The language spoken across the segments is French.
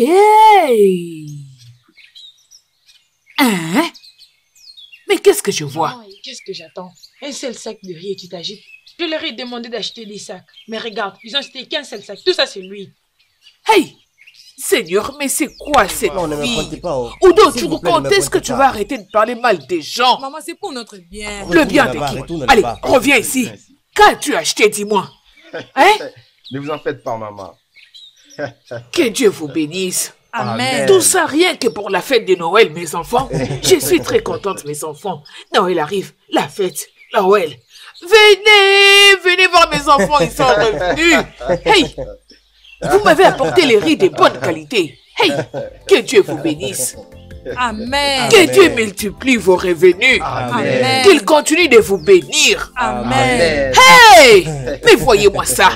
Hey Hein? Mais qu'est-ce que je vois? Qu'est-ce que j'attends? Un seul sac de riz et tu t'agites. Je leur ai demandé d'acheter des sacs. Mais regarde, ils ont acheté qu'un seul sac. Tout ça, c'est lui. Hey Seigneur, mais c'est quoi cette Non, pointez pas. oh. Oudo, S'il tu vous plaît, quand est-ce que tu vas arrêter de parler mal des gens? Maman, c'est pour notre bien. Le bien de qui? Allez, reviens ici. Qu'as-tu acheté, dis-moi? Hein? Ne vous en faites pas, maman. Que Dieu vous bénisse. Amen. Tout ça rien que pour la fête de Noël, mes enfants. Je suis très contente, mes enfants. Noël arrive, la fête, Noël. Venez, venez voir mes enfants, ils sont revenus. Hey, vous m'avez apporté les riz de bonne qualité. Hey, que Dieu vous bénisse. Amen. Que Dieu multiplie vos revenus. Amen. Qu'il continue de vous bénir. Amen. Hey, mais voyez-moi ça.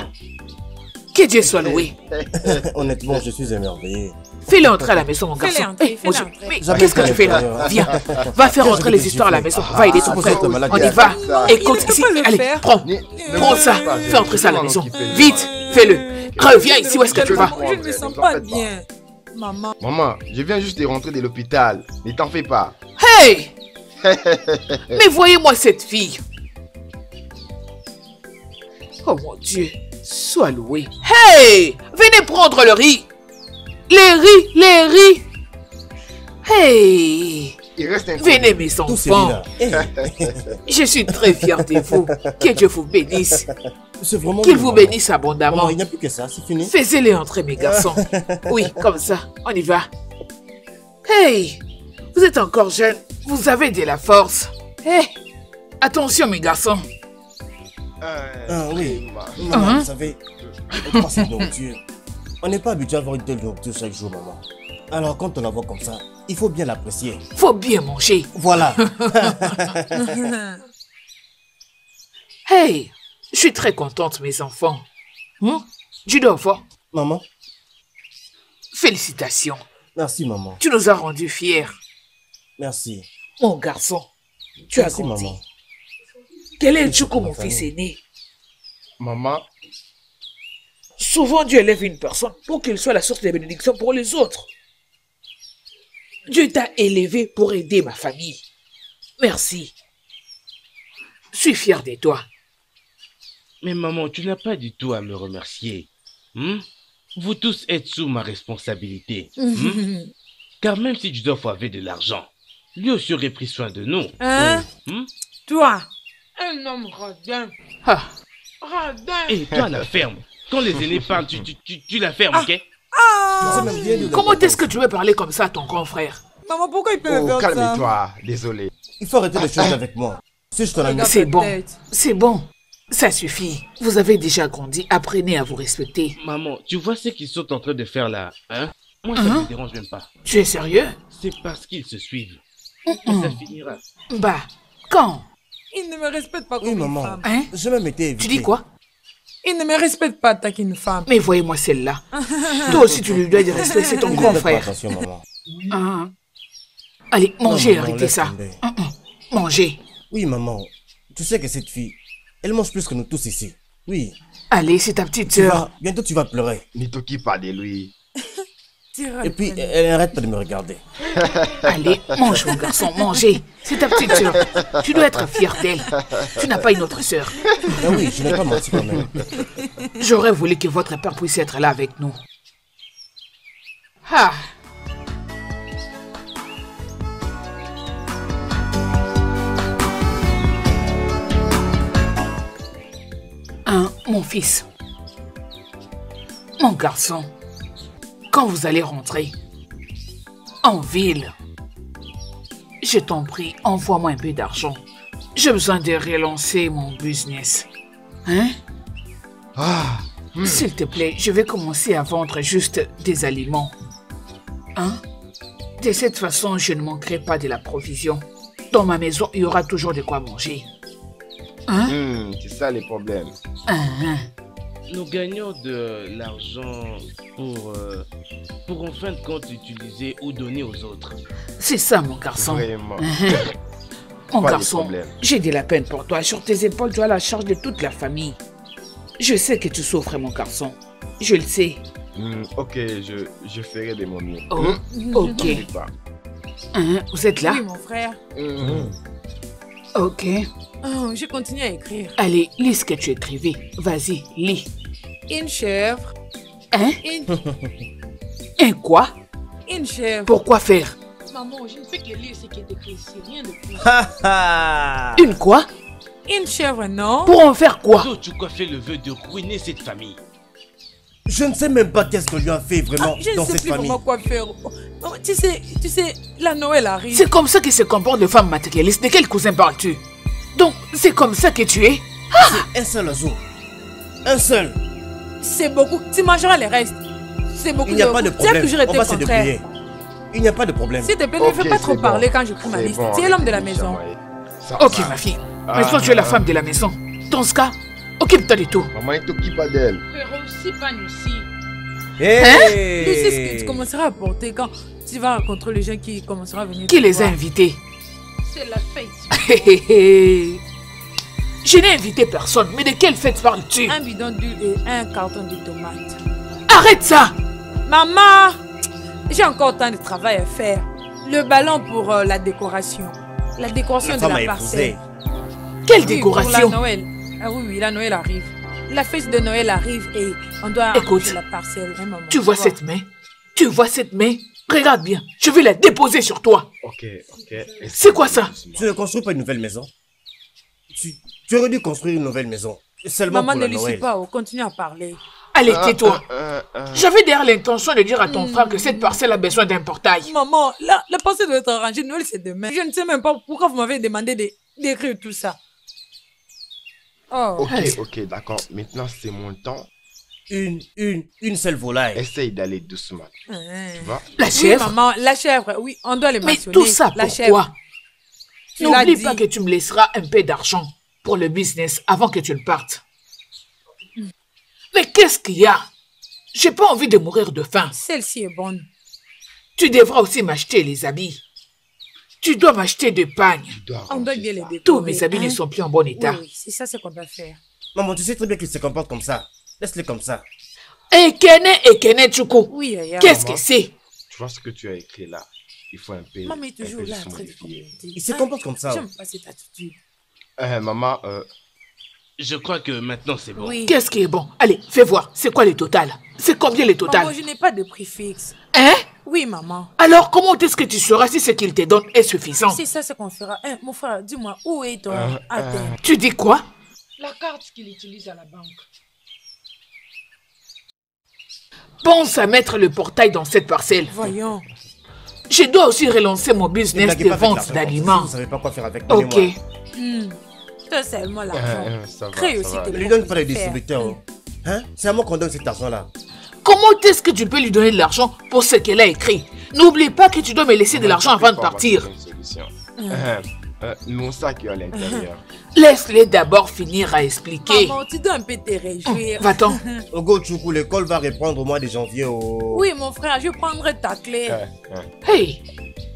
Que Dieu soit loué. Honnêtement, je suis émerveillé. Fais-le entrer à la maison, mon Fais-le garçon. entrer, Hey, fais-le mon Dieu, entrer. mais Jamais qu'est-ce que tu fais là. Viens, va faire entrer les histoires à la maison. Va aider ton Ah, frère. êtes malade. On y va. Écoute ici. Allez, prends. Prends ça. Fais entrer ça à la maison. Vite, fais-le. Reviens ici, où est-ce que tu vas? Je ne me sens pas bien. Maman. Maman, je viens juste de rentrer de l'hôpital. Ne t'en fais pas. Hey Mais voyez-moi cette fille. Oh mon Dieu, sois loué. Hey Venez prendre le riz. Les riz, les riz. Hey Il reste un Venez mes enfants. Eh, Je suis très fier de vous. Que Dieu vous bénisse. Qu'il vous bénisse abondamment. il n'y a plus que ça, c'est fini. Faisez-les entrer, mes garçons. Oui, comme ça. On y va. Hey Vous êtes encore jeune. Vous avez de la force. Hey Attention, mes garçons. Ah oui. maman. Maman, vous savez, pourquoi cette nourriture On n'est pas habitué à avoir une telle nourriture chaque jour, maman. Alors, quand on la voit comme ça, il faut bien l'apprécier. Faut bien manger. Voilà. Hey Je suis très contente, mes enfants. Hein Judolfo, maman, félicitations. merci, maman. Tu nous as rendus fiers. Merci. Mon garçon, tu as Merci, grandi. maman. Quel est Chuko, pour mon fils aîné Maman, Souvent, Dieu élève une personne pour qu'il soit la source de bénédiction pour les autres. Dieu t'a élevé pour aider ma famille. Merci. Je suis fier de toi. Mais maman, tu n'as pas du tout à me remercier. Hmm? Vous tous êtes sous ma responsabilité. Hmm? Car même si Judolph avait de l'argent, lui aussi aurait pris soin de nous. Hein? Hmm? Toi? Un homme radin. Ah, Radin. Et toi, la ferme. Quand les aînés parlent, tu, tu, tu, tu la fermes, ok? La comment est-ce que tu veux parler comme ça à ton grand frère? Maman, pourquoi il peut me oh, faire ça? calme-toi. Désolé. Il faut arrêter de changer avec moi. Si je te C'est bon. C'est bon. Ça suffit. Vous avez déjà grandi. Apprenez à vous respecter. Maman, tu vois ce qu'ils sont en train de faire là, hein? Moi, ça ne Hein me dérange même pas. Tu es sérieux? C'est parce qu'ils se suivent. Et ça finira. Bah, quand? Il ne me respecte pas comme Oui, une maman. femme. Hein? J'ai même été évité. Tu dis quoi? Il ne me respecte pas tant qu'une femme. Mais voyez-moi celle-là. Toi aussi, tu lui dois du respect. C'est ton grand frère. Attention, maman. Ah. Allez, mangez, Non, arrêtez ça. Hum, hum. Mangez. Oui, maman. Tu sais que cette fille, elle mange plus que nous tous ici. Oui. Allez, c'est ta petite sœur. bientôt tu vas pleurer. Ne t'occupe pas de lui. Et puis, elle, elle arrête pas de me regarder. Allez, mange, mon garçon, mangez. C'est ta petite sœur. Tu dois être fier d'elle. Tu n'as pas une autre sœur. Ah oui, je n'ai pas menti quand même. J'aurais voulu que votre père puisse être là avec nous. Ah. Hein, mon fils. Mon garçon. Quand vous allez rentrer en ville, je t'en prie, envoie-moi un peu d'argent. J'ai besoin de relancer mon business. Hein? Ah, S'il te plaît, je vais commencer à vendre juste des aliments. Hein? De cette façon, je ne manquerai pas de la provision. Dans ma maison, il y aura toujours de quoi manger. Hein? Hmm, c'est ça les problèmes. Hein, hein. Nous gagnons de l'argent pour, euh, pour en fin de compte utiliser ou donner aux autres. C'est ça, mon garçon. Vraiment. Mon Pas de garçon, problème. j'ai de la peine pour toi. Sur tes épaules, tu as la charge de toute la famille. Je sais que tu souffres, mon garçon. Je le sais. Hmm, ok, je, je ferai de mon mieux. Oh, Hmm, ok. Hein, vous êtes là? Oui, mon frère. Ok. Oh, je continue à écrire. Allez, lis ce que tu écrivais. Vas-y, lis. Une chèvre. Hein? Une, Un quoi? Une chèvre. Pourquoi faire? Maman, je ne fais que lire ce qui est écrit ici, rien de plus. Ha ha Une quoi? Une chèvre, non Pour en faire quoi? Zo Chukwu fait le vœu de ruiner cette famille? Je ne sais même pas qu'est-ce que lui a fait vraiment Ah, Je ne dans sais cette plus famille. vraiment quoi faire. Oh, tu sais, tu sais, la Noël arrive. C'est comme ça que se comportent les femmes matérialistes. De quel cousin parles-tu? Donc, c'est comme ça que tu es? C'est un seul Azo. Un seul. C'est beaucoup. Tu mangeras les restes. C'est beaucoup. Il n'y a pas de Tu as problème. toujours On été contraire. débrouiller. Il n'y a pas de problème. S'il te plaît, ne fais pas trop c'est bon. parler quand j'écris ma C'est liste. bon, tu es l'homme de la maison. Ça Ok, ma fille. Ah, Maintenant, tu es la femme de la maison. Dans ce cas, occupe-toi de tout. Maman, il t'occupe pas d'elle. Aussi, pas aussi. Hey Tu sais ce que tu commenceras à porter quand tu vas rencontrer les gens qui commenceront à venir. Qui les a invités? C'est la fête. Je n'ai invité personne, mais de quelle fête parles-tu? Un bidon d'huile et un carton de tomates. Arrête ça Maman, j'ai encore tant de travail à faire. Le ballon pour euh, la décoration. La décoration La de la parcelle. Quelle Oui, décoration Pour la Noël. Ah oui, oui, la Noël arrive. La fête de Noël arrive et on doit Écoute, la parcelle. hein, maman, Tu vois vois. cette main? Tu vois cette main? Regarde bien, je vais la déposer sur toi. Ok, ok. C'est quoi ça? Tu ne construis pas une nouvelle maison? Tu, tu aurais dû construire une nouvelle maison. Seulement Maman pour ne la lui suit pas, oh, continue à parler. Allez, Ah, tais-toi. ah, ah. J'avais d'ailleurs l'intention de dire à ton frère que cette parcelle a besoin d'un portail. Maman, la, la parcelle doit être arrangée. Noël, c'est demain. Je ne sais même pas pourquoi vous m'avez demandé de- d'écrire tout ça. Oh. Ok, ok, d'accord. Maintenant, c'est mon temps. Une, une, une seule volaille. Essaye d'aller doucement. Hein. Tu vois? La Oui, chèvre maman, la chèvre, oui, on doit les Mais mentionner. tout ça la pourquoi N'oublie pas que tu me laisseras un peu d'argent pour le business avant que tu ne partes. Mais qu'est-ce qu'il y a? J'ai pas envie de mourir de faim. Celle-ci est bonne. Tu devras aussi m'acheter les habits. Tu dois m'acheter des pagnes. Tu dois On doit bien les décorer. Tous mes habits hein? ne sont plus en bon état. oui, c'est ça ce qu'on doit faire. Maman, tu sais très bien qu'il se comporte comme ça. Laisse-le comme ça. Ekene, Ekene. Oui. Qu'est-ce que c'est? Tu vois ce que tu as écrit là? Il faut un peu. Maman est toujours là, très. Il se comporte comme ça. J'aime pas cette attitude. Euh, maman, euh, Je crois que maintenant c'est bon. Oui. Qu'est-ce qui est bon? Allez, fais voir. C'est quoi le total C'est combien le total Maman, je n'ai pas de prix fixe. Hein? Oui, maman. Alors, comment est-ce que tu sauras si ce qu'il te donne est suffisant? C'est ça ce qu'on fera. Hein, mon frère, dis-moi, où est ton Euh, atteint Tu dis quoi? La carte qu'il utilise à la banque. Pense à mettre le portail dans cette parcelle. Voyons. Je dois aussi relancer mon Ne business de vente d'aliments. Vous ne savez pas quoi faire avec Ok. Hmm. C'est seulement l'argent. euh. Crée aussi va. tes Ne lui donne pas les distributeurs. oh. Hein? C'est à moi qu'on donne cet argent-là. Comment est-ce que tu peux lui donner de l'argent pour ce qu'elle a écrit? N'oublie pas que tu dois me laisser de Maman, l'argent avant de partir. Euh, euh, mon sac est à l'intérieur. Laisse-les d'abord finir à expliquer. Maman, tu dois un peu te réjouir. Va-t'en. Ogo Choukou, l'école va reprendre au mois de janvier au... Oui, mon frère, je prendrai ta clé. Euh, Hey,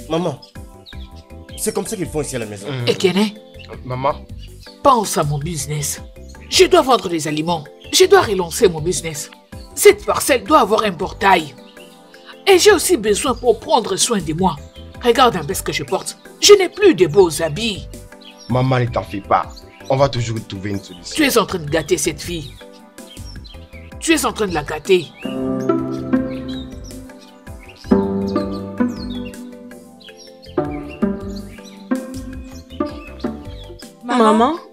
Maman, c'est comme ça qu'ils font ici à la maison. euh, Ekene, maman, pense à mon business. Je dois vendre des aliments. Je dois relancer mon business. Cette parcelle doit avoir un portail. Et j'ai aussi besoin pour prendre soin de moi. Regarde un peu ce que je porte. Je n'ai plus de beaux habits. maman, ne t'en fais pas. On va toujours trouver une solution. Tu es en train de gâter cette fille. Tu es en train de la gâter. Maman, est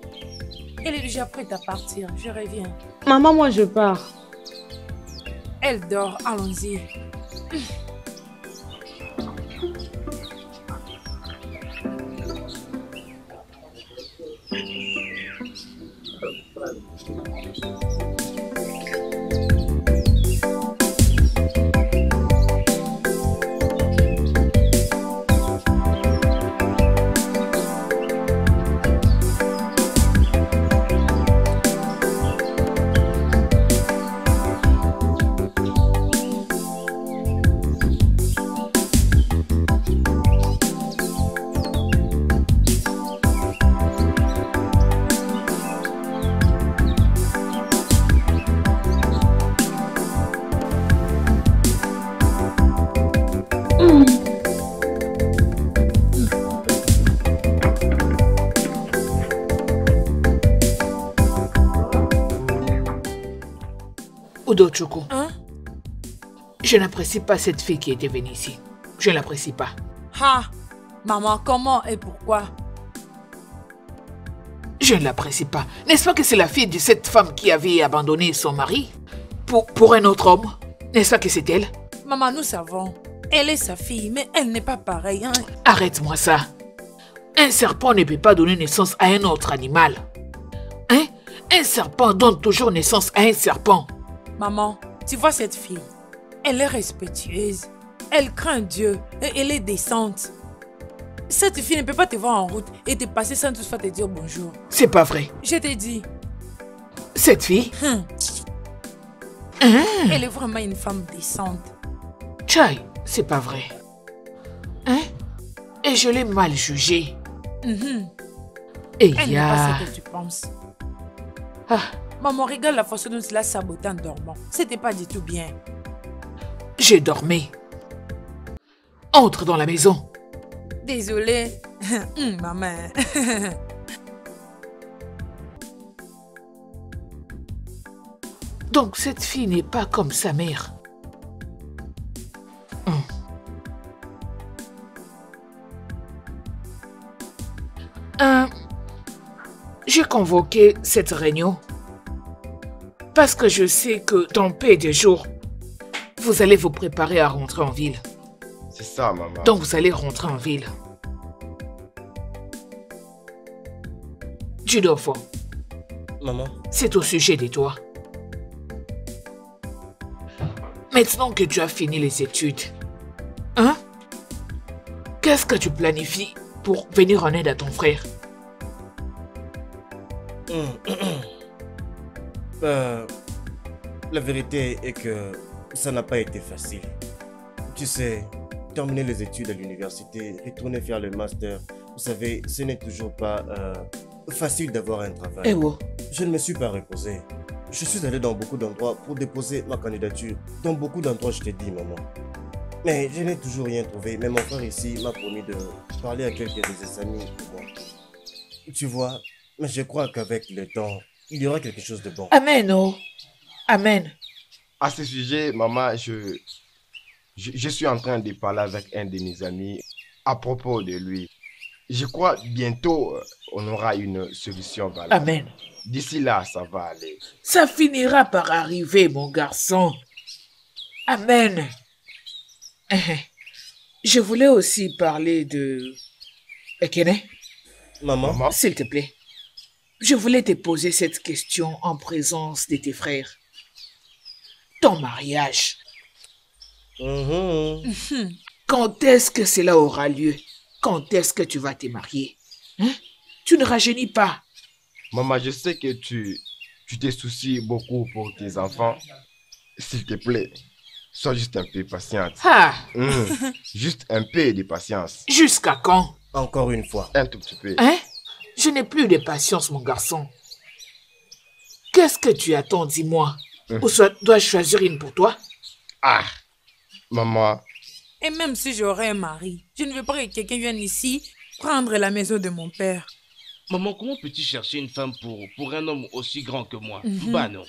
déjà prête à partir. Je reviens. maman, moi je pars. Elle dort. Allons-y. Hein? Je n'apprécie pas cette fille qui était venue ici. Je ne l'apprécie pas. Ah, maman, comment et pourquoi? Je ne l'apprécie pas. N'est-ce pas que c'est la fille de cette femme qui avait abandonné son mari? Pour, pour un autre homme? N'est-ce pas que c'est elle? Maman, nous savons. Elle est sa fille, mais elle n'est pas pareille. Hein? Arrête-moi ça. Un serpent ne peut pas donner naissance à un autre animal. Hein? Un serpent donne toujours naissance à un serpent. Maman, tu vois cette fille Elle est respectueuse. Elle craint Dieu et elle est décente. Cette fille ne peut pas te voir en route et te passer sans toutefois te dire bonjour. C'est pas vrai. Je t'ai dit, Cette fille, hum, hein? Elle est vraiment une femme décente. Chai, c'est pas vrai. Hein? Et je l'ai mal jugée. Mhm. Et Elle il y n'est pas ce que tu penses. Ah, Maman, regarde la façon dont tu l'as sabotée en dormant. C'était pas du tout bien. j'ai dormi. Entre dans la maison. Désolée. Hum, maman. Donc cette fille n'est pas comme sa mère. Euh, J'ai convoqué cette réunion parce que je sais que dans peu de jours, vous allez vous préparer à rentrer en ville. C'est ça, maman. Donc vous allez rentrer en ville. Judolfo, Maman, c'est au sujet de toi. Maintenant que tu as fini les études, hein? Qu'est-ce que tu planifies pour venir en aide à ton frère? Euh, la vérité est que ça n'a pas été facile. Tu sais, terminer les études à l'université, retourner faire le master, vous savez, ce n'est toujours pas euh, facile d'avoir un travail. Eh oh, Je ne me suis pas reposé. Je suis allé dans beaucoup d'endroits pour déposer ma candidature. Dans beaucoup d'endroits, je t'ai dit, maman. Mais je n'ai toujours rien trouvé. Mais mon frère ici m'a promis de parler à quelques de ses amis pour moi. Tu vois, mais je crois qu'avec le temps, il y aura quelque chose de bon. Amen, oh. Amen. À ce sujet, maman, je, je, je suis en train de parler avec un de mes amis à propos de lui. Je crois bientôt euh, on aura une solution valable. Amen. D'ici là, ça va aller. Ça finira par arriver, mon garçon. Amen. Eh, eh. Je voulais aussi parler de... Ekene, Maman, Maman, s'il te plaît. Je voulais te poser cette question en présence de tes frères. Ton mariage, Mhm. quand est-ce que cela aura lieu? Quand est-ce que tu vas te marier? Hein? Tu ne rajeunis pas. maman, je sais que tu, tu te soucies beaucoup pour tes enfants. S'il te plaît, sois juste un peu patiente. Ah, Hum, Juste un peu de patience. jusqu'à quand? Encore une fois. Un tout petit peu. Hein? Je n'ai plus de patience, mon garçon. Qu'est-ce que tu attends, dis-moi? Hum. Ou soit dois-je choisir une pour toi? Ah, maman, Et même si j'aurais un mari, je ne veux pas que quelqu'un vienne ici prendre la maison de mon père. Maman, comment peux-tu chercher une femme pour, pour un homme aussi grand que moi? Mhm. Bah non.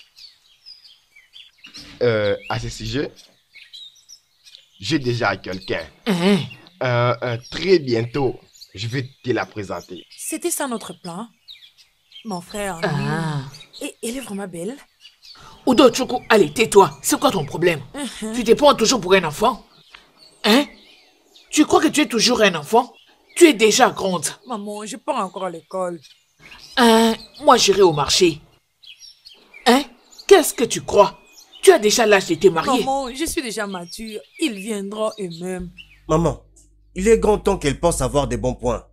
euh, à ce sujet, j'ai déjà quelqu'un. Hein? Euh, euh, très bientôt, je vais te la présenter. C'était ça notre plan. Mon frère. Ah. Et elle est vraiment belle. Udo Chuku, allez, tais-toi. C'est quoi ton problème? Tu te prends toujours pour un enfant? Hein? Tu crois que tu es toujours un enfant? Tu es déjà grande. Maman, je pars encore à l'école. Hein? Moi, j'irai au marché. Hein? Qu'est-ce que tu crois? Tu as déjà l'âge de te marier. Maman, je suis déjà mature. Il viendra eux-mêmes. Maman, il est grand temps qu'elle pense avoir des bons points.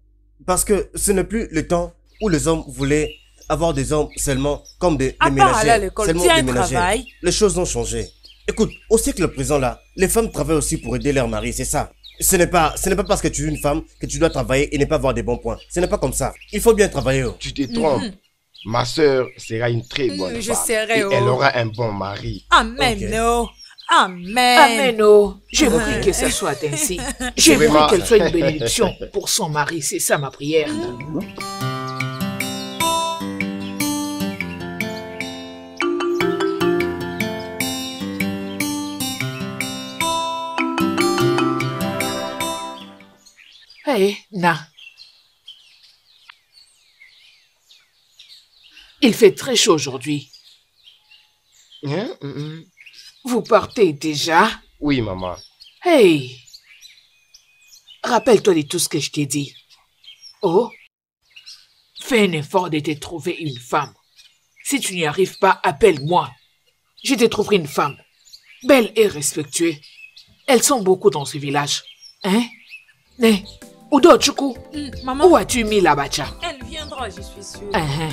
Parce que ce n'est plus le temps où les hommes voulaient avoir des hommes seulement comme des, des ménagères. l'école, seulement des ménagères. Les choses ont changé. Écoute, au siècle présent là, les femmes travaillent aussi pour aider leur mari, c'est ça. Ce n'est pas, ce n'est pas parce que tu es une femme que tu dois travailler et ne pas avoir des bons points. Ce n'est pas comme ça. Il faut bien travailler. oh. Tu te trompes. Ma soeur sera une très bonne Mhm, je femme. serai, et oh. elle aura un bon mari. Amen. Ok. oh. Amen. Amen. Oh. J'aimerais que ça soit ainsi. Je J'aimerais qu'elle soit une bénédiction pour son mari. C'est ça ma prière. Hey, Na. Il fait très chaud aujourd'hui. Hein? Vous partez déjà? Oui, maman. Hey Rappelle-toi de tout ce que je t'ai dit. Oh Fais un effort de te trouver une femme. Si tu n'y arrives pas, appelle-moi. Je te trouverai une femme. Belle et respectueuse. Elles sont beaucoup dans ce village. Hein? Né Udo Chuku, Hum, maman, où as-tu mis la bacha elle viendra, je suis sûre. Hein, hein.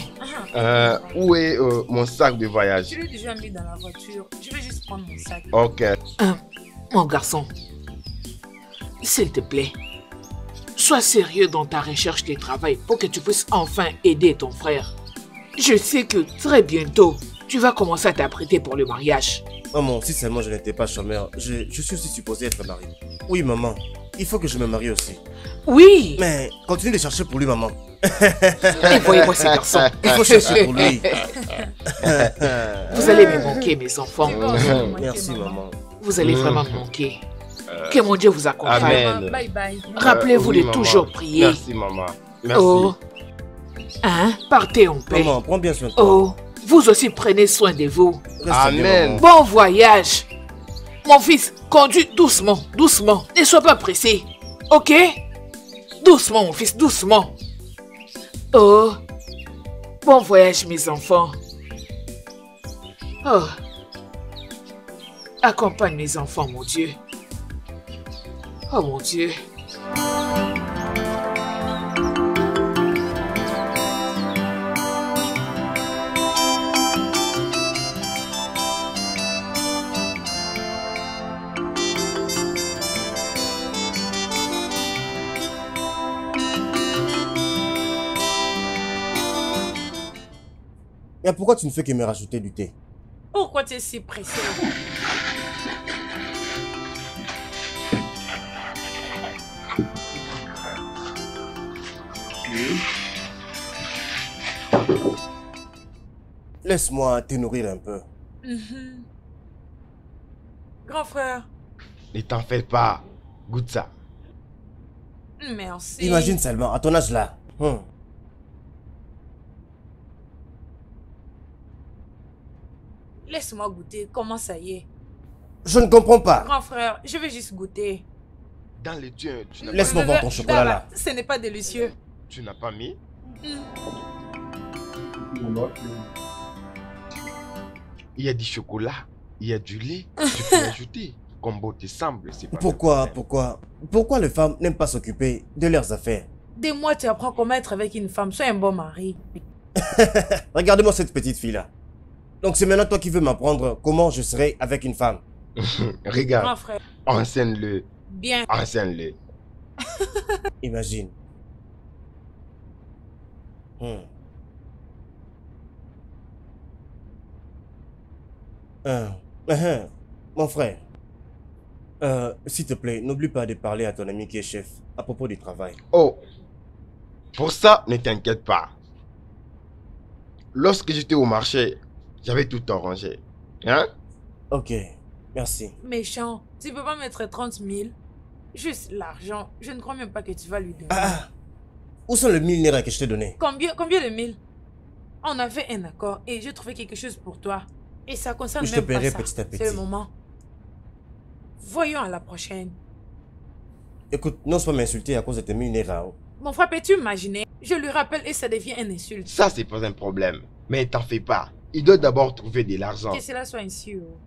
Ah, Euh, où est euh, mon sac de voyage? je l'ai déjà mis dans la voiture. Je vais juste prendre mon sac. Ok. Mon garçon, s'il te plaît, sois sérieux dans ta recherche de travail pour que tu puisses enfin aider ton frère. Je sais que très bientôt, tu vas commencer à t'apprêter pour le mariage. Maman, si seulement je n'étais pas chômeur, je, je suis aussi supposé être marié. Oui, maman. Il faut que je me marie aussi. Oui, Mais continue de chercher pour lui, maman. envoyez-moi ces garçons. Il faut chercher pour lui. Vous allez me manquer, mes enfants. Merci, maman. Vous allez vraiment me manquer. Que mon Dieu vous accompagne. Bye bye. Rappelez-vous Euh, oui, de maman. toujours prier. Merci, maman. Merci. Oh. Hein? Partez en paix. Maman, prends bien soin de toi. Oh, vous aussi prenez soin de vous. Reste bien, Amen. Bon voyage. Mon fils, conduis doucement, doucement. Ne sois pas pressé. Ok? Doucement, mon fils, doucement. Oh. Bon voyage, mes enfants. Oh. Accompagne mes enfants, mon Dieu. Oh, mon Dieu. Mais pourquoi tu ne fais que me rajouter du thé? Pourquoi tu es si pressé? Laisse-moi te nourrir un peu. Mhm. Grand frère, Ne t'en fais pas. Goûte ça. merci. Imagine seulement, à ton âge là. Hum. Laisse-moi goûter. Comment ça y est? Je ne comprends pas. Grand frère, je vais juste goûter. Dans les dieux, tu n'as Laisse-moi pas, voir ton chocolat là. Ce n'est pas délicieux. tu n'as pas mis? Il y a du chocolat, il y a du lait. Tu peux ajouter. Comme beau te semble, c'est pas Pourquoi, pourquoi Pourquoi les femmes n'aiment pas s'occuper de leurs affaires? Des mois, tu apprends comment être avec une femme. Sois un bon mari. Regardez-moi cette petite fille là. Donc c'est maintenant toi qui veux m'apprendre comment je serai avec une femme. Regarde, frère, enseigne-le, bien. enseigne-le. Imagine. Hmm. Euh, euh, mon frère, euh, s'il te plaît, n'oublie pas de parler à ton ami qui est chef à propos du travail. Oh, pour ça, ne t'inquiète pas. Lorsque j'étais au marché, j'avais tout arrangé. Hein? Ok, merci. Méchant. Tu peux pas mettre 30 000 Juste l'argent. Je ne crois même pas que tu vas lui donner. Ah, ah. Où sont les mille liras que je t'ai donné? Combien, combien de mille? On a fait un accord et j'ai trouvé quelque chose pour toi. Et ça concerne Je te même pas paierai ça. petit à petit. C'est le moment. Voyons à la prochaine. Écoute, n'ose pas m'insulter à cause de tes mille liras. oh. Mon frère, peux-tu imaginer? Je lui rappelle et ça devient une insulte. Ça, c'est pas un problème. Mais t'en fais pas. Il doit d'abord trouver de l'argent. Que cela soit ainsi. oh.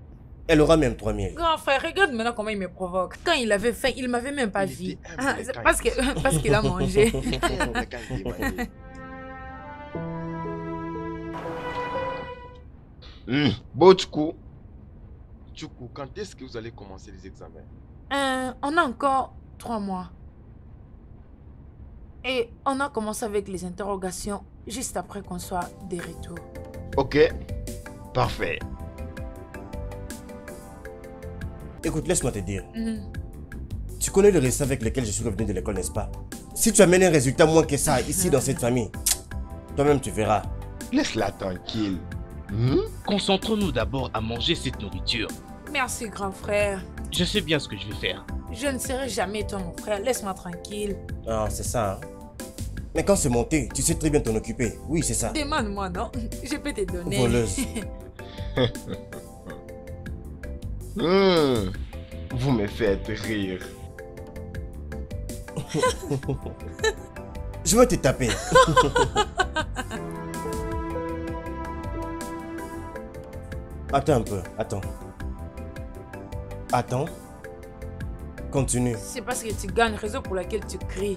Elle aura même 3000. Grand frère, regarde maintenant comment il me provoque. Quand il avait faim, il m'avait même pas Il vu. Ah, parce il que parce qu'il a mangé. Bon, Tchoukou. Tchoukou, quand est-ce que vous allez commencer les examens? Euh, on a encore trois mois. Et on a commencé avec les interrogations juste après qu'on soit de retour. Ok, parfait. Écoute, laisse-moi te dire. Mhm. Tu connais le récit avec lequel je suis revenu de l'école, n'est-ce pas? Si tu amènes un résultat moins que ça ici dans cette famille, toi-même tu verras. Laisse-la tranquille. Hmm? Concentrons-nous d'abord à manger cette nourriture. Merci, grand frère. Je sais bien ce que je vais faire. Je ne serai jamais toi, mon frère. Laisse-moi tranquille. Ah, c'est ça. hein. Mais quand c'est monté, tu sais très bien t'en occuper. Oui, c'est ça. Demande-moi, non? Je peux te donner. Voleuse. Hmm, Vous me faites rire. Je vais te taper. attends un peu, attends. Attends. Continue. C'est parce que tu gagnes, raison pour laquelle tu cries.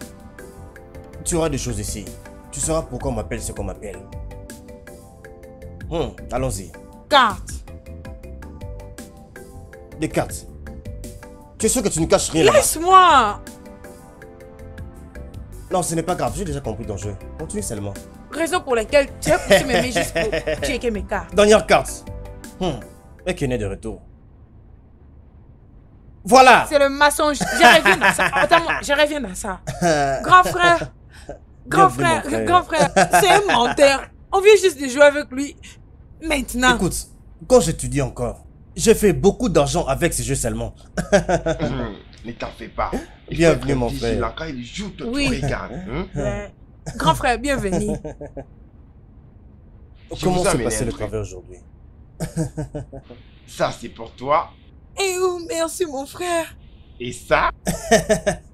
Tu auras des choses ici. Tu sauras pourquoi on m'appelle ce qu'on m'appelle. Hum, allons-y. Carte. Des cartes. Tu es sûr que tu ne caches rien Laisse-moi. Non, ce n'est pas grave, j'ai déjà compris ton jeu. Continue seulement. Raison pour laquelle tu as poussé mes juste pour checker mes cartes. Dernière carte. Hum, mec est né de retour. Voilà C'est le mensonge. Je reviens dans ça. Attends, je reviens dans ça. Grand frère. Grand frère. frère. Grand frère. C'est un menteur. On vient juste de jouer avec lui. Maintenant. Écoute, quand je te dis encore, j'ai fait beaucoup d'argent avec ces jeux seulement. Ne t'en fais pas. Il Bienvenue, mon frère. Quand il joue, toi, Oui. hein. Ouais. Grand frère, bienvenue. Je Comment s'est passé le travail aujourd'hui? Ça, c'est pour toi. Et oh, merci mon frère. Et ça,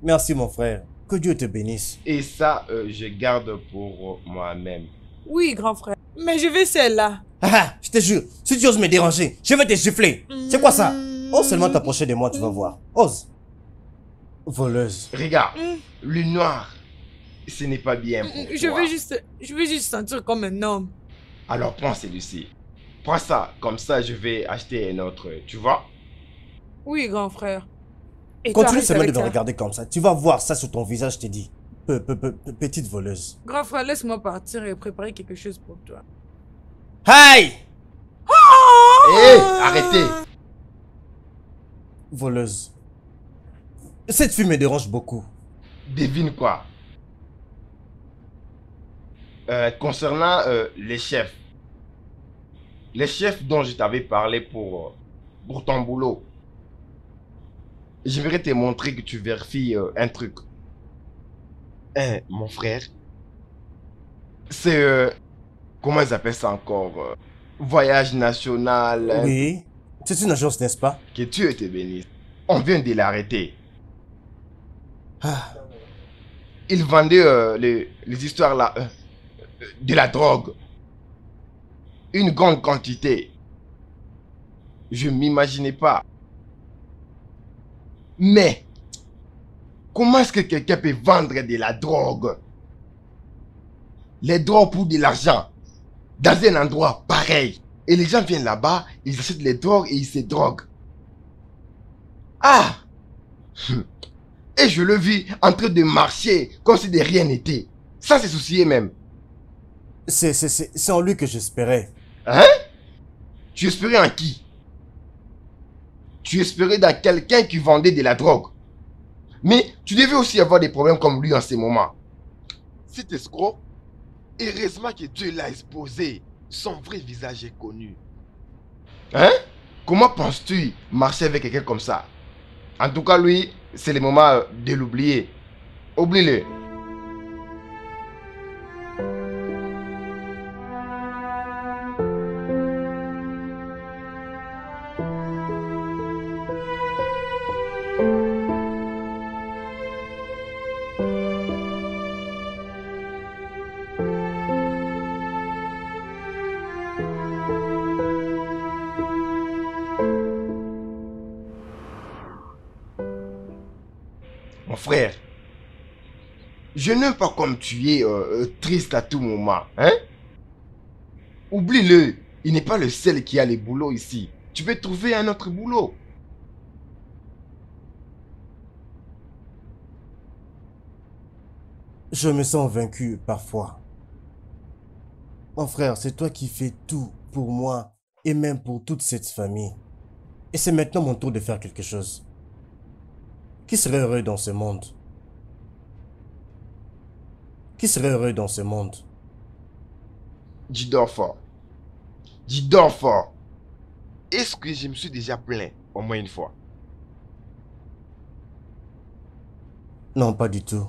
Merci mon frère. Que Dieu te bénisse. et ça, euh, je garde pour moi-même. Oui, grand frère. Mais je vais celle-là. Ah, ah, je te jure, si tu oses me déranger, je vais te gifler. C'est quoi ça? Ose seulement t'approcher de moi, tu vas voir. Ose. Voleuse. Regarde, Mm. le noir, ce n'est pas bien pour Je toi. veux juste, je veux juste sentir comme un homme. Alors prends celui-ci. Prends ça, comme ça je vais acheter un autre, tu vois? Oui, grand frère. Et Continue seulement de me regarder comme ça. Tu vas voir ça sur ton visage, je te dis. Pe- pe- pe- pe- petite voleuse. Grand frère, laisse-moi partir et préparer quelque chose pour toi. Hey Hé, arrêtez Voleuse. Cette fille me dérange beaucoup. Devine quoi? Euh, Concernant euh, les chefs. Les chefs dont je t'avais parlé pour, euh, pour ton boulot. J'aimerais te montrer que tu vérifies euh, un truc. Hein, mon frère? C'est... euh, comment ils appellent ça encore euh, Voyage national. hein, Oui. C'est une agence, n'est-ce pas? Que Dieu te bénisse. On vient de l'arrêter. Ah, Il vendait les, les histoires là, de la drogue. Une grande quantité. Je m'imaginais pas. Mais, comment est-ce que quelqu'un peut vendre de la drogue? Les drogues pour de l'argent. Dans un endroit pareil. Et les gens viennent là-bas, ils achètent les drogues et ils se droguent. Ah et je le vis en train de marcher comme si de rien n'était. Ça, c'est soucier même. c'est c'est- c'est- c'est en lui que j'espérais. Hein? Tu espérais en qui? Tu espérais dans quelqu'un qui vendait de la drogue. Mais tu devais aussi avoir des problèmes comme lui en ces moments. Cet escroc, heureusement que Dieu l'a exposé. Son vrai visage est connu. Hein? Comment penses-tu marcher avec quelqu'un comme ça? En tout cas, lui, c'est le moment euh, de l'oublier. Oublie-le. Je n'aime pas comme tu es euh, euh, triste à tout moment. Hein? Oublie-le. Il n'est pas le seul qui a les boulots ici. Tu peux trouver un autre boulot. Je me sens vaincu parfois. Mon frère, c'est toi qui fais tout pour moi et même pour toute cette famille. Et c'est maintenant mon tour de faire quelque chose. Qui serait heureux dans ce monde? Qui serait heureux dans ce monde? Dis dors fort. Dis dors fort. Est-ce que je me suis déjà plaint au moins une fois? Non, pas du tout.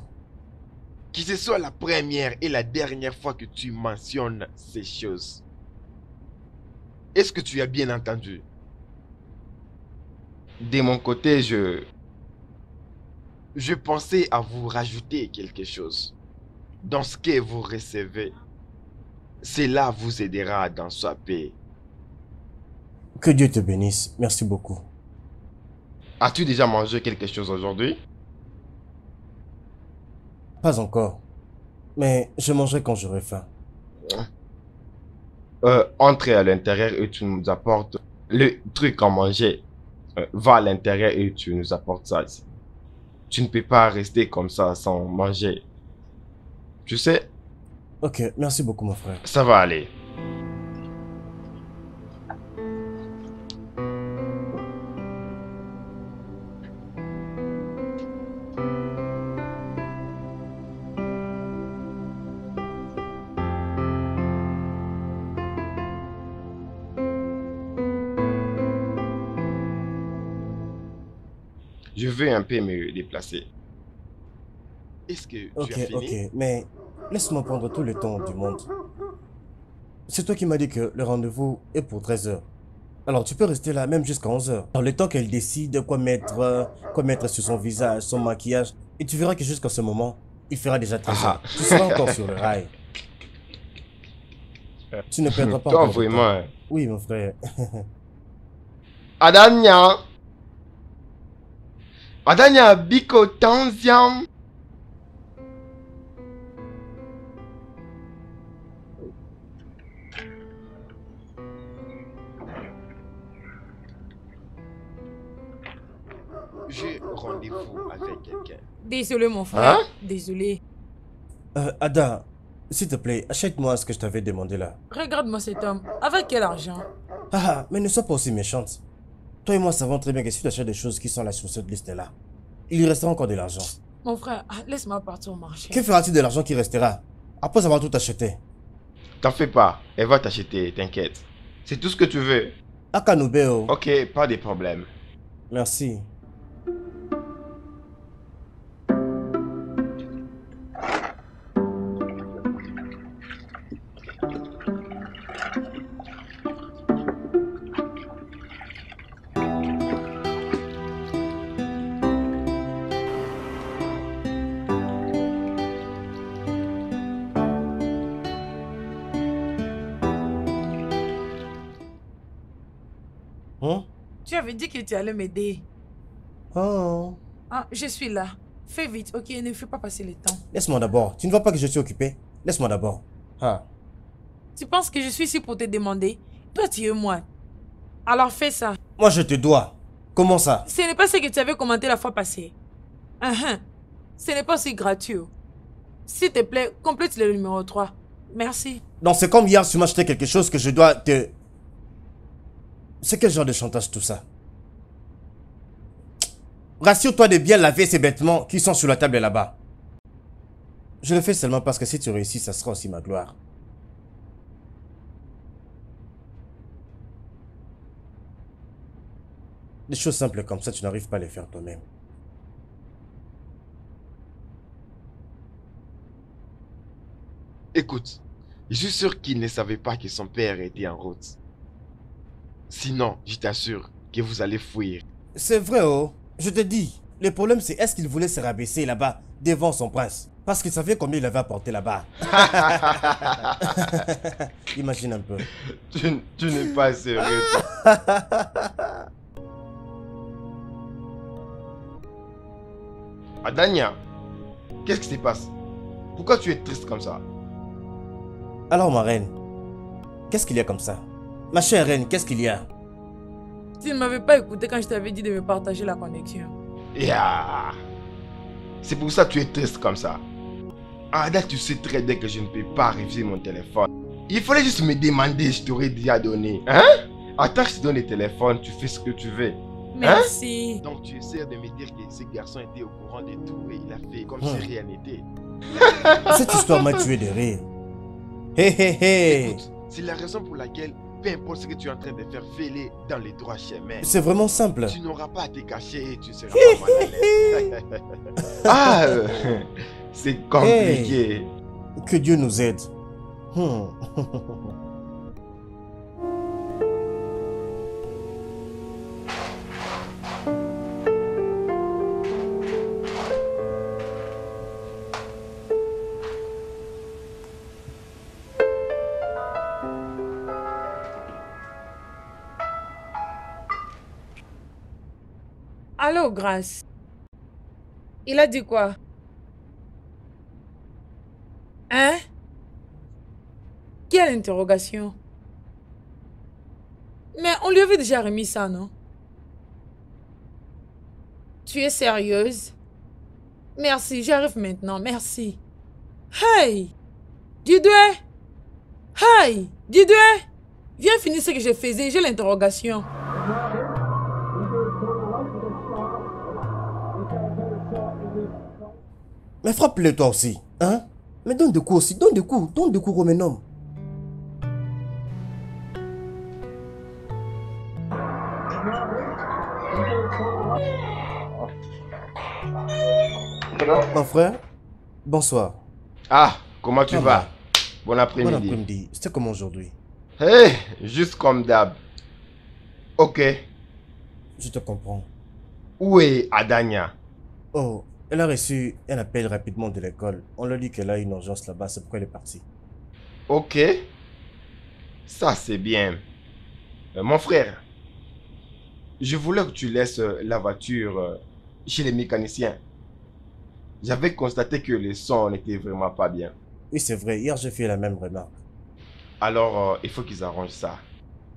Que ce soit la première et la dernière fois que tu mentionnes ces choses. Est-ce que tu as bien entendu? De mon côté, je... Je pensais à vous rajouter quelque chose. Dans ce que vous recevez, cela vous aidera dans sa paix. Que Dieu te bénisse. Merci beaucoup. As-tu déjà mangé quelque chose aujourd'hui? Pas encore. Mais je mangerai quand j'aurai faim. euh, Entre à l'intérieur et tu nous apportes le truc à manger. Euh, va à l'intérieur et tu nous apportes ça. Tu ne peux pas rester comme ça sans manger. Tu sais, Ok, merci beaucoup mon frère. ça va aller. Je veux un peu me déplacer. Est-ce que tu Ok, as fini? ok, mais laisse-moi prendre tout le temps du monde. C'est toi qui m'as dit que le rendez-vous est pour 13h. Alors tu peux rester là même jusqu'à 11h. Dans le temps qu'elle décide quoi mettre, euh, quoi mettre sur son visage, son maquillage. Et tu verras que jusqu'à ce moment, il fera déjà 13h. Ah. Tu seras encore sur le rail. Tu ne perdras pas Toi, temps. vraiment. hein. Oui, mon frère. Adanya. Adanya biko tanziam. J'ai rendez-vous avec quelqu'un. Désolé, mon frère. Hein? Désolé. Euh, Ada, s'il te plaît, achète-moi ce que je t'avais demandé là. Regarde-moi cet homme. Avec quel argent? Ah, mais ne sois pas aussi méchante. Toi et moi savons très bien que si tu achètes des choses qui sont là sur cette liste-là, il restera encore de l'argent. Mon frère, ah, laisse-moi partir au marché. Que feras-tu de l'argent qui restera? Après avoir tout acheté T'en fais pas. Elle va t'acheter, t'inquiète. C'est tout ce que tu veux. Akanubeo. Ok, pas de problème. Merci. Tu avais dit que tu allais m'aider. Oh. Ah, je suis là. Fais vite, ok? Ne fais pas passer le temps. Laisse-moi d'abord. Tu ne vois pas que je suis occupé? Laisse-moi d'abord. Ah. Tu penses que je suis ici pour te demander? Toi, tu es moi. Alors fais ça. Moi, je te dois. Comment ça? Ce n'est pas ce que tu avais commenté la fois passée. Uhum. Ce n'est pas si gratuit. S'il te plaît, complète le numéro 3. Merci. Donc c'est comme hier, tu m'as acheté quelque chose que je dois te... C'est quel genre de chantage tout ça? Rassure-toi de bien laver ces vêtements qui sont sur la table là-bas. Je le fais seulement parce que si tu réussis, ça sera aussi ma gloire. Des choses simples comme ça, tu n'arrives pas à les faire toi-même. Écoute, je suis sûr qu'il ne savait pas que son père était en route. Sinon, je t'assure que vous allez fuir. C'est vrai, oh. Je te dis, le problème c'est est-ce qu'il voulait se rabaisser là-bas devant son prince? Parce qu'il savait combien il avait apporté là-bas. Imagine un peu. Tu, tu n'es pas sérieux. Adania, qu'est-ce qui se passe? Pourquoi tu es triste comme ça? Alors ma reine, qu'est-ce qu'il y a comme ça? Ma chère reine, qu'est-ce qu'il y a? Tu ne m'avais pas écouté quand je t'avais dit de me partager la connexion. Yeah. C'est pour ça que tu es triste comme ça. Ada, tu sais très bien que je ne peux pas réviser mon téléphone. Il fallait juste me demander, je t'aurais déjà donné. Hein? Attends, je te donne le téléphone, tu fais ce que tu veux. Merci. Donc tu essaies de me dire que ce garçon était au courant de tout et il a fait comme Hmm. si rien n'était. Cette histoire m'a tué de rire. Hé hé hé c'est la raison pour laquelle peu importe ce que tu es en train de faire, fais-le dans les droits chemins. C'est vraiment simple. Tu n'auras pas à te cacher et tu seras pas mal à ah, euh, c'est compliqué. Que Dieu nous aide. Hmm. Allô, Grâce. Il a dit quoi? Hein? Quelle interrogation? Mais on lui avait déjà remis ça, non? Tu es sérieuse? Merci, j'arrive maintenant, merci. Hey! Didoué Hey! Didoué Viens finir ce que je faisais, j'ai l'interrogation. Mais frappe-le toi aussi, hein? Mais donne des coups aussi, donne des coups, donne des coups comme un homme. Mon frère, bonsoir. Ah, comment tu vas? va? Bon Bon après-midi. après-midi. C'était comment aujourd'hui? Hé, juste comme d'hab. Ok. Je te comprends. Où est Adania Oh, elle a reçu un appel rapidement de l'école. On lui a dit qu'elle a une urgence là-bas, c'est pourquoi elle est partie. Ok. Ça, c'est bien. Euh, mon frère, je voulais que tu laisses euh, la voiture euh, chez les mécaniciens. J'avais constaté que le son n'était vraiment pas bien. Oui, c'est vrai, hier j'ai fait la même remarque. Alors, euh, il faut qu'ils arrangent ça.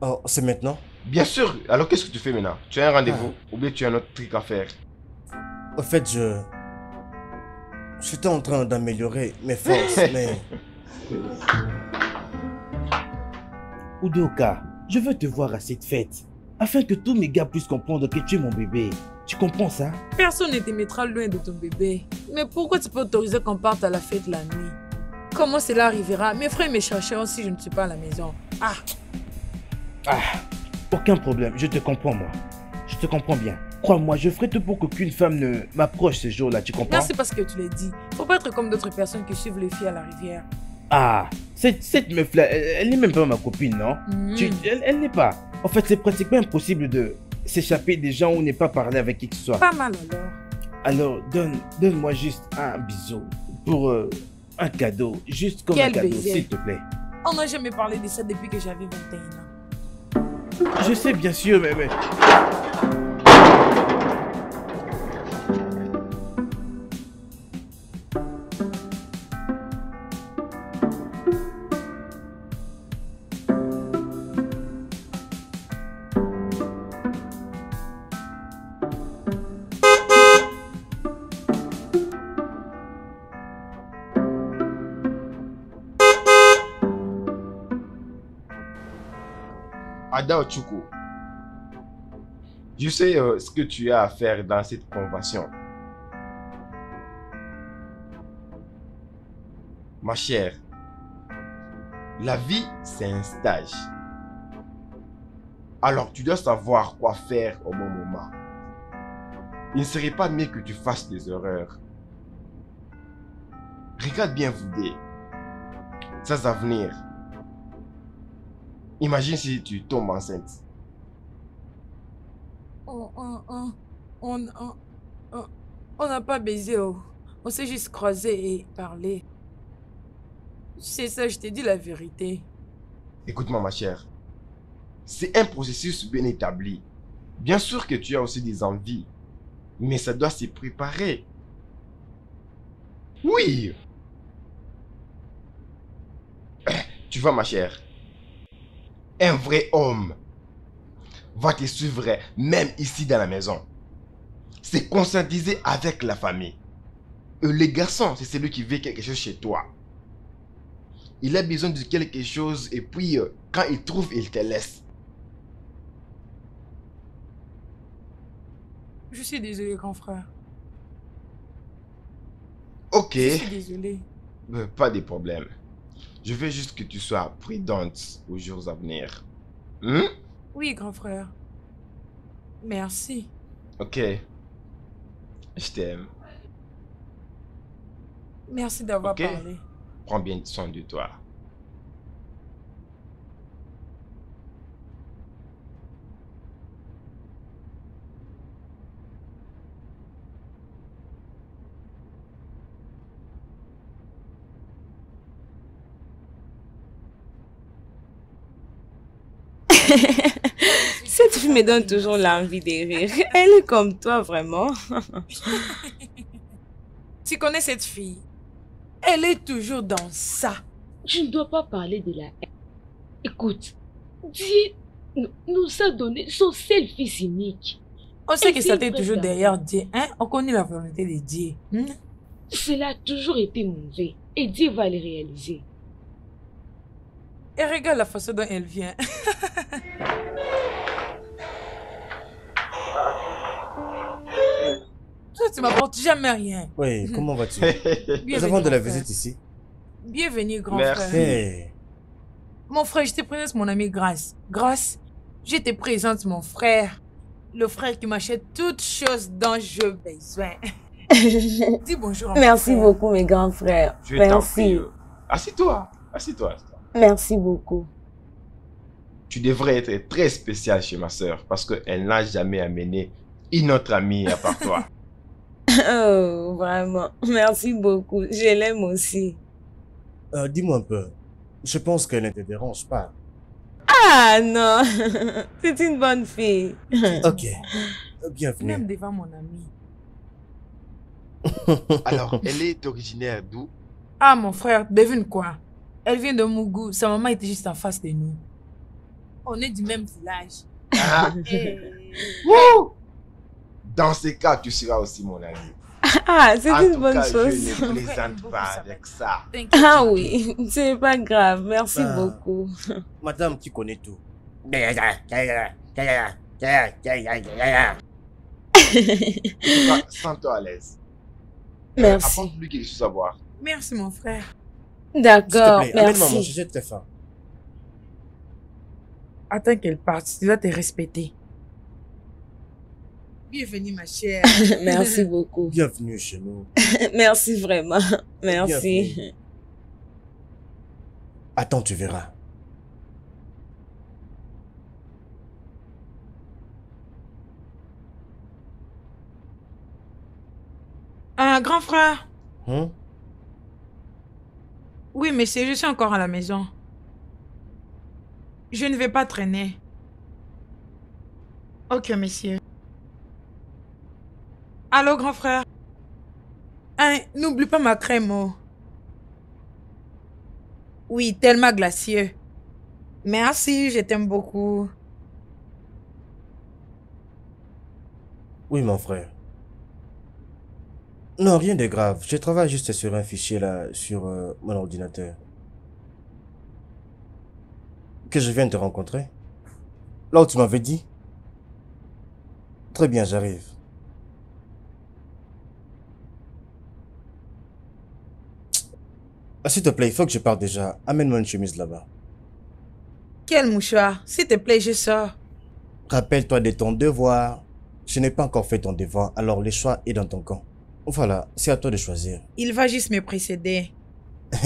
Oh, c'est maintenant? Bien sûr. Alors, qu'est-ce que tu fais maintenant? Tu as un rendez-vous ou bien tu as un autre truc à faire? Au fait, je... J'étais en train d'améliorer mes forces, mais... Udoka, je veux te voir à cette fête. Afin que tous mes gars puissent comprendre que tu es mon bébé. Tu comprends ça? Personne ne te mettra loin de ton bébé. Mais pourquoi tu peux autoriser qu'on parte à la fête la nuit? Comment cela arrivera? Mes frères me chercheront si je ne suis pas à la maison. Ah, Ah, aucun problème, je te comprends moi. Je te comprends bien. Crois-moi, je ferai tout pour qu'aucune femme ne m'approche ce jour-là, tu comprends? Merci parce que tu l'as dit. Faut pas être comme d'autres personnes qui suivent les filles à la rivière. Ah, cette, cette meuf-là, elle, elle n'est même pas ma copine, non? Mhm. Tu- Elle, elle n'est pas. En fait, c'est pratiquement impossible de s'échapper des gens ou ne pas parler avec qui que ce soit. Pas mal alors. Alors, donne, donne-moi juste un bisou pour euh, un cadeau, juste comme Quel un cadeau, s'il te plaît. On n'a jamais parlé de ça depuis que j'avais 21 ans. Je sais bien sûr, mais... mais... Ada je sais euh, ce que tu as à faire dans cette convention. Ma chère, la vie, c'est un stage. Alors, tu dois savoir quoi faire au bon moment. Il ne serait pas mieux que tu fasses des erreurs. Regarde bien Voudé. Sans avenir. Imagine si tu tombes enceinte. On on- on- on- on- on- n'a pas baisé. oh. On s'est juste croisé et parlé. C'est ça, je t'ai dit la vérité. Écoute-moi, ma chère. C'est un processus bien établi. Bien sûr que tu as aussi des envies, mais ça doit se préparer. Oui. Tu vois, ma chère, un vrai homme va te suivre même ici dans la maison. C'est conscientiser avec la famille. Et le garçon, c'est celui qui veut quelque chose chez toi. Il a besoin de quelque chose et puis euh, quand il trouve, il te laisse. Je suis désolée, grand frère. Ok, Je suis désolée. euh, pas de problème. Je veux juste que tu sois prudente aux jours à venir. Hmm? Oui, grand frère. Merci. Ok. Je t'aime. Merci d'avoir Ok? parlé. Prends bien soin de toi. Cette fille me donne toujours l'envie de rire. Elle est comme toi, vraiment. Tu connais cette fille? Elle est toujours dans ça. Tu ne dois pas parler de la haine. Écoute, Dieu nous- a donné son seul fils unique. On sait Et que Satan est toujours derrière Dieu. Hein? On connaît la volonté de Dieu. Hmm? Cela a toujours été mauvais et Dieu va le réaliser. Et regarde la façon dont elle vient. Toi, tu m'apportes jamais rien. Oui, comment vas-tu? Nous avons de la frère. visite ici. Bienvenue, grand Merci. frère. Hey, Mon frère, je te présente mon ami Grâce. Grâce, je te présente mon frère. Le frère qui m'achète toutes choses dont j'ai besoin. Dis bonjour Merci beaucoup, mes grands frères. Je Merci. Assis-toi. Assis-toi. Merci beaucoup. Tu devrais être très spécial chez ma soeur parce qu'elle n'a jamais amené une autre amie à part toi. Oh, vraiment. Merci beaucoup. Je l'aime aussi. euh, dis-moi un peu. Je pense qu'elle ne te dérange pas. Ah non, c'est une bonne fille. Ok. Même Bienvenue. devant mon ami. Alors, elle est originaire d'où? Ah, mon frère, devine quoi? Elle vient de Mougou. Sa maman était juste en face de nous. On est du même village. Ah, Eh, Dans ces cas, tu seras aussi mon ami. Ah, c'est En une tout bonne cas, chose. je ne plaisante pas avec ça. Ah oui, c'est pas grave. Merci Ah. beaucoup. Madame qui connaît tout. Sens-toi à l'aise. Euh, Merci. Apporte-lui quelque chose à boire. Merci, mon frère. S'il te D'accord, plaît, merci. faim. Attends qu'elle parte. Tu dois te respecter. Bienvenue, ma chère. Merci beaucoup. Bienvenue chez nous. Merci vraiment. Merci. Bienvenue. Attends, tu verras. Un grand frère. Hein? Oui, monsieur, je suis encore à la maison. Je ne vais pas traîner. Ok, monsieur. Allô, grand frère. Hein, n'oublie pas ma crème. oh. Oui, tellement glacieux. Merci, je t'aime beaucoup. Oui, mon frère. Non, rien de grave. Je travaille juste sur un fichier là, sur euh, mon ordinateur. Que je viens de te rencontrer. Là où tu m'avais dit. Très bien, j'arrive. Ah, S'il te plaît, il faut que je parte déjà. Amène-moi une chemise là-bas. Quel mouchoir? S'il te plaît, je sors. Rappelle-toi de ton devoir. Je n'ai pas encore fait ton devoir, alors le choix est dans ton camp. Voilà, c'est à toi de choisir. Il va juste me précéder.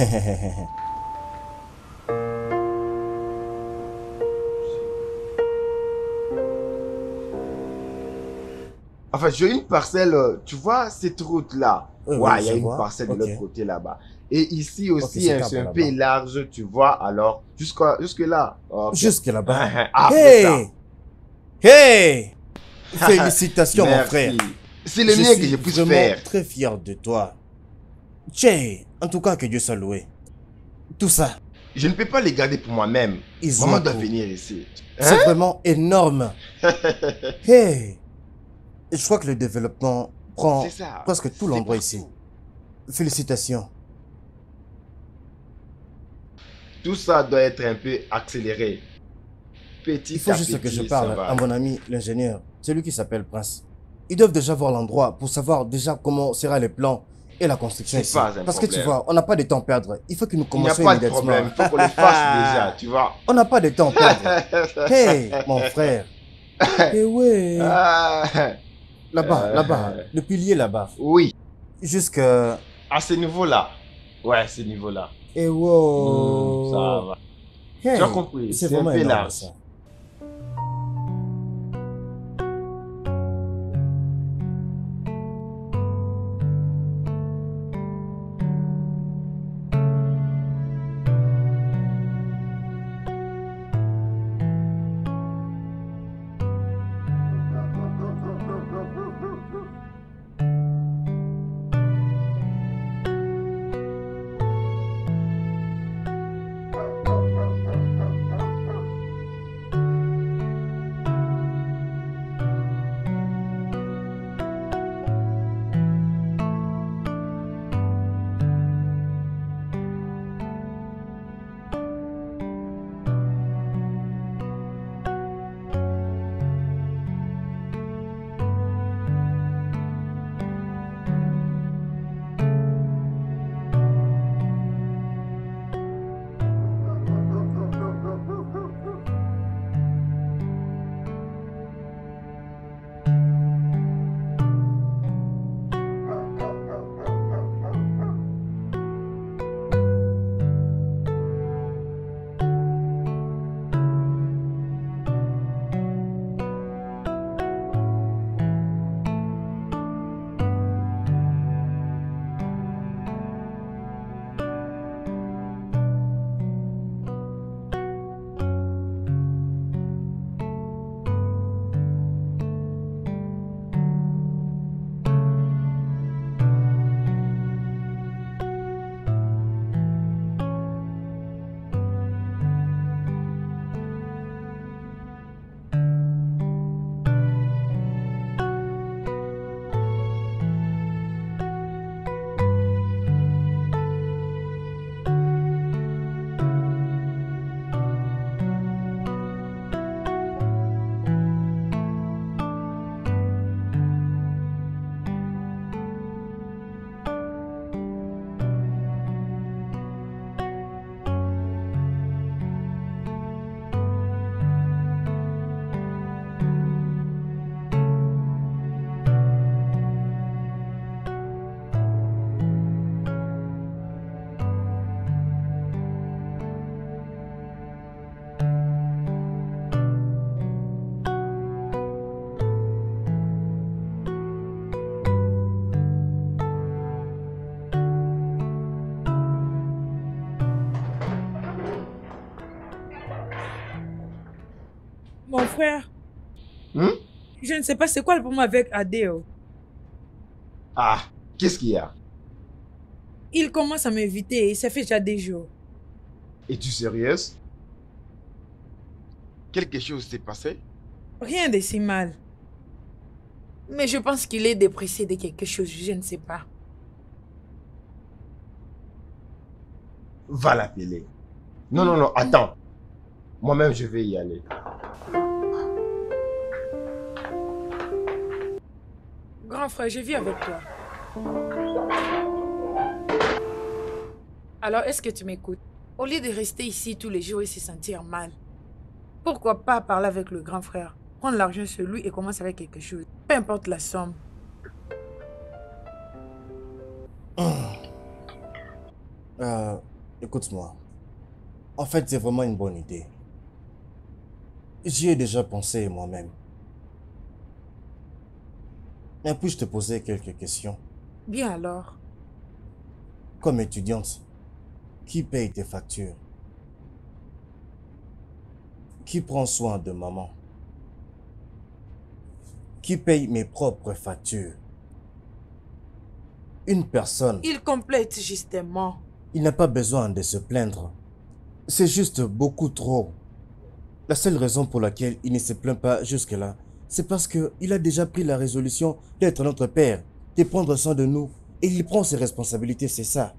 Enfin, j'ai une parcelle, euh, tu vois, cette route-là. Oui, ouais, il y a une vois. parcelle de l'autre côté là-bas. Et ici aussi, c'est hein, c'est un peu large, tu vois. Alors, jusqu'à jusque là. Jusque là-bas. Après ça. Hey! Hey! Félicitations, mon Merci. frère. C'est le Je mieux que je puisse vraiment faire. très fier de toi. Tchè, en tout cas, que Dieu soit loué. Tout ça, Je ne peux pas les garder pour moi-même. Maman doit venir ici. C'est vraiment énorme. Hey! Je crois que le développement prend ça. presque tout l'endroit ici. Félicitations. Tout ça doit être un peu accéléré. Petit Il faut à juste que je parle à mon ami l'ingénieur, celui qui s'appelle Prince. Ils doivent déjà voir l'endroit pour savoir déjà comment sera le plan et la construction C'est ici. pas un Parce que tu vois, on n'a pas de temps à perdre. Il faut que nous Il n'y a commencions pas de immédiatement. problème, il faut qu'on le fasse déjà, tu vois. On n'a pas de temps à perdre. hey, mon frère. Eh ouais. Ah, Là-bas, Euh. là-bas. Le pilier là-bas. oui, Jusque. à ce niveau-là. Ouais, ce niveau-là. Eh wow. Hmm, ça va. Hey, Tu as compris, C'est un vraiment peu énorme, large. ça. Frère. Hmm? Je ne sais pas c'est quoi le problème avec Adeo. Ah, qu'est-ce qu'il y a? Il commence à m'inviter et ça fait déjà des jours. Es-tu sérieuse? Quelque chose s'est passé? Rien de si mal. Mais je pense qu'il est dépressé de quelque chose, je ne sais pas. Va l'appeler. Non, non, non, attends. Moi-même, je vais y aller. Frère, je vis avec toi. Alors, est-ce que tu m'écoutes? Au lieu de rester ici tous les jours et se sentir mal, pourquoi pas parler avec le grand frère Prendre l'argent sur lui et commencer avec quelque chose. Peu importe la somme? Euh, écoute-moi. En fait, c'est vraiment une bonne idée. J'y ai déjà pensé moi-même. Mais puis-je te poser quelques questions Bien alors. Comme étudiante, qui paye tes factures? Qui prend soin de maman? Qui paye mes propres factures? Une personne, Il complète justement. il n'a pas besoin de se plaindre. C'est juste beaucoup trop. La seule raison pour laquelle il ne se plaint pas jusque-là, c'est parce qu'il a déjà pris la résolution d'être notre père, de prendre soin de nous, et il prend ses responsabilités, c'est ça.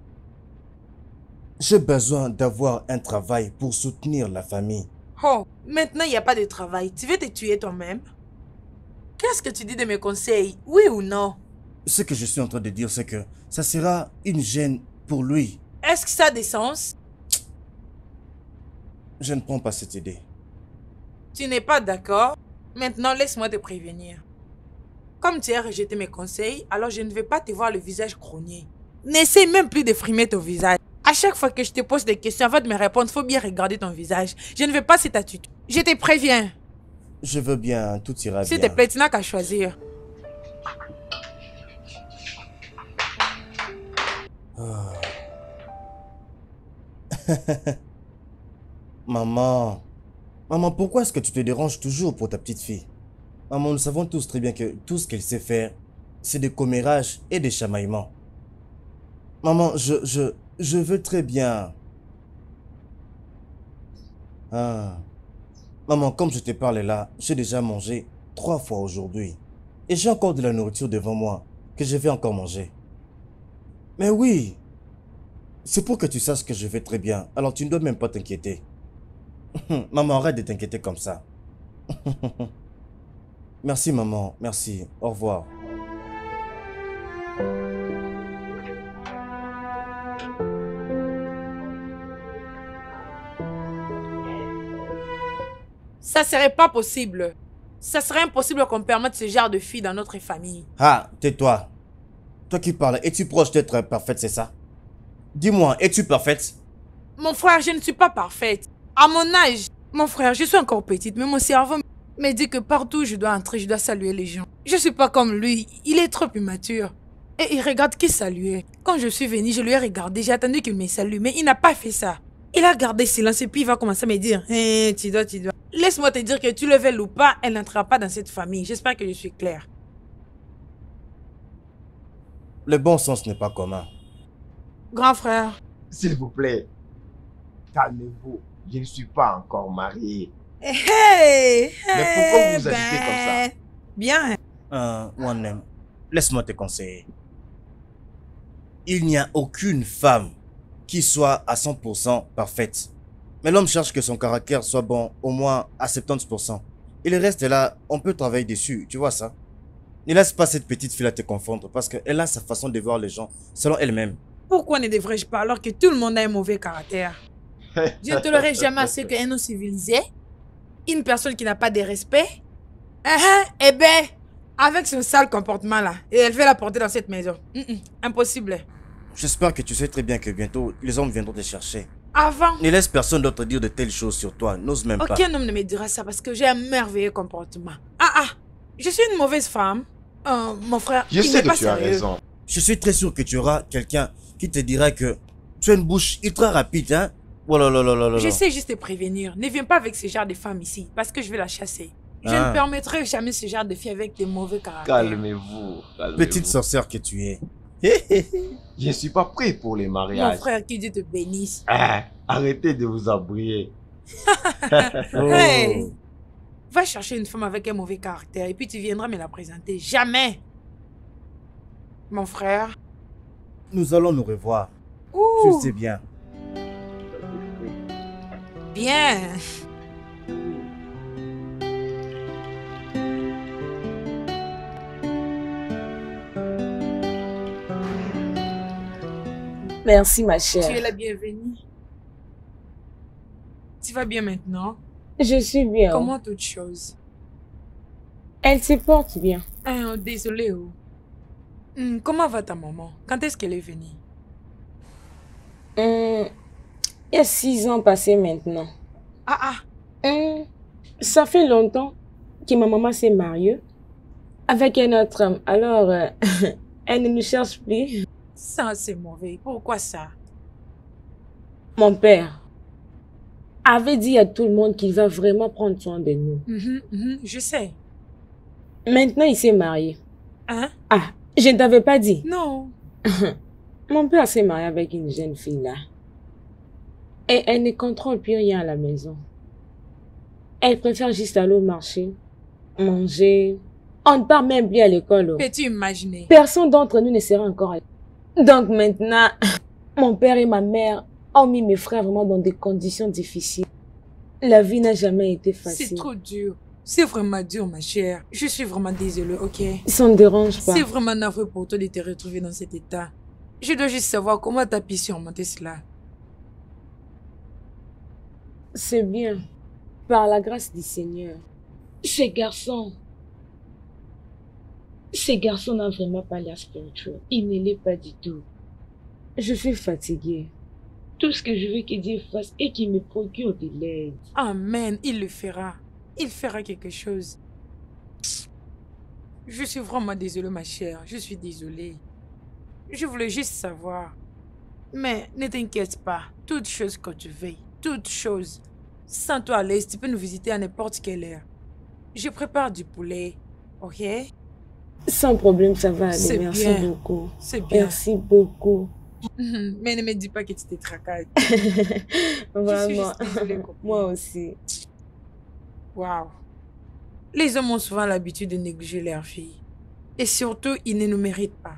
J'ai besoin d'avoir un travail pour soutenir la famille. Oh, maintenant il n'y a pas de travail. Tu veux te tuer toi-même? Qu'est-ce que tu dis de mes conseils? Oui ou non? Ce que je suis en train de dire, c'est que ça sera une gêne pour lui. Est-ce que ça a des sens? Je ne prends pas cette idée. Tu n'es pas d'accord? Maintenant, laisse-moi te prévenir. Comme tu as rejeté mes conseils, alors je ne vais pas te voir le visage grogné. N'essaie même plus de frimer ton visage. À chaque fois que je te pose des questions, avant de me répondre, faut bien regarder ton visage. Je ne veux pas cette attitude. Je te préviens. Je veux bien, tout ira S'il bien. te plaît, tu n'as qu'à choisir. Maman, maman, pourquoi est-ce que tu te déranges toujours pour ta petite fille? Maman, nous savons tous très bien que tout ce qu'elle sait faire, c'est des commérages et des chamaillements. Maman, je, je, je veux très bien. Ah. Maman, comme je te parle là, j'ai déjà mangé trois fois aujourd'hui. Et j'ai encore de la nourriture devant moi que je vais encore manger. Mais oui, c'est pour que tu saches que je vais très bien. Alors tu ne dois même pas t'inquiéter. maman, arrête de t'inquiéter comme ça. merci maman, merci. Au revoir. Ça serait pas possible. Ça serait impossible qu'on permette ce genre de fille dans notre famille. Ah, tais-toi. Toi qui parles, es-tu proche d'être parfaite, c'est ça? Dis-moi, es-tu parfaite? Mon frère, je ne suis pas parfaite. À mon âge, mon frère, je suis encore petite, mais mon cerveau me dit que partout où je dois entrer, je dois saluer les gens. Je suis pas comme lui, il est trop immature. Et il regarde qui saluer. Quand je suis venue, je lui ai regardé, j'ai attendu qu'il me salue, mais il n'a pas fait ça. Il a gardé silence et puis il va commencer à me dire Hé, tu dois, tu dois. Laisse-moi te dire que tu le veuilles ou pas, elle n'entrera pas dans cette famille. J'espère que je suis claire. Le bon sens n'est pas commun. Grand frère, S'il vous plaît, calmez-vous. Je ne suis pas encore marié. Hey, Mais pourquoi vous vous agitez comme ça? ben, Bien. Euh, Wanem, laisse-moi te conseiller. Il n'y a aucune femme qui soit à 100% parfaite. Mais l'homme cherche que son caractère soit bon au moins à 70%. Et le reste là, on peut travailler dessus, tu vois ça? Ne laisse pas cette petite fille à te confondre parce qu'elle a sa façon de voir les gens selon elle-même. Pourquoi ne devrais-je pas alors que tout le monde a un mauvais caractère? Je ne tolérerai jamais à ce qu'un homme civilisé, une personne qui n'a pas de respect, hein, eh ben, avec son sale comportement là, et elle veut la porter dans cette maison. Mm, mm, impossible. J'espère que tu sais très bien que bientôt les hommes viendront te chercher. Avant, Ne laisse personne d'autre dire de telles choses sur toi, n'ose même pas. aucun homme ne me dira ça parce que j'ai un merveilleux comportement. Ah ah, je suis une mauvaise femme. Euh, mon frère, Je il sais que pas tu as raison. Je suis très sûr que tu auras quelqu'un qui te dira que tu as une bouche ultra rapide, hein. Oh là là là là là là. J'essaie juste de prévenir. Ne viens pas avec ce genre de femme ici, parce que je vais la chasser. Je Ah. ne permettrai jamais ce genre de fille avec des mauvais caractères. Calmez-vous. Petite sorcière que tu es. Je ne suis pas prêt pour les Mon mariages. frère, qui Dieu te bénisse. Ah, arrêtez de vous abrouiller. Oh. Hey. Va chercher une femme avec un mauvais caractère et puis tu viendras me la présenter. Jamais. Mon frère. Nous allons nous revoir. Tu Ouh, le sais bien. Bien. Merci, ma Tu es chère. la bienvenue. Tu vas bien maintenant? Je suis bien. Comment toute chose Elle se porte bien. Ah, Désolé. Oh. Hmm, comment va ta maman? Quand est-ce qu'elle est venue? Hum, il y a six ans passés maintenant. Ah ah, Hum, ça fait longtemps que ma maman s'est mariée avec un autre homme. Alors, euh, elle ne nous cherche plus. ça c'est mauvais. Pourquoi ça? Mon père avait dit à tout le monde qu'il va vraiment prendre soin de nous. Mhm, mhm, Je sais. Maintenant, il s'est marié. Hein? Ah, je ne t'avais pas dit. Non. Mon père s'est marié avec une jeune fille là. Et elle ne contrôle plus rien à la maison. Elle préfère juste aller au marché, manger. On ne part même plus à l'école. Peux-tu imaginer Personne d'entre nous ne sera encore à l'école. Donc maintenant, mon père et ma mère ont mis mes frères vraiment dans des conditions difficiles. La vie n'a jamais été C'est facile. trop dur. C'est vraiment dur, ma chère. Je suis vraiment désolée, ok? Ça ne dérange pas. C'est vraiment navré pour toi de te retrouver dans cet état. Je dois juste savoir comment t'as pu surmonter cela. C'est bien. Par la grâce du Seigneur. Ces garçons. Ces garçons n'ont vraiment pas l'air spirituel. Il ne l'est pas du tout. Je suis fatiguée. Tout ce que je veux que Dieu fasse et qu'il me procure de l'aide. Amen, il le fera. Il fera quelque chose. Je suis vraiment désolée, ma chère. Je suis désolée. Je voulais juste savoir. Mais ne t'inquiète pas. Toute chose que tu veux. Toute chose. Sens-toi à l'aise. Tu peux nous visiter à n'importe quelle heure. Je prépare du poulet. Ok? Sans problème, ça va aller. Merci bien. beaucoup. C'est bien. Merci beaucoup. Mais ne me dis pas que tu t'es tracassé. Vraiment. désolée. Moi aussi. Waouh. Les hommes ont souvent l'habitude de négliger leurs filles. Et surtout, ils ne nous méritent pas.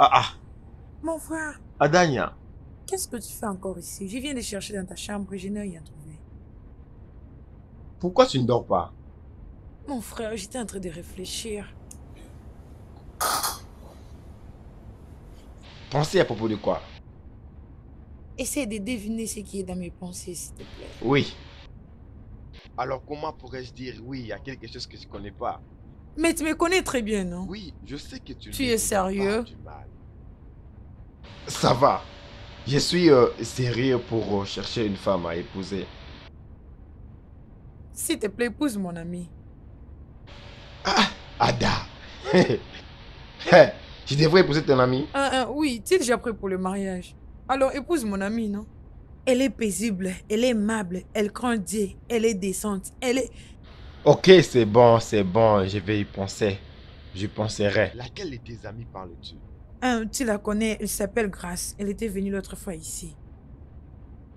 Ah ah, Mon frère, Adania, qu'est-ce que tu fais encore ici? Je viens de chercher dans ta chambre et je n'ai rien trouvé. pourquoi tu ne dors pas? Mon frère, j'étais en train de réfléchir. Pensez à propos de quoi? Essaye de deviner ce qui est dans mes pensées, s'il te plaît. Oui. Alors comment pourrais-je dire oui à quelque chose que je ne connais pas? Mais tu me connais très bien, non? Oui, je sais que tu Tu es sérieux? pas du mal. Ça va. Je suis euh, sérieux pour euh, chercher une femme à épouser. S'il te plaît, épouse mon ami. Ada. je devrais épouser ton ami Ah, ah, oui, tu es déjà prêt pour le mariage. Alors épouse mon ami, non? Elle est paisible, elle est aimable, elle craint Dieu, elle est décente, elle est... Ok, c'est bon, c'est bon, je vais y penser. Je penserai. Laquelle de tes amis parles-tu? Ah, tu la connais, elle s'appelle Grace. Elle était venue l'autre fois ici.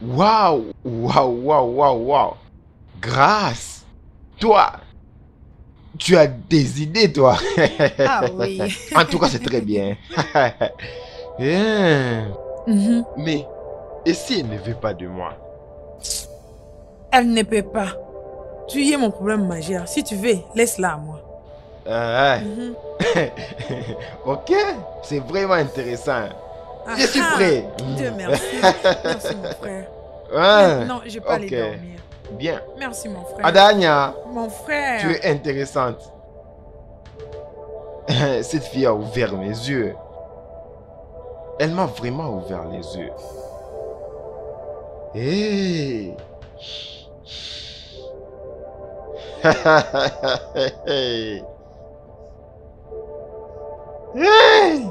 Waouh, waouh, waouh, waouh, waouh. Grâce. Toi, tu as des idées, toi. Ah oui. en tout cas, c'est très bien. Bien. Mhm. Mais, et si elle ne veut pas de moi? Elle ne peut pas. Tu y es mon problème majeur. Si tu veux, laisse-la à moi. Ah, Mhm. Ok, c'est vraiment intéressant. Je suis Ah, prêt. Dieu merci. Merci mon frère. Ouais, Non, je vais pas aller dormir. Bien. Merci mon frère. Adania, Mon frère. tu es intéressante. Cette fille a ouvert mes yeux. Elle m'a vraiment ouvert les yeux. Hey. hey. Hey.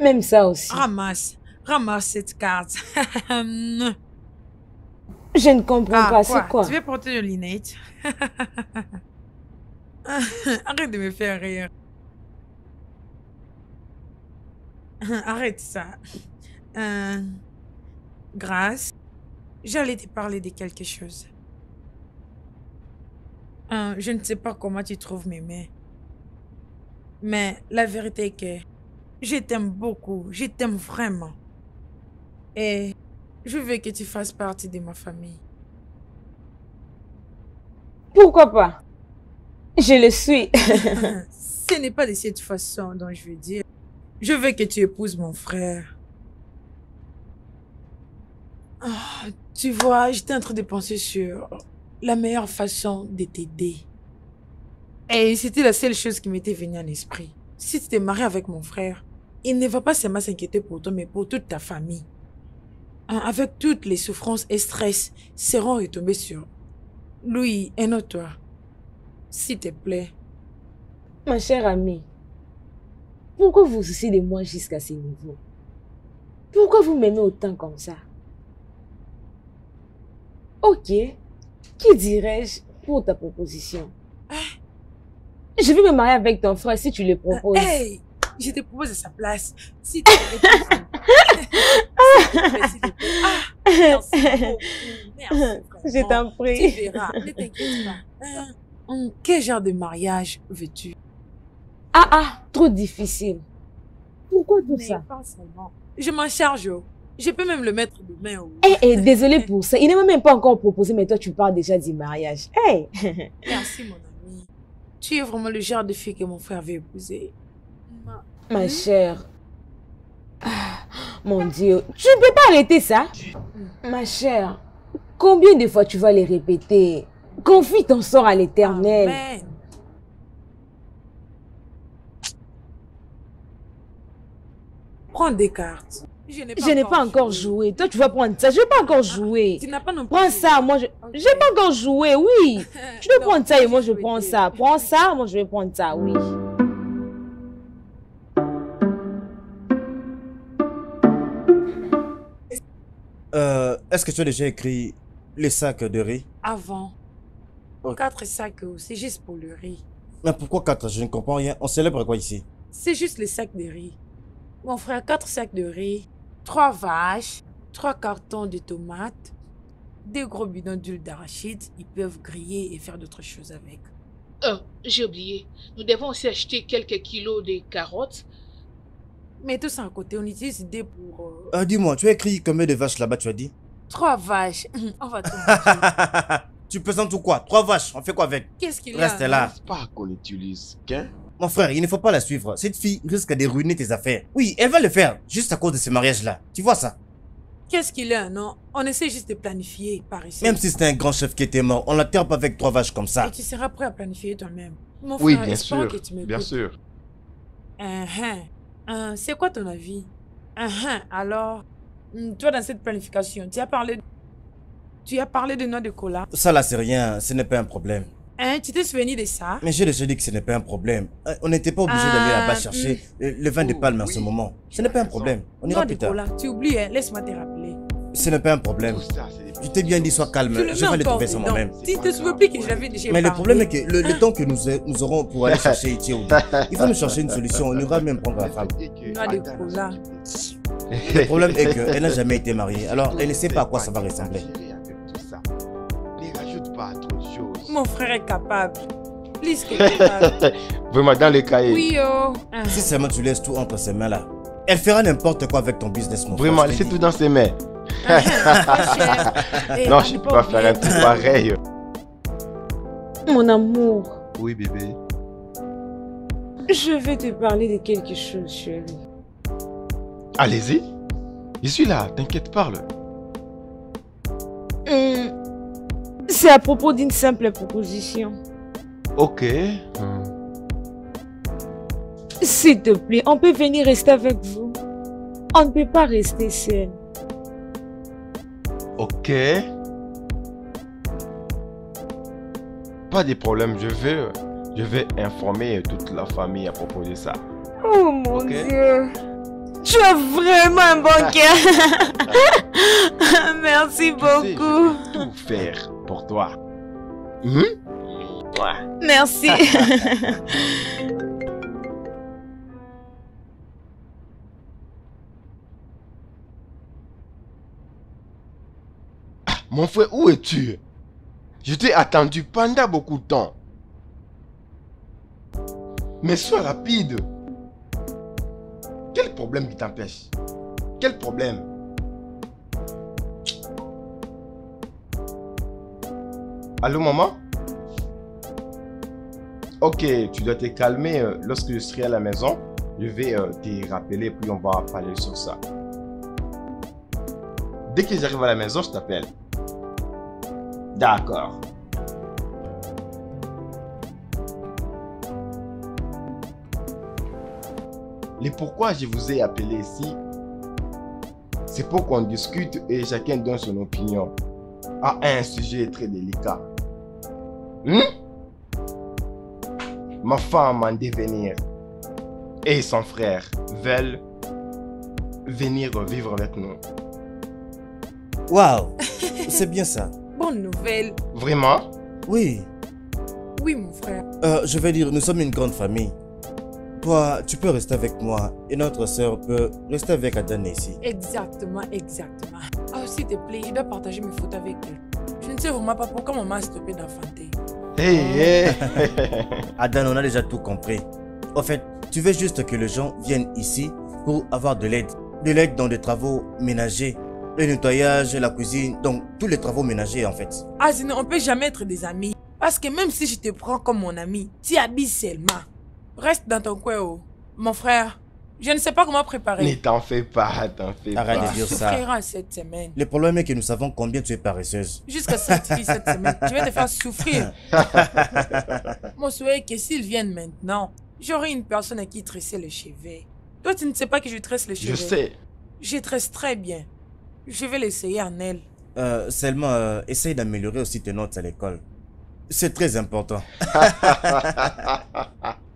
Même ça aussi. Ramasse. Ramasse cette carte. Je ne comprends Ah, pas. C'est quoi? Tu veux porter le lunette Arrête de me faire rire. Arrête ça. Euh, Grâce, j'allais te parler de quelque chose. Euh, je ne sais pas comment tu trouves mes mains. Mais la vérité est que je t'aime beaucoup. Je t'aime vraiment. Et je veux que tu fasses partie de ma famille. Pourquoi pas? Je le suis. Ce n'est pas de cette façon dont je veux dire. Je veux que tu épouses mon frère. Ah, tu vois, j'étais en train de penser sur la meilleure façon de t'aider. Et c'était la seule chose qui m'était venue en esprit. Si tu t'es marié avec mon frère, il ne va pas seulement s'inquiéter pour toi, mais pour toute ta famille. Hein, avec toutes les souffrances et stress seront retombés sur lui et non toi. S'il te plaît. Ma chère amie, pourquoi vous souciez de moi jusqu'à ce niveau? Pourquoi vous m'aimez autant comme ça? Ok, qui dirais-je pour ta proposition? Je vais me marier avec ton frère si tu le proposes. Hey, je te propose sa place. Si tu. Ah, Je t'en Tu prie. verras, ne t'inquiète pas. Hein, hum, quel genre de mariage veux-tu? Ah ah, trop difficile. Pourquoi tout Mais ça? pas seulement. Je m'en charge. oh. Je peux même le mettre demain. oh. Eh, eh, désolé pour ça. Il ne m'a même pas encore proposé, mais toi, tu parles déjà du mariage. Hey Merci, mon ami. Tu es vraiment le genre de fille que mon frère veut épouser. Ma- Hmm? chère. Ah, mon Dieu, tu ne peux pas arrêter ça Ma chère, combien de fois tu vas les répéter? Confie ton sort à l'éternel. Prends des cartes. Je n'ai n'ai pas encore joué. Toi, tu vas prendre ça. Je ne vais pas encore jouer. Tu n'as pas non plus. Prends ça, moi je... Vais pas encore jouer, oui. Tu peux prendre ça et moi je prends ça. Prends ça, moi je vais prendre ça, oui. Euh, Est-ce que tu as déjà écrit les sacs de riz? Avant. Ok. Quatre sacs, c'est juste pour le riz. Mais pourquoi quatre? Je ne comprends rien. On célèbre quoi ici? C'est juste les sacs de riz. Mon frère, quatre sacs de riz, trois vaches, trois cartons de tomates, deux gros bidons d'huile d'arachide. Ils peuvent griller et faire d'autres choses avec. Oh, j'ai oublié. Nous devons aussi acheter quelques kilos de carottes. Mais tout ça à côté, on utilise des pour euh, euh, Dis-moi, tu as écrit combien de vaches là-bas, tu as dit? Trois vaches. on va tout. Tu plaisantes ou quoi? Trois vaches, on fait quoi avec? Qu'est-ce qu'il y a? Reste là. C'est pas qu'on utilise qu'un. Mon frère, il ne faut pas la suivre. Cette fille risque de ruiner tes affaires. Oui, elle va le faire, juste à cause de ce mariage-là. Tu vois ça? Qu'est-ce qu'il y a, non? On essaie juste de planifier par ici. Même si c'était un grand chef qui était mort, on la terre pas avec trois vaches comme ça. Et tu seras prêt à planifier toi-même. Mon Oui, frère, bien sûr. que tu m'écoutes. Bien sûr. Uh-huh. Uh, c'est quoi ton avis? Uh-huh. Alors, hmm, toi dans cette planification, tu as parlé, tu as parlé de noix de cola. Ça là, c'est rien, ce n'est pas un problème. Hein, tu t'es souvenu de ça? Mais j'ai déjà dit que ce n'est pas un problème. On n'était pas obligé Ah, d'aller là-bas chercher le, le vin de Oh, palme en oui. ce moment. Ce n'est pas un problème. On ira Noix de plus tard. cola. Tu oublies, hein? laisse-moi te rappeler. Ce n'est pas un problème. Je t'ai bien dit, sois calme. Tu Je vais le encore trouver ça dedans. moi-même. Tu te souviens plus que je l'avais déjà Mais le problème est que le, le temps que nous, nous aurons pour aller chercher Etienne, il faut nous chercher une solution. On ira même prendre la femme. Cola. Le problème est qu'elle n'a jamais été mariée. Alors, elle ne sait pas à quoi ça va ressembler. Ne rajoute pas trop de choses. Mon frère est capable. Plus que capable. Vraiment, dans les cahiers. oui, oh. Ah. Si seulement tu laisses tout entre ses mains là, elle fera n'importe quoi avec ton business, mon Vraiment, laissez tout dans ses mains. Non, je ne peux pas faire un truc pareil. Mon amour, Oui, bébé. je vais te parler de quelque chose, chérie. Allez-y. Je suis là, t'inquiète, parle. Hum, C'est à propos d'une simple proposition. Ok. S'il te plaît, on peut venir rester avec vous. On ne peut pas rester seul. Ok. Pas de problème, je vais, je vais informer toute la famille à propos de ça. Oh mon. Dieu. Tu as vraiment un bon cœur. Merci Tu sais, beaucoup. je vais tout faire pour toi. Hmm? Ouais. Merci. Mon frère, où es-tu? Je t'ai attendu pendant beaucoup de temps. Mais sois rapide. Quel problème qui t'empêche? Quel problème? Allô, maman? Ok, tu dois te calmer. euh, Lorsque je serai à la maison, je vais euh, te rappeler, puis on va parler sur ça. Dès que j'arrive à la maison, je t'appelle. D'accord. Les pourquoi je vous ai appelé ici, c'est pour qu'on discute et chacun donne son opinion à un sujet très délicat. Hmm? Ma femme en devenir et son frère veulent venir vivre avec nous. Waouh, c'est bien ça. Bonne nouvelle. Vraiment? Oui. Oui, mon frère. Euh, je vais dire, nous sommes une grande famille. Toi, tu peux rester avec moi et notre sœur peut rester avec Adan ici. Exactement, exactement. Ah, s'il te plaît, je dois partager mes photos avec elle. Je ne sais vraiment pas pourquoi maman a stoppé d'enfanter. Hey, hey. Adan, on a déjà tout compris. En fait, tu veux juste que les gens viennent ici pour avoir de l'aide. De l'aide dans des travaux ménagers. Le nettoyage, la cuisine, donc tous les travaux ménagers en fait. Ah, sinon, on peut jamais être des amis. Parce que même si je te prends comme mon ami, tu habites seulement. Reste dans ton coin, oh. Mon frère, je ne sais pas comment Ne préparer. t'en fais pas, t'en fais Arrête pas. de Tu dire ça. cette semaine. Le problème est que nous savons combien tu es paresseuse. Jusqu'à cette fille cette semaine, je vais te faire souffrir. Mon souhait est que s'ils viennent maintenant, j'aurai une personne à qui tresser les cheveux. Toi, tu ne sais pas que je tresse les cheveux. Je sais. Je tresse très bien. Je vais l'essayer en elle. Euh, seulement, euh, essaye d'améliorer aussi tes notes à l'école. C'est très important.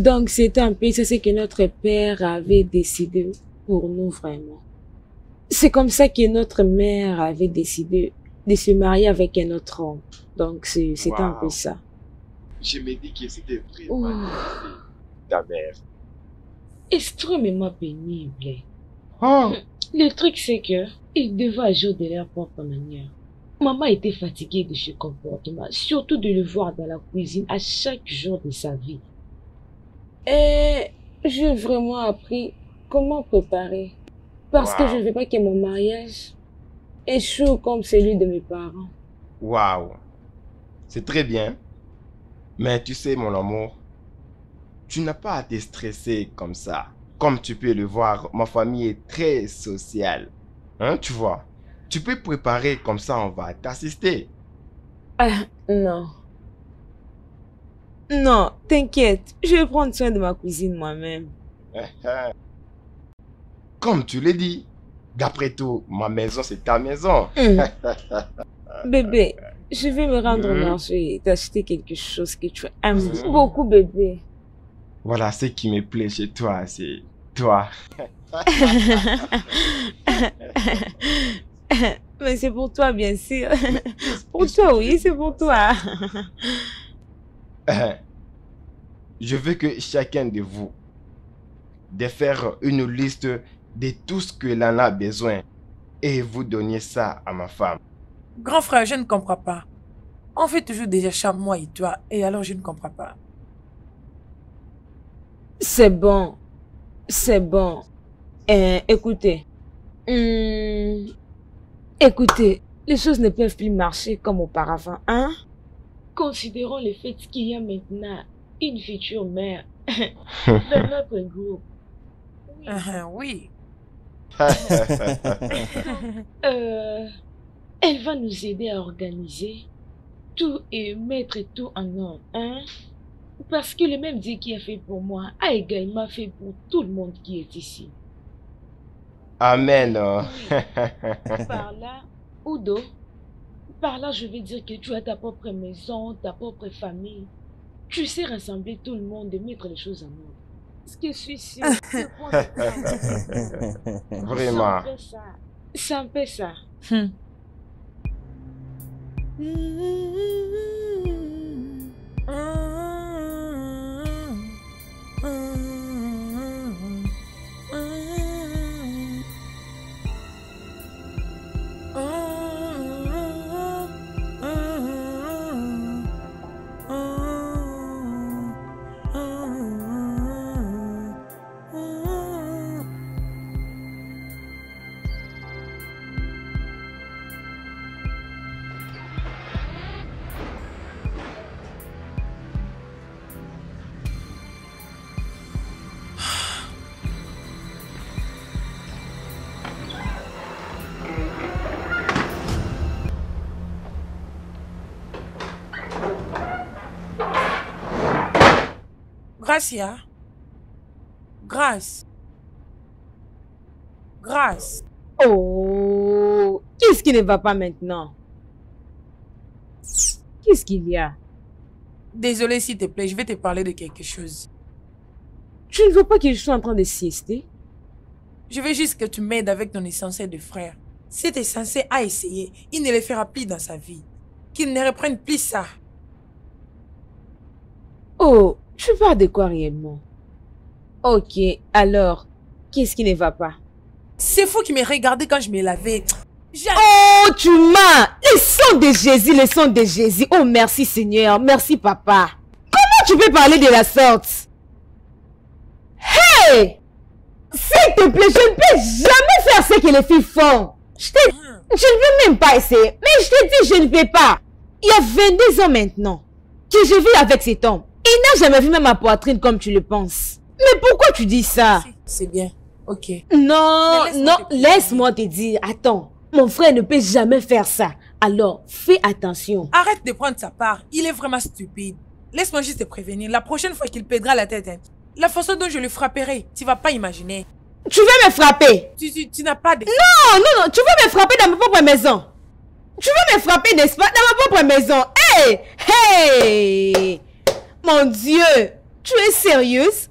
Donc, c'était un peu ça, c'est que notre père avait décidé pour nous vraiment. C'est comme ça que notre mère avait décidé de se marier avec un autre homme. Donc, c'est- un peu ça. Je me dis que c'était vraiment ta mère. Extrêmement pénible. Oh, Le truc, c'est que ils devaient agir de leur propre manière. Maman était fatiguée de ce comportement, surtout de le voir dans la cuisine à chaque jour de sa vie. Et j'ai vraiment appris comment préparer. Parce que je ne veux pas que mon mariage échoue comme celui de mes parents. Waouh. C'est très bien. Mais tu sais, mon amour, tu n'as pas à te stresser comme ça. Comme tu peux le voir, ma famille est très sociale. Hein, tu vois? Tu peux préparer comme ça, on va t'assister. Ah, non. Non, t'inquiète, je vais prendre soin de ma cuisine moi-même. Comme tu l'as dit. D'après tout, ma maison, c'est ta maison. Hum. bébé, je vais me rendre au Mhm. marché et t'acheter quelque chose que tu aimes Mhm. beaucoup, bébé. Voilà ce qui me plaît chez toi, c'est toi. Mais c'est pour toi, bien sûr. pour toi, oui, c'est pour toi. Je veux que chacun de vous de faire une liste de tout ce que l'on a besoin et vous donniez ça à ma femme. Grand frère, je ne comprends pas. On fait toujours des achats, moi et toi, et alors je ne comprends pas. C'est bon. C'est bon. Euh, écoutez. Hum, écoutez, les choses ne peuvent plus marcher comme auparavant, hein? Considérons le fait qu'il y a maintenant une future mère dans notre groupe. Uh-huh, oui. Euh, elle va nous aider à organiser tout et mettre tout en ordre, hein? Parce que le même Dieu qui a fait pour moi a également fait pour tout le monde qui est ici. Amen. Par là, Udo, par là, je vais dire que tu as ta propre maison, ta propre famille. Tu sais rassembler tout le monde et mettre les choses en ordre. Ce que je suis sûr, c'est pour le Vraiment. C'est un peu ça. C'est un peu Gracia. Grâce. Grâce. Oh, qu'est-ce qui ne va pas maintenant? Qu'est-ce qu'il y a? Désolé s'il te plaît, je vais te parler de quelque chose. Tu ne veux pas que je sois en train de siester? Je veux juste que tu m'aides avec ton essentiel de frère. Cet essentiel a essayé, il ne le fera plus dans sa vie. Qu'il ne reprenne plus ça. Oh, tu parles de quoi réellement? Ok, alors, qu'est-ce qui ne va pas? C'est fou qui me regardait quand je me lavais. Oh, tu m'as Le sang de Jésus, le sang de Jésus. Oh, merci Seigneur, merci papa. Comment tu peux parler de la sorte? Hey S'il te plaît, je ne peux jamais faire ce que les filles font. Je, je ne veux même pas essayer. Mais je te dis, je ne peux pas. Il y a 22 ans maintenant que je vis avec cet homme. Il n'a jamais vu même ma poitrine comme tu le penses. Mais pourquoi tu dis ça? C'est bien. Ok. non, non, laisse-moi te dire. Attends, mon frère ne peut jamais faire ça. Alors, fais attention. Arrête de prendre sa part. Il est vraiment stupide. Laisse-moi juste te prévenir. La prochaine fois qu'il pèdera la tête, hein, la façon dont je le frapperai, tu vas pas imaginer. Tu veux me frapper? Tu, tu, tu n'as pas de... Non, non, non, tu veux me frapper dans ma propre maison? Tu veux me frapper, n'est-ce pas, dans ma propre maison. Hey, hey. Mon Dieu, tu es sérieuse?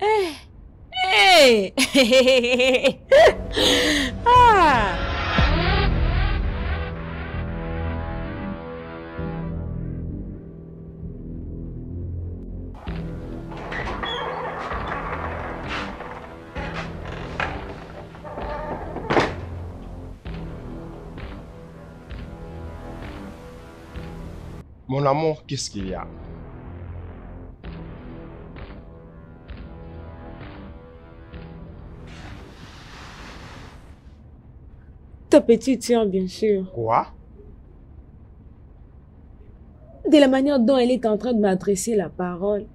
Hey, hey. ah. Mon amour, qu'est-ce qu'il y a? Ta petite sœur, bien sûr. Quoi? De la manière dont elle est en train de m'adresser la parole,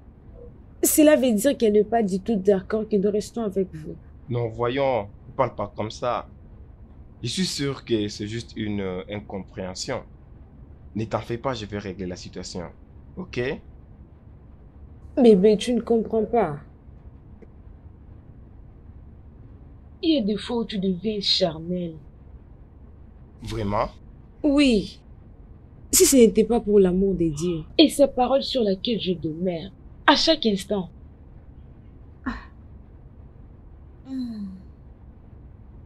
cela veut dire qu'elle n'est pas du tout d'accord que nous restons avec vous. Non, voyons, ne parle pas comme ça. Je suis sûr que c'est juste une euh, incompréhension. Ne t'en fais pas, je vais régler la situation. Ok? Bébé, tu ne comprends pas. Il y a des fois où tu deviens charnel. Vraiment? Oui. Si ce n'était pas pour l'amour de Dieu et sa parole sur laquelle je demeure à chaque instant.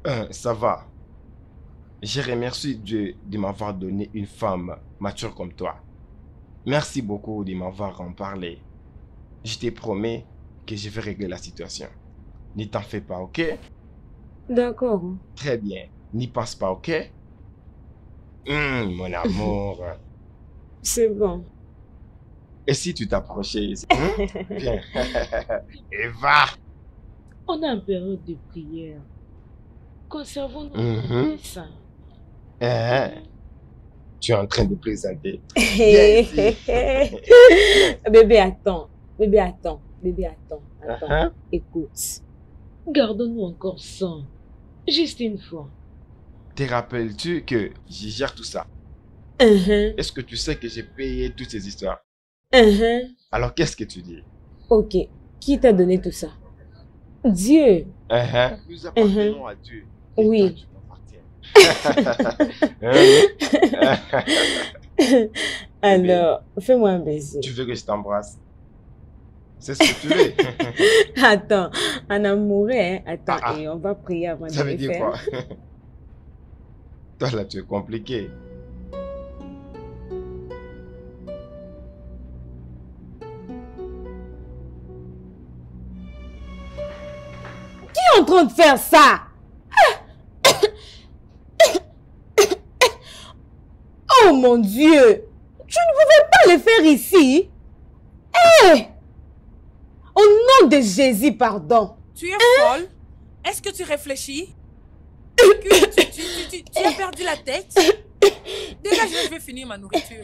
Euh, Ça va. Je remercie Dieu de m'avoir donné une femme mature comme toi. Merci beaucoup de m'avoir en parlé. Je te promets que je vais régler la situation. Ne t'en fais pas, ok? D'accord. Très bien. N'y pense pas, ok? Hum, Mon amour. C'est bon. Et si tu t'approchais ici Hum, Viens. Eva On a une période de prière. Conservons nos Mhm. Hein? Tu es en train de plaisanter. Bébé, attends. Bébé, attends. Bébé, attends. Attends. Hein? Écoute. Gardons-nous encore sans. Juste une fois. Te rappelles-tu que je gère tout ça? Uh-huh. Est-ce que tu sais que j'ai payé toutes ces histoires? Uh-huh. Alors qu'est-ce que tu dis? Ok. Qui t'a donné tout ça? Dieu. Uh-huh. Nous appartenons à Dieu. Et Oui. toi, tu m'appartiens. Alors, fais-moi un baiser. tu veux que je t'embrasse? C'est ce que tu veux. Attends, en amoureux, hein? Attends, Ah, ah. et on va prier avant Ça de veut le dire faire. quoi? Toi là, tu es compliqué. Qui est en train de faire ça? Oh mon Dieu! Tu ne pouvais pas le faire ici. Eh! Au nom de Jésus, pardon. Tu es folle. Est-ce que tu réfléchis? Tu, tu- tu- tu- tu as perdu la tête? Dégage, je vais finir ma nourriture.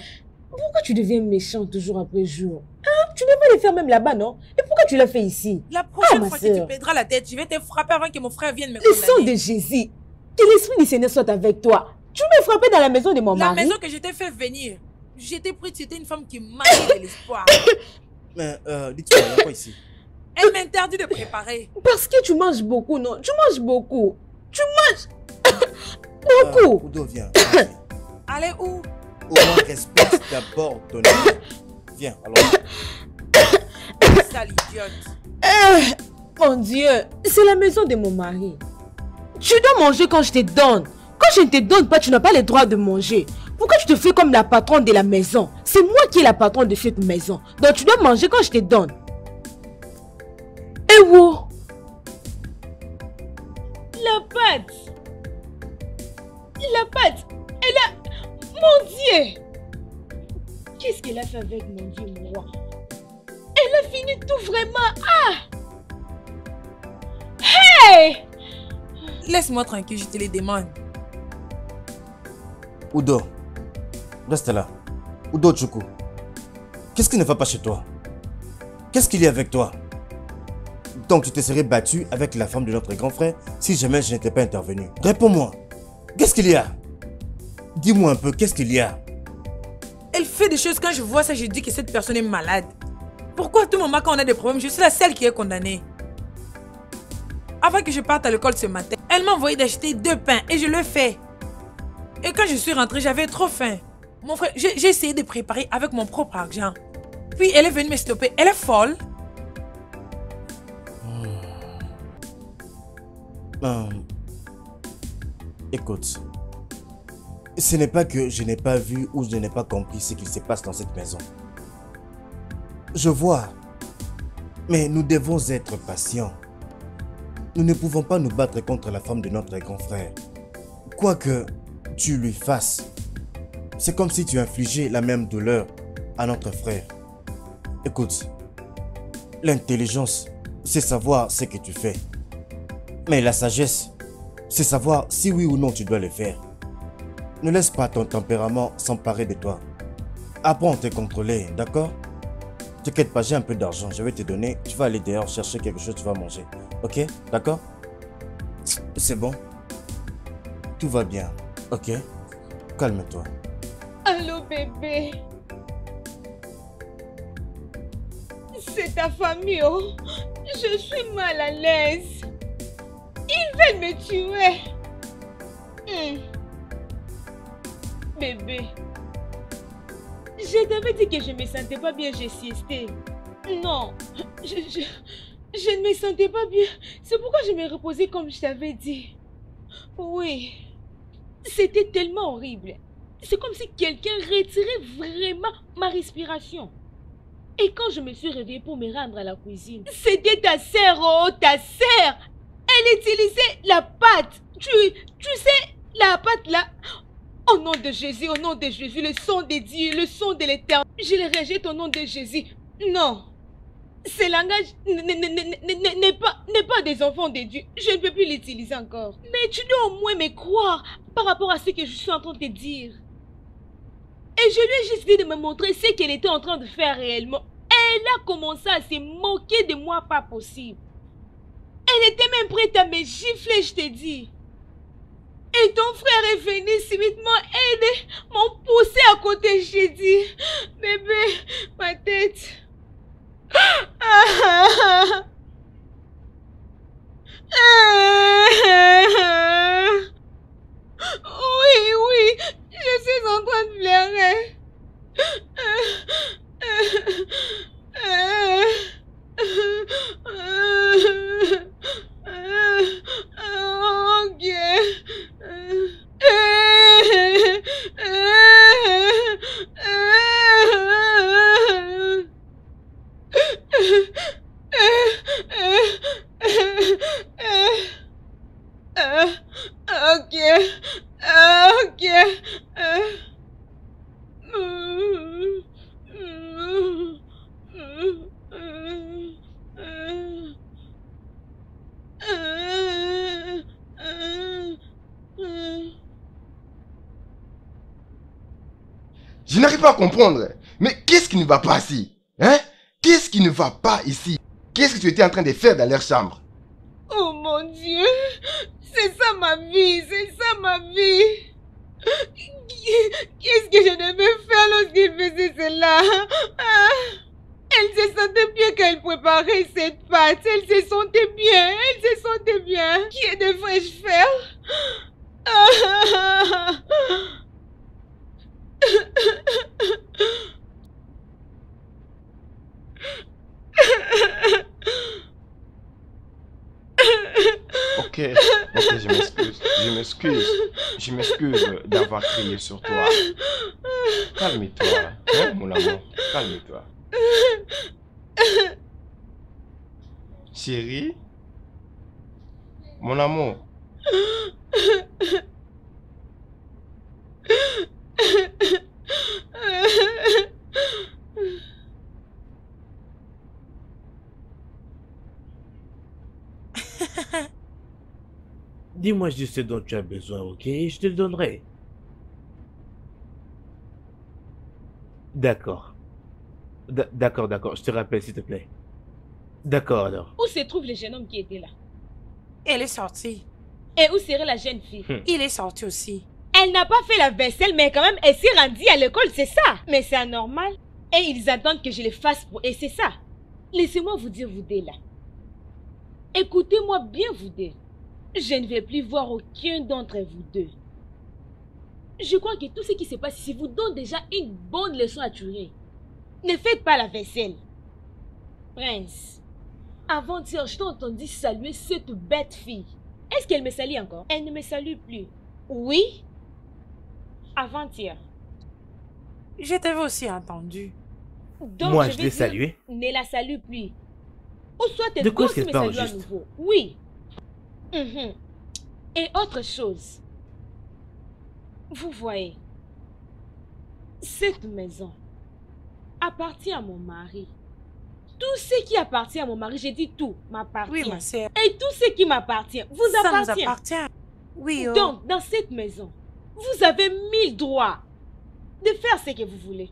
Pourquoi tu deviens méchant toujours après jour? Hein? Tu devais le faire même là-bas, non? Et pourquoi tu l'as fait ici? La prochaine Ah, fois que tu perdras la tête, je vais te frapper avant que mon frère vienne me Le sang condamner. de Jésus, que l'Esprit du Seigneur soit avec toi. Tu m'as frappé dans la maison de mon La mari. maison que je t'ai fait venir, j'étais pris, tu étais une femme qui manquait de l'espoir. Mais euh, dites-moi, il y a quoi ici? Elle m'interdit de préparer. Parce que tu manges beaucoup, non? Tu manges beaucoup. Tu manges beaucoup. Udo, viens. viens. Allez où? Au moins, respecte d'abord ton ami. Viens, allons. Sale idiote. Eh, mon Dieu, c'est la maison de mon mari. Tu dois manger quand je te donne. Quand je ne te donne pas, tu n'as pas le droit de manger. Pourquoi tu te fais comme la patronne de la maison? C'est moi qui est la patronne de cette maison. Donc tu dois manger quand je te donne. Eh wo La pâte La pâte Elle a... Mon Dieu Qu'est-ce qu'elle a fait avec mon Dieu, mon roi Elle a fini tout vraiment. Ah Hey Laisse-moi tranquille, je te les demande. Udo, reste là. Udo Chuku, qu'est-ce qui ne va pas chez toi? Qu'est-ce qu'il y a avec toi? Donc tu te serais battu avec la femme de notre grand frère si jamais je n'étais pas intervenu. Réponds-moi. Qu'est-ce qu'il y a? Dis-moi un peu, qu'est-ce qu'il y a? Elle fait des choses, quand je vois ça, je dis que cette personne est malade. Pourquoi à tout moment, quand on a des problèmes, je suis la seule qui est condamnée? Avant que je parte à l'école ce matin, elle m'a envoyé d'acheter deux pains et je le fais. Et quand je suis rentrée, j'avais trop faim. Mon frère, j'ai essayé de préparer avec mon propre argent. Puis elle est venue me stopper. Elle est folle. Euh, Écoute, ce n'est pas que je n'ai pas vu ou je n'ai pas compris ce qui se passe dans cette maison. Je vois, mais nous devons être patients. Nous ne pouvons pas nous battre contre la femme de notre grand frère. Quoi que tu lui fasses, c'est comme si tu infligeais la même douleur à notre frère. Écoute, l'intelligence, c'est savoir ce que tu fais. Mais la sagesse, c'est savoir si oui ou non tu dois le faire. Ne laisse pas ton tempérament s'emparer de toi. Apprends à te contrôler, d'accord? T'inquiète pas, j'ai un peu d'argent, je vais te donner. Tu vas aller dehors chercher quelque chose, tu vas manger. Ok? D'accord? C'est bon? Tout va bien. Ok Calme-toi. Allô bébé C'est ta famille, oh Je suis mal à l'aise. Ils veulent me tuer. Hmm. Bébé, je t'avais dit que je me sentais pas bien, j'ai siesté. Non, je, je, je ne me sentais pas bien. C'est pourquoi je me reposais comme je t'avais dit. Oui, c'était tellement horrible. C'est comme si quelqu'un retirait vraiment ma respiration. Et quand je me suis réveillée pour me rendre à la cuisine, c'était ta sœur, oh, ta sœur. Elle utilisait la pâte. Tu, tu sais, la pâte là. Au nom de Jésus, au nom de Jésus, le sang de Dieu, le sang de l'éternel. Je le rejette au nom de Jésus. Non. Ce langage n'est pas, des enfants de Dieu. Je ne peux plus l'utiliser encore. Mais tu dois au moins me croire par rapport à ce que je suis en train de te dire. Et je lui ai juste dit de me montrer ce qu'elle était en train de faire réellement. Elle a commencé à se moquer de moi, pas possible. Elle était même prête à me gifler, je te dis. Et ton frère est venu subitement et m'ont poussé à côté, j'ai dit. Bébé, ma tête. Oui, oui, je suis en train de pleurer. Je n'arrive pas à comprendre. Mais qu'est-ce qui ne va pas ici Hein? Qu'est-ce qui ne va pas ici? Qu'est-ce que tu étais en train de faire dans leur chambre? Oh mon Dieu, c'est ça ma vie, c'est ça ma vie. Qu'est-ce que je devais faire lorsqu'il faisait cela? Ah, Elle se sentait bien qu'elle préparait cette pâte. Elle se sentait bien, elle se sentait bien. Que devrais-je faire? Ah. Ok, ok, je m'excuse. Je m'excuse. Je m'excuse d'avoir crié sur toi. Calme-toi, hein, mon amour? Calme-toi. Chérie? Mon amour? Dis-moi juste ce dont tu as besoin, ok? Je te le donnerai. D'accord. D'accord, d'accord. Je te rappelle, s'il te plaît. D'accord, alors. Où se trouve le jeune homme qui était là? Elle est sortie. Et où serait la jeune fille? Il est sorti aussi. Elle n'a pas fait la vaisselle, mais quand même, elle s'est rendue à l'école, c'est ça. Mais c'est anormal. Et ils attendent que je le fasse pour... Et c'est ça. Laissez-moi vous dire, vous deux, là. Écoutez-moi bien, vous deux. Je ne vais plus voir aucun d'entre vous deux. Je crois que tout ce qui se passe ici vous donne déjà une bonne leçon à tuer. Ne faites pas la vaisselle. Prince, avant-hier, je t'ai entendu saluer cette bête fille. Est-ce qu'elle me salue encore? Elle ne me salue plus. Oui? Avant-hier. Je t'avais aussi entendu. Donc, Moi, je je vais l'ai dire, salué. Ne la salue plus. Ou soit tes De quoi gosses est-ce me qu'elle parle saluent à juste? nouveau. Oui. Mhm. Et autre chose. Vous voyez, cette maison appartient à mon mari. Tout ce qui appartient à mon mari, j'ai dit tout, m'appartient. Oui, ma sœur. Et tout ce qui m'appartient vous Ça nous appartient. appartient. Oui, oh. Donc, dans cette maison, vous avez mille droits de faire ce que vous voulez.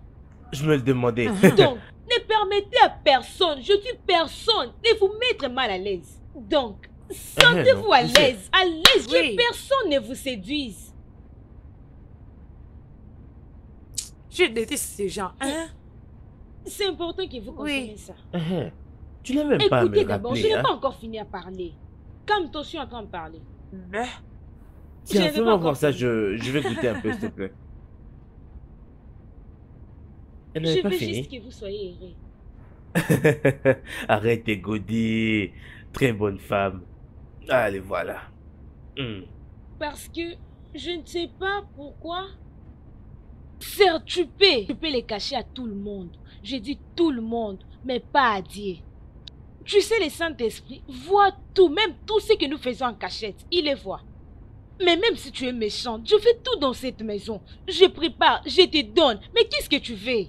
Je me le demandais. Donc, ne permettez à personne, je dis personne, de vous mettre mal à l'aise. Donc, sentez-vous non, à l'aise, à l'aise, Oui. que personne ne vous séduise. Je déteste ces gens, hein? C'est important que vous Oui. compreniez ça. Hein, Tu n'as même pas Écoutez d'abord, je n'ai hein? pas encore fini à parler. Calme-toi, je suis en train de parler. Je Tiens, fais-moi encore voir ça, je, je vais goûter un peu, s'il te plaît. Elle n'avait Je pas veux fini. juste que vous soyez heureux. Arrête tes godilles. Très bonne femme. Allez, voilà. Hmm. Parce que je ne sais pas pourquoi. Certes, tu peux. Tu peux les cacher à tout le monde. Je dis tout le monde, mais pas à Dieu. Tu sais, le Saint-Esprit voit tout, même tout ce que nous faisons en cachette. Il les voit. Mais même si tu es méchante, je fais tout dans cette maison. Je prépare, je te donne. Mais qu'est-ce que tu veux?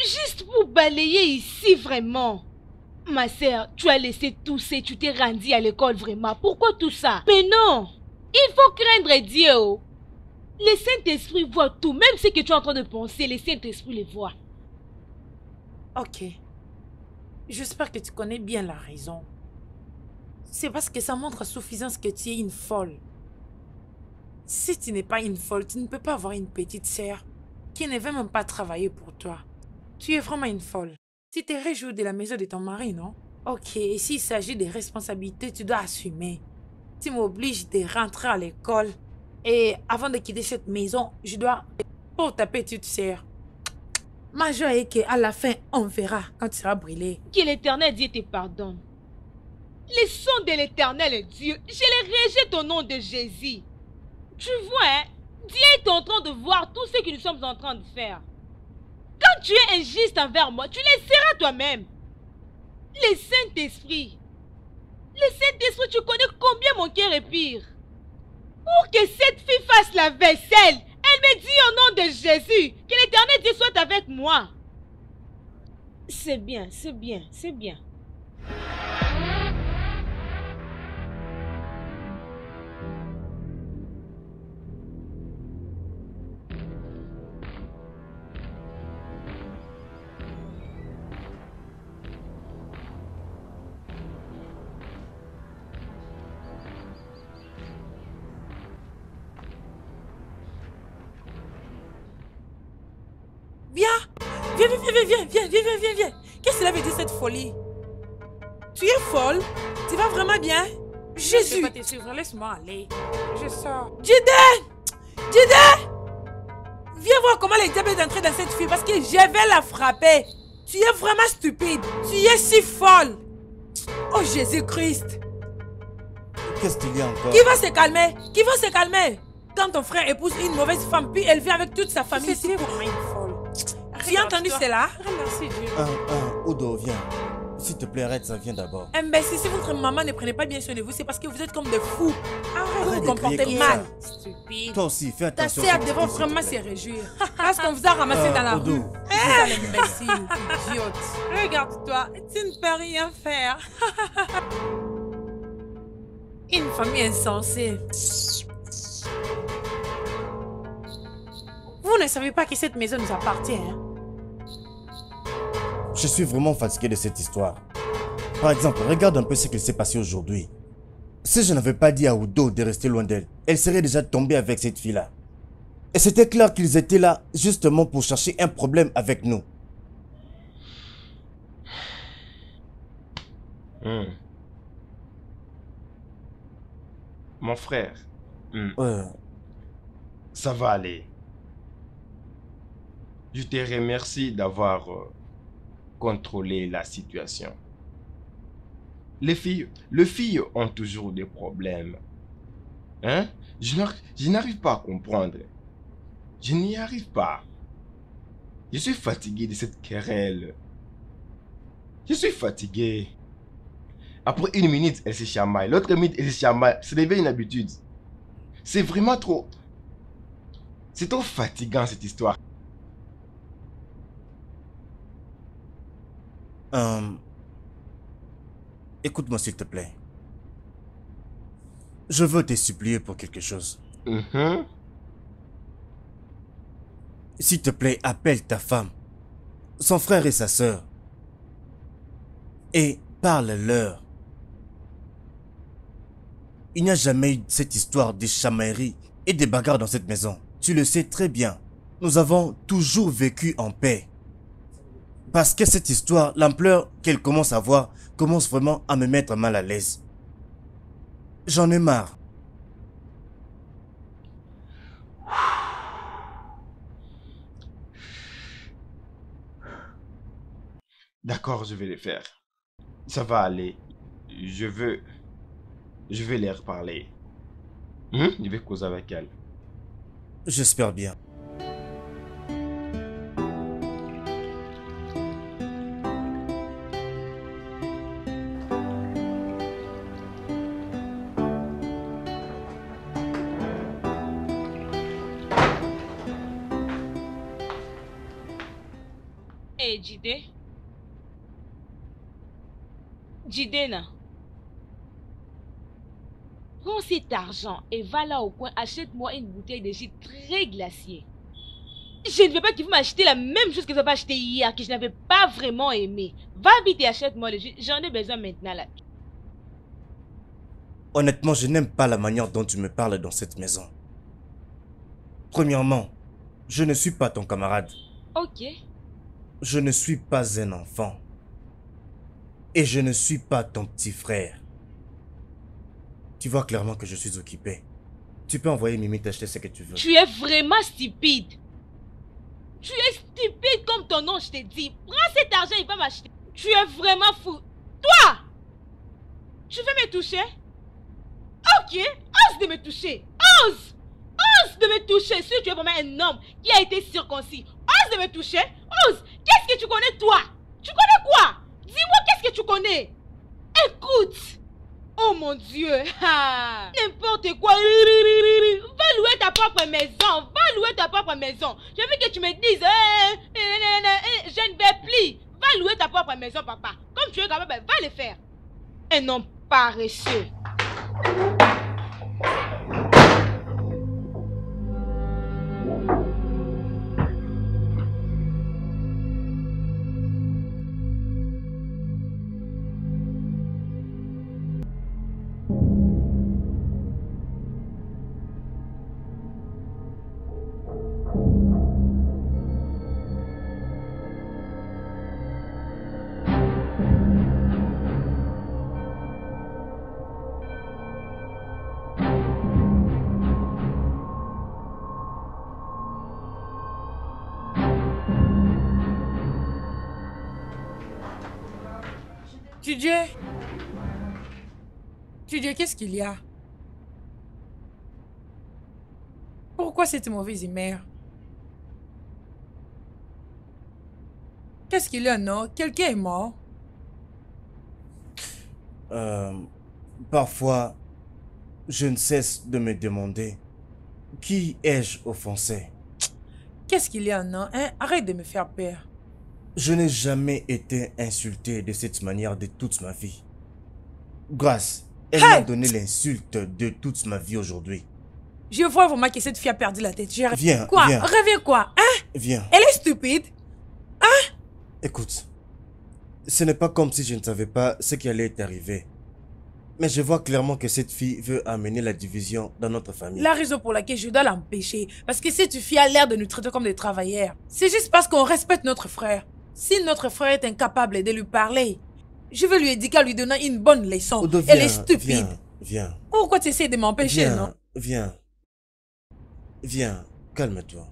Juste pour balayer ici, vraiment. Ma sœur, tu as laissé tousser, tu t'es rendu à l'école vraiment. Pourquoi tout ça? Mais non Il faut craindre Dieu. oh. Le Saint-Esprit voit tout, même ce que tu es en train de penser, le Saint-Esprit le voit. ok. J'espère que tu connais bien la raison. C'est parce que ça montre à suffisance que tu es une folle. Si tu n'es pas une folle, tu ne peux pas avoir une petite sœur qui ne veut même pas travailler pour toi. Tu es vraiment une folle. Tu te réjouis de la maison de ton mari, non? Ok, et s'il s'agit de responsabilités, tu dois assumer. Tu m'obliges de rentrer à l'école. Et avant de quitter cette maison, je dois... Pour ta petite sœur. Ma joie est qu'à la fin, on verra quand tu seras brûlé. Que l'éternel Dieu te pardonne. Les sons de l'éternel Dieu, je les rejette au nom de Jésus. Tu vois, hein, Dieu est en train de voir tout ce que nous sommes en train de faire. Quand tu es injuste envers moi, tu le seras toi-même. Le Saint-Esprit. Le Saint-Esprit, tu connais combien mon cœur est pire. Pour que cette fille fasse la vaisselle, elle me dit au nom de Jésus que l'éternel Dieu soit avec moi. C'est bien, c'est bien, c'est bien. Te suivre, laisse-moi aller. Je sors. Jide Jide Viens voir comment le diable est entré dans cette fille parce que je vais la frapper. Tu es vraiment stupide. Tu es si folle. Oh Jésus-Christ. Qu'est-ce qu'il y a encore? Qui va se calmer? Qui va se calmer? Quand ton frère épouse une mauvaise femme, puis elle vient avec toute sa famille ici pour... vraiment une folle. Tu as entendu cela Remercie Dieu. Un, un, Odo, viens. S'il te plaît, arrête, ça vient d'abord. Imbécile, si votre maman ne prenait pas bien soin de vous, c'est parce que vous êtes comme des fous. Arrête, vous Arrête vous de crier comportez comme mal. Stupide. Toi aussi, fais Ta attention. sœur que tu devrait vraiment se réjouir. Parce qu'on vous a ramassé Euh, dans la Odo. rue. Eh, l'imbécile, idiote. Regarde-toi, tu ne peux rien faire. Une famille insensée. Vous ne savez pas que cette maison nous appartient. Hein? Je suis vraiment fatigué de cette histoire. Par exemple, regarde un peu ce qui s'est passé aujourd'hui. Si je n'avais pas dit à Udo de rester loin d'elle, elle serait déjà tombée avec cette fille-là. Et c'était clair qu'ils étaient là justement pour chercher un problème avec nous. Hmm. Mon frère, hmm, ça va aller. Je te remercie d'avoir euh, contrôlé la situation. Les filles, les filles ont toujours des problèmes. Hein? Je n'ar- je n'arrive pas à comprendre. Je n'y arrive pas. Je suis fatigué de cette querelle. Je suis fatigué. Après une minute, elle se chamaille. L'autre minute, elle se chamaille. Ça devient une habitude. C'est vraiment trop... C'est trop fatigant cette histoire. Euh, Écoute-moi s'il te plaît. Je veux te supplier pour quelque chose. Mhm. S'il te plaît, appelle ta femme, son frère et sa sœur. Et parle-leur. Il n'y a jamais eu cette histoire de chamaillerie et de bagarres dans cette maison. Tu le sais très bien. Nous avons toujours vécu en paix. Parce que cette histoire, l'ampleur qu'elle commence à avoir, commence vraiment à me mettre mal à l'aise. J'en ai marre. D'accord, je vais le faire. Ça va aller. Je veux... Je vais leur parler. Hmm? Je vais causer avec elle. J'espère bien. Jidena. Prends cet argent et va là au coin, achète-moi une bouteille de jus très glacier. Je ne veux pas que vous m'achetez la même chose que vous avez acheté hier, que je n'avais pas vraiment aimé. Va vite et achète-moi le jus. J'en ai besoin maintenant là. Honnêtement, je n'aime pas la manière dont tu me parles dans cette maison. Premièrement, je ne suis pas ton camarade. Ok. je ne suis pas un enfant. Et je ne suis pas ton petit frère. Tu vois clairement que je suis occupé. Tu peux envoyer Mimi t'acheter ce que tu veux. Tu es vraiment stupide. Tu es stupide comme ton nom, je t'ai dit. Prends cet argent, il va m'acheter. Tu es vraiment fou. Toi Tu veux me toucher? Ok, ose de me toucher. Ose Ose de me toucher si tu es vraiment un homme qui a été circoncis. Ose de me toucher. Ose Qu'est-ce que tu connais toi? Tu connais quoi? Dis-moi qu'est-ce que tu connais? Écoute Oh mon Dieu N'importe quoi Va louer ta propre maison Va louer ta propre maison Je veux que tu me dises eh, eh, eh, Je ne vais plus Va louer ta propre maison, papa. Comme tu es capable, va le faire. Un homme paresseux. Didier Didier, qu'est-ce qu'il y a? Pourquoi cette mauvaise humeur? Qu'est-ce qu'il y a, non? Quelqu'un est mort. Euh, parfois, je ne cesse de me demander qui ai-je offensé? Qu'est-ce qu'il y a, non? Hein? Arrête de me faire peur. Je n'ai jamais été insulté de cette manière de toute ma vie. Grâce, elle Hey m'a donné l'insulte de toute ma vie aujourd'hui. Je vois vraiment que cette fille a perdu la tête. J'ai- Viens, Quoi? viens. Rêver quoi Hein? Viens, Elle est stupide écoute. Ce n'est pas comme si je ne savais pas ce qui allait t'arriver. Mais je vois clairement que cette fille veut amener la division dans notre famille. La raison pour laquelle je dois l'empêcher, parce que cette fille a l'air de nous traiter comme des travailleurs. C'est juste parce qu'on respecte notre frère. Si notre frère est incapable de lui parler, je vais lui dire qu'à lui donner une bonne leçon. Odo, Elle est stupide. Viens, viens. Pourquoi tu essaies de m'empêcher, non? viens. Viens, calme-toi.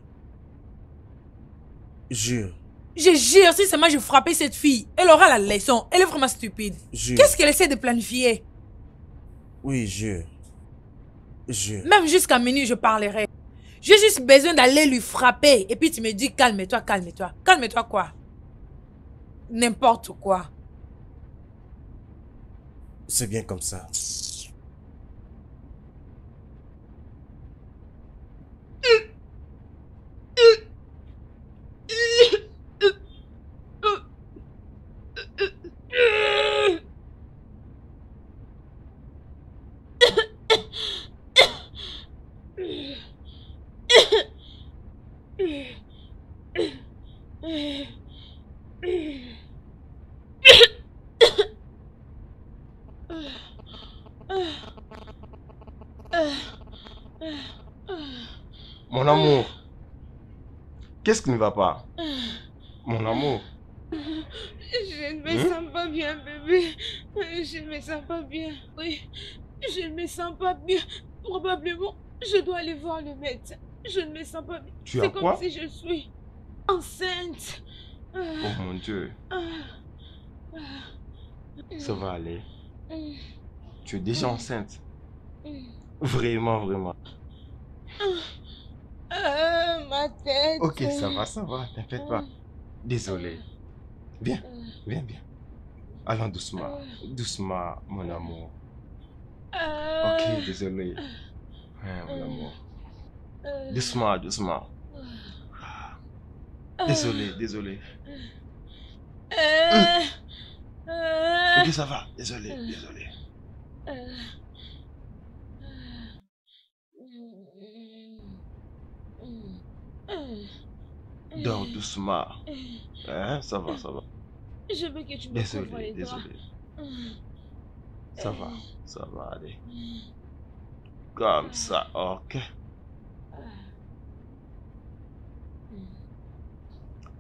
Jure, Je jure, si seulement je frappais cette fille, elle aura la leçon. Elle est vraiment stupide. jure. Qu'est-ce qu'elle essaie de planifier? Oui, jure. Jure. Même jusqu'à minuit, je parlerai. J'ai juste besoin d'aller lui frapper. Et puis tu me dis, calme-toi, calme-toi. Calme-toi quoi? N'importe quoi. C'est bien comme ça. Qu'est-ce qui ne va pas? Mon amour. Je ne me Hein? sens pas bien, bébé. Je ne me sens pas bien. Oui, je ne me sens pas bien. Probablement, je dois aller voir le médecin. Je ne me sens pas bien. C'est comme quoi? si je suis enceinte. Oh mon Dieu. Ah. Ça va aller. Tu es déjà enceinte. Vraiment, vraiment. Ah, ma tête. Ok, ça va, ça va. T'inquiète pas. Désolé. Viens, viens, viens. Allons doucement. Doucement, mon amour. Ah. Ok, désolé. Ouais, mon amour. Ah. Doucement, doucement. Désolé, désolé. Ah. Ah. Ok, ça va. Désolé, désolé. Ah. Dors doucement. Hein, ça va, ça va. Je veux que tu me Désolé, désolé. Ça va, ça va aller. Comme ça, ok.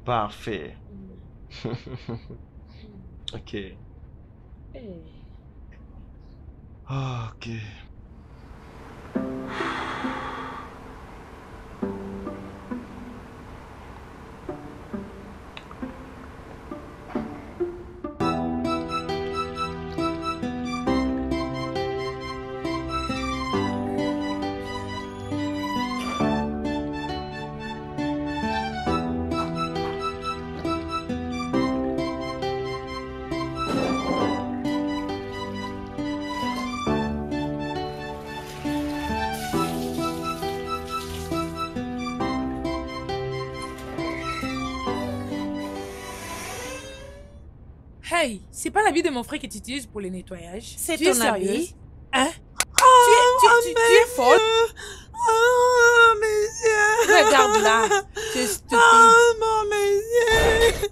Parfait. ok. Eh. Ah, ok. L'habit de mon frère que tu utilises pour le nettoyage. C'est Tu es ton habit. Hein? tu es, tu, tu- tu es folle? Oh, monsieur. Regarde là. Tu es stupide. Oh, mon monsieur.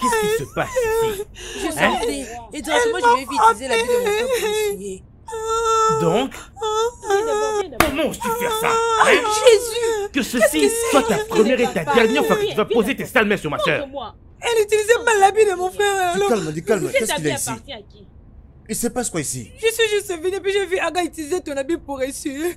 Qu'est-ce qui se passe ici? Je Hein? sortais. Et directement, je vais vite utiliser l'habit de mon frère pour l'essuyer. Donc, comment oses-tu faire ça hein? Jésus! Que ceci soit ta première et ta dernière fois que tu vas poser tes sales mains sur ma soeur. L'habit de mon frère. Du Alors, calme, du calme. Qu'est-ce qu'il a ici? Il se passe quoi ici? Je suis juste venue, puis j'ai vu Aga utiliser ton habit pour essuyer.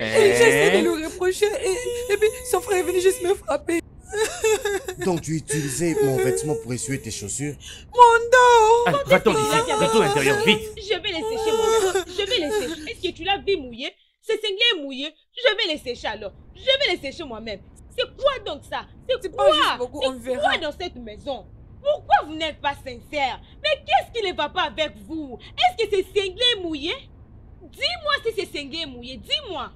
Et j'ai essayé de lui reprocher. Et, et puis, son frère est venu juste me frapper. Donc tu utilisais mon vêtement pour essuyer tes chaussures? Mon dos. Allez, Va-t'en d'ici, retourne à l'intérieur, vite. Je vais les sécher, moi. Je vais les sécher. Est-ce que tu l'as vu mouillé C'est cinglé mouillé. Je vais les sécher alors. Je vais les sécher moi-même. C'est quoi donc ça? C'est quoi? C'est verra. quoi dans cette maison? Pourquoi vous n'êtes pas sincère? Mais qu'est-ce qui ne va pas avec vous? Est-ce que c'est cinglé mouillé? Dis-moi si c'est cinglé mouillé. Dis-moi.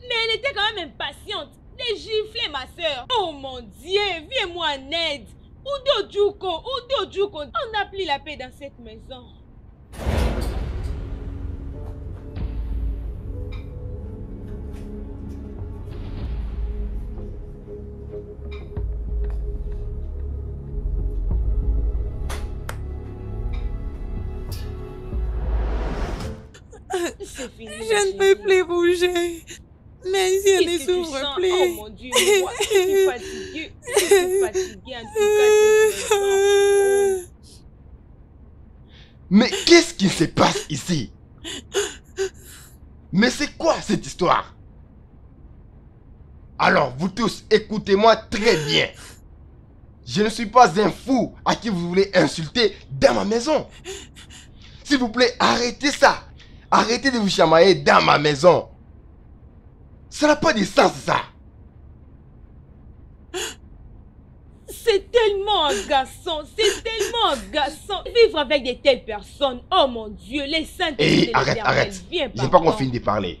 Mais elle était quand même impatiente. Les gifler, ma soeur. Oh mon Dieu, viens-moi en aide. Udo Djuko, Udo Djuko. On n'a plus la paix dans cette maison. Fini. Je ne peux plus bouger. Mes yeux ne s'ouvrent sens? plus. Oh mon Dieu, moi, je suis fatiguée. Je suis fatiguée en tout cas. cette maison. Mais qu'est-ce qui se passe ici? Mais c'est quoi cette histoire? Alors, vous tous, écoutez-moi très bien. Je ne suis pas un fou à qui vous voulez insulter dans ma maison. S'il vous plaît, arrêtez ça. Arrêtez de vous chamailler dans ma maison. Ça n'a pas de sens, ça. C'est tellement agaçant, c'est tellement agaçant. Vivre avec de telles personnes, oh mon Dieu, les saintes Hé, de arrête, arrête. J'ai pas pardon. encore fini de parler.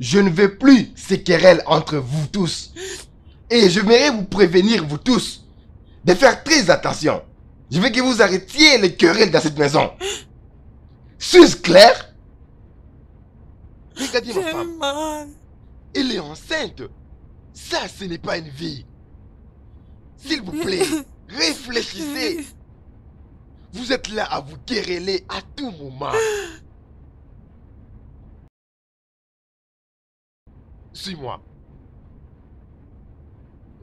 Je ne veux plus ces querelles entre vous tous. Et je voudrais vous prévenir, vous tous, de faire très attention. Je veux que vous arrêtiez les querelles dans cette maison. Suis-je clair Regardez ma femme. mal. Elle est enceinte. Ça, ce n'est pas une vie. S'il vous plaît, réfléchissez. Vous êtes là à vous quereller à tout moment. Suis-moi.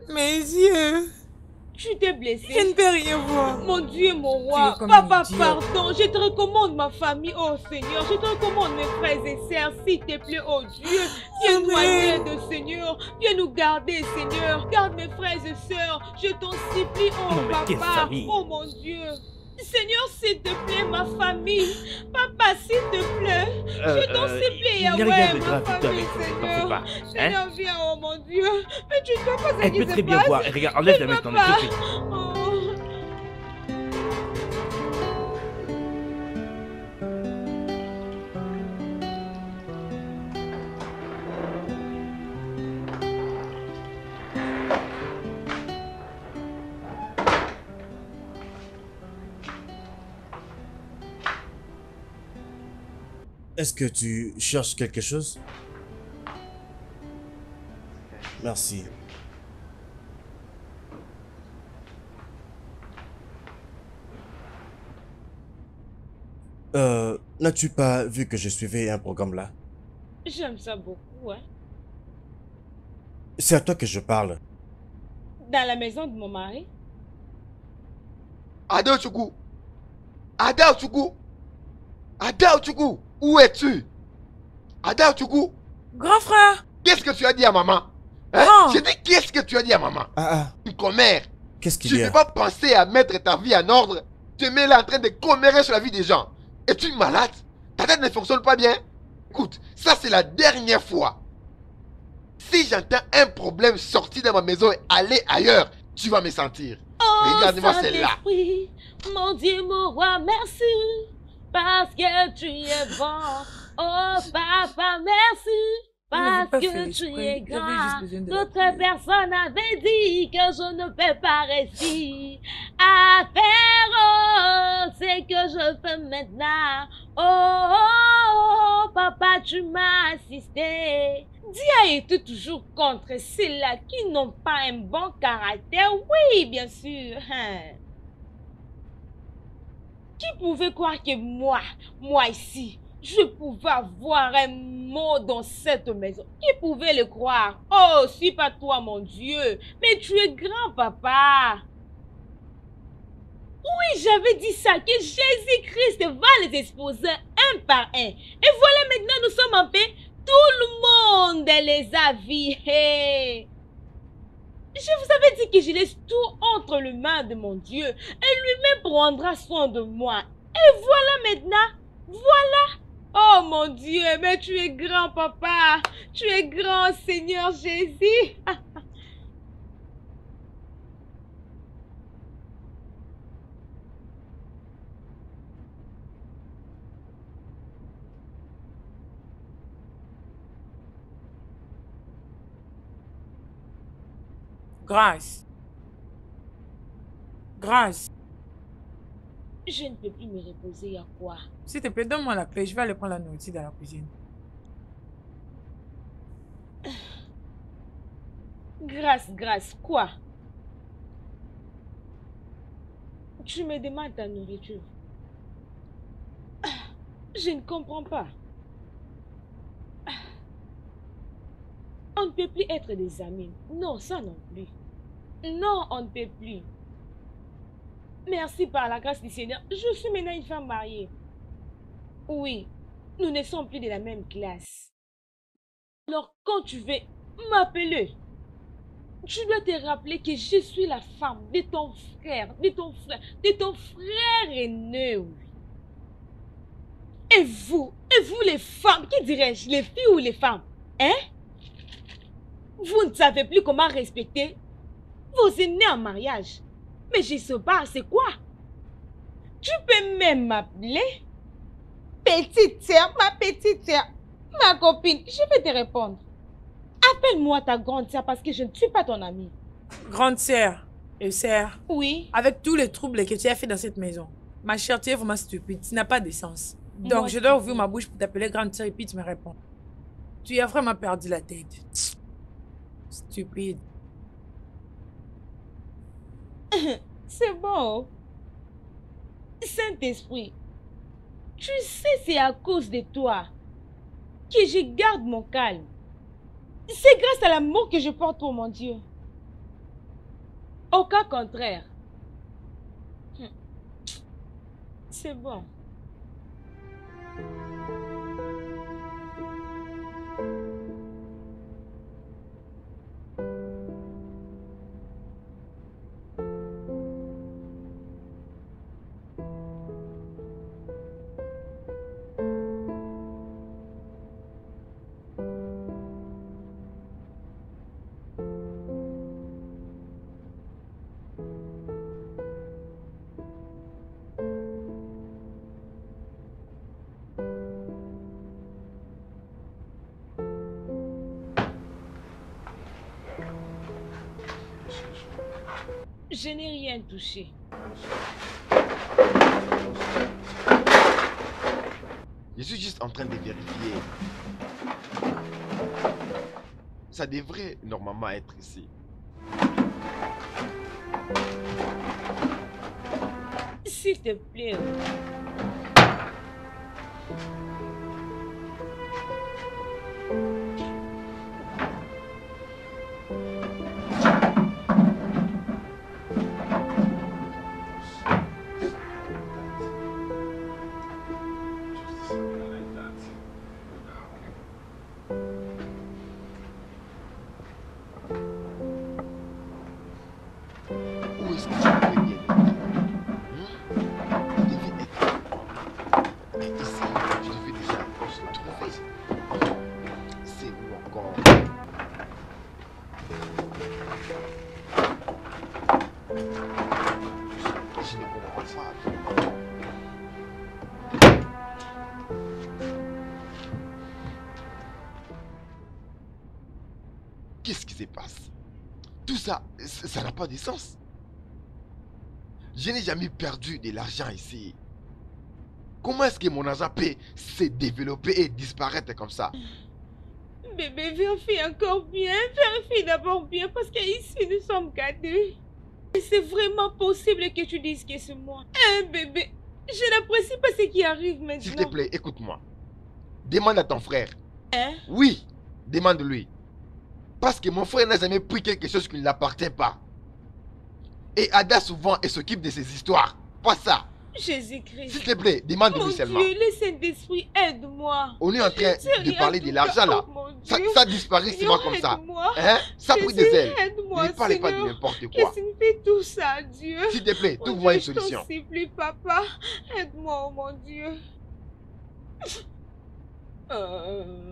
Mes yeux. Tu t'es blessé. Je ne peux rien voir. Mon Dieu, mon roi, papa, pardon, je te recommande ma famille, oh Seigneur, je te recommande mes frères et sœurs, s'il te plaît, oh Dieu, viens nous aider, Seigneur, viens nous garder, Seigneur, garde mes frères et sœurs, je t'en supplie, oh Non, papa, oh mon Dieu. Seigneur, s'il te plaît, ma famille. Papa, s'il te plaît. Je t'en supplie, Euh, n'y a ouais, ma famille, Seigneur. pas. Hein? Seigneur, viens, oh mon Dieu. Mais tu ne vois pas Elle peut très bien voir. Regarde, enlève la main ton. Oh. Est-ce que tu cherches quelque chose? Merci. Euh, n'as-tu pas vu que je suivais un programme là? J'aime ça beaucoup, hein. C'est à toi que je parle. Dans la maison de mon mari. Ada Ochuku Ada Ochuku Ada Ochuku Où es-tu? Ada Ochuku Grand frère Qu'est-ce que tu as dit à maman? Hein? Grand. J'ai dit qu'est-ce que tu as dit à maman? Ah ah, Une commère qu'est-ce qu'il Tu ne pas penser à mettre ta vie en ordre. Tu es là en train de commérer sur la vie des gens. Es-tu malade? Ta tête ne fonctionne pas bien? Écoute, ça c'est la dernière fois. Si j'entends un problème sortir de ma maison et aller ailleurs, tu vas me sentir. Regarde-moi celle-là. Mon Dieu, mon roi, merci. Parce que tu es bon. Oh, papa, merci. Parce que tu es grand. D'autres personnes avaient dit que je ne peux pas réussir à faire oh, ce que je fais maintenant. Oh, oh, oh, papa, tu m'as assisté. Dia était toujours contre ceux-là qui n'ont pas un bon caractère. Oui, bien sûr. hein. Qui pouvait croire que moi, moi ici, je pouvais avoir un mot dans cette maison Qui pouvait le croire Oh, suis pas toi, mon Dieu, mais tu es grand, papa. Oui, j'avais dit ça, que Jésus-Christ va les exposer un par un. Et voilà, maintenant, nous sommes en paix. Tout le monde les a vus. Je vous avais dit que je laisse tout entre les mains de mon Dieu. Et lui-même prendra soin de moi. Et voilà maintenant. Voilà. Oh mon Dieu, mais tu es grand, papa. Tu es grand, Seigneur Jésus. Grâce. Grâce. Je ne peux plus me reposer à quoi? S'il te plaît, donne-moi la clé. Je vais aller prendre la nourriture dans la cuisine. Grâce, grâce, quoi? Tu me demandes ta nourriture. Je ne comprends pas. On ne peut plus être des amis. Non, ça non plus. Non, on ne peut plus. Merci par la grâce du Seigneur. Je suis maintenant une femme mariée. Oui, nous ne sommes plus de la même classe. Alors, quand tu veux m'appeler, tu dois te rappeler que je suis la femme de ton frère, de ton frère, de ton frère aîné. Et vous, et vous les femmes, qui dirais-je, les filles ou les femmes, hein? Vous ne savez plus comment respecter vos aînés en mariage. Mais je sais pas, c'est quoi? Tu peux même m'appeler? Petite sœur, ma petite sœur, ma copine. Je vais te répondre. Appelle-moi ta grande sœur parce que je ne suis pas ton amie. Grande sœur et sœur, Oui. avec tous les troubles que tu as fait dans cette maison, ma chère, tu es vraiment stupide. Tu n'as pas de sens. Donc, Moi je dois ouvrir ma bouche pour t'appeler grande sœur et puis tu me réponds. Tu as vraiment perdu la tête. Stupide. C'est bon. Saint-Esprit, tu sais, c'est à cause de toi que je garde mon calme. C'est grâce à l'amour que je porte pour mon Dieu. Au cas contraire. Hmm. C'est bon. Rien touché. Je suis juste en train de vérifier. Ça devrait normalement être ici. S'il te plaît. Qu'est-ce qui se passe? Tout ça, ça n'a pas de sens. Je n'ai jamais perdu de l'argent ici. Comment est-ce que mon argent peut se développer et disparaître comme ça? Bébé, vérifie encore bien, vérifie d'abord bien, parce qu'ici nous sommes gâtés. C'est vraiment possible que tu dises que c'est moi. Hein, bébé? Je n'apprécie pas ce qui arrive maintenant. S'il te plaît, écoute-moi. Demande à ton frère. Hein? Oui, demande-lui. Parce que mon frère n'a jamais pris quelque chose qui ne l'appartient pas. Et Ada souvent, elle s'occupe de ses histoires. Pas ça. Jésus-Christ. S'il te plaît, demande-lui seulement. Dieu, le Saint-Esprit, aide-moi. On est en train de parler de l'argent là. Ça, ça disparaît souvent comme ça. Hein? Ça a pris des ailes. Ne parlez pas de n'importe quoi. Qu'est-ce qui fait tout ça, Dieu? S'il te plaît, trouve-moi une solution. S'il te plaît, papa. Aide-moi, oh mon Dieu. Euh...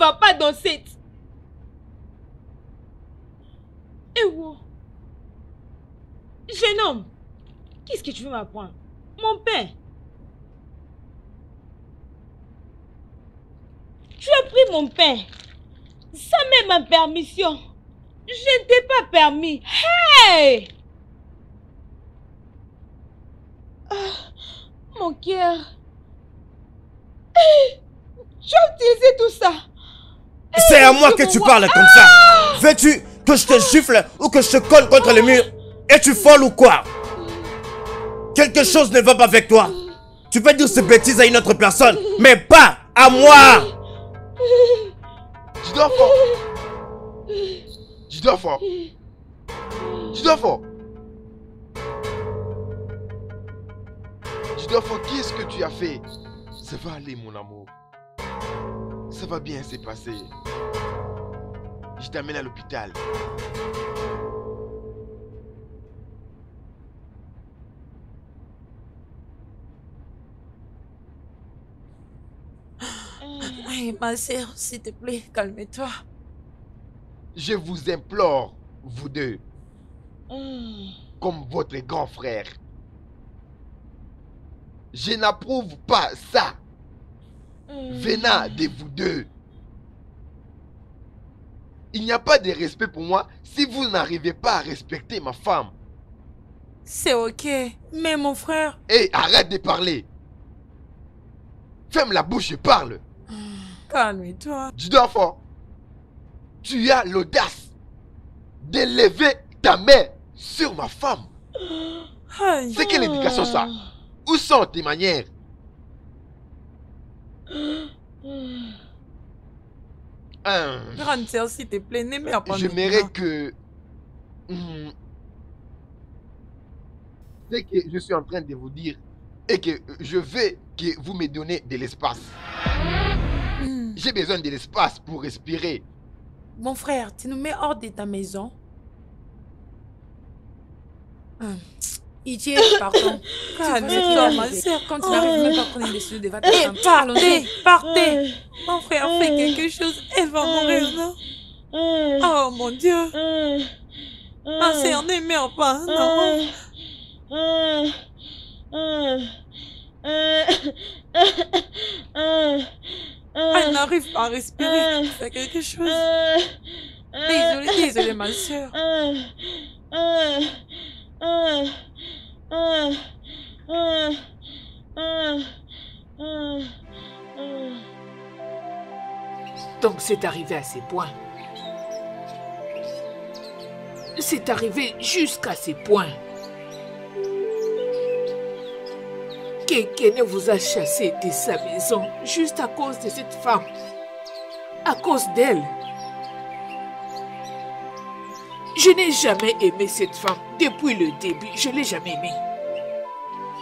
va pas dans cette... Eh wow. Jeune homme, qu'est-ce que tu veux m'apprendre? Mon père. Tu as pris mon pain sans même ma permission. Je ne t'ai pas permis. Hey Ah, Mon cœur. Hey tu as utilisé tout ça. C'est à moi que tu parles comme ça. Veux-tu que je te gifle ou que je te colle contre le mur? Es-tu folle ou quoi? Quelque chose ne va pas avec toi. Tu peux dire ces bêtises à une autre personne, mais pas à moi. Tu dois fort. Tu dois fort. Tu dois fort. Tu dois fort. Qu'est-ce que tu as fait? Ça va aller, mon amour. Ça va bien se passer. Je t'amène à l'hôpital. Ma sœur, s'il te plaît, calme-toi. Je vous implore, vous deux, comme votre grand frère. Je n'approuve pas ça venant de vous deux. Il n'y a pas de respect pour moi si vous n'arrivez pas à respecter ma femme. C'est ok, mais mon frère... Hé, arrête de parler. Ferme la bouche et parle. Calme-toi. Du fort. Tu as l'audace de lever ta main sur ma femme. C'est quelle éducation ça? Où sont tes manières? Hein, Grande sœur, s'il te plaît, n'aimez pas J'aimerais que... Hmm, C'est que je suis en train de vous dire et que je veux que vous me donnez de l'espace. Hmm. J'ai besoin de l'espace pour respirer. Mon frère, tu nous mets hors de ta maison. Hum. Itié, pardon. Calme-toi, ma soeur. Quand tu n'arrives même pas à prendre une décision, devant ta femme. Partez, partez. Mon frère fait quelque chose, elle va mourir, non? Oh mon Dieu. Ma soeur, ne meurs pas, non. Elle n'arrive pas à respirer. Fais quelque chose. Désolée, désolée, ma soeur. Donc c'est arrivé à ces points. C'est arrivé jusqu'à ces points. Quelqu'un vous a chassé de sa maison juste à cause de cette femme. À cause d'elle. Je n'ai jamais aimé cette femme. Depuis le début, je ne l'ai jamais aimée.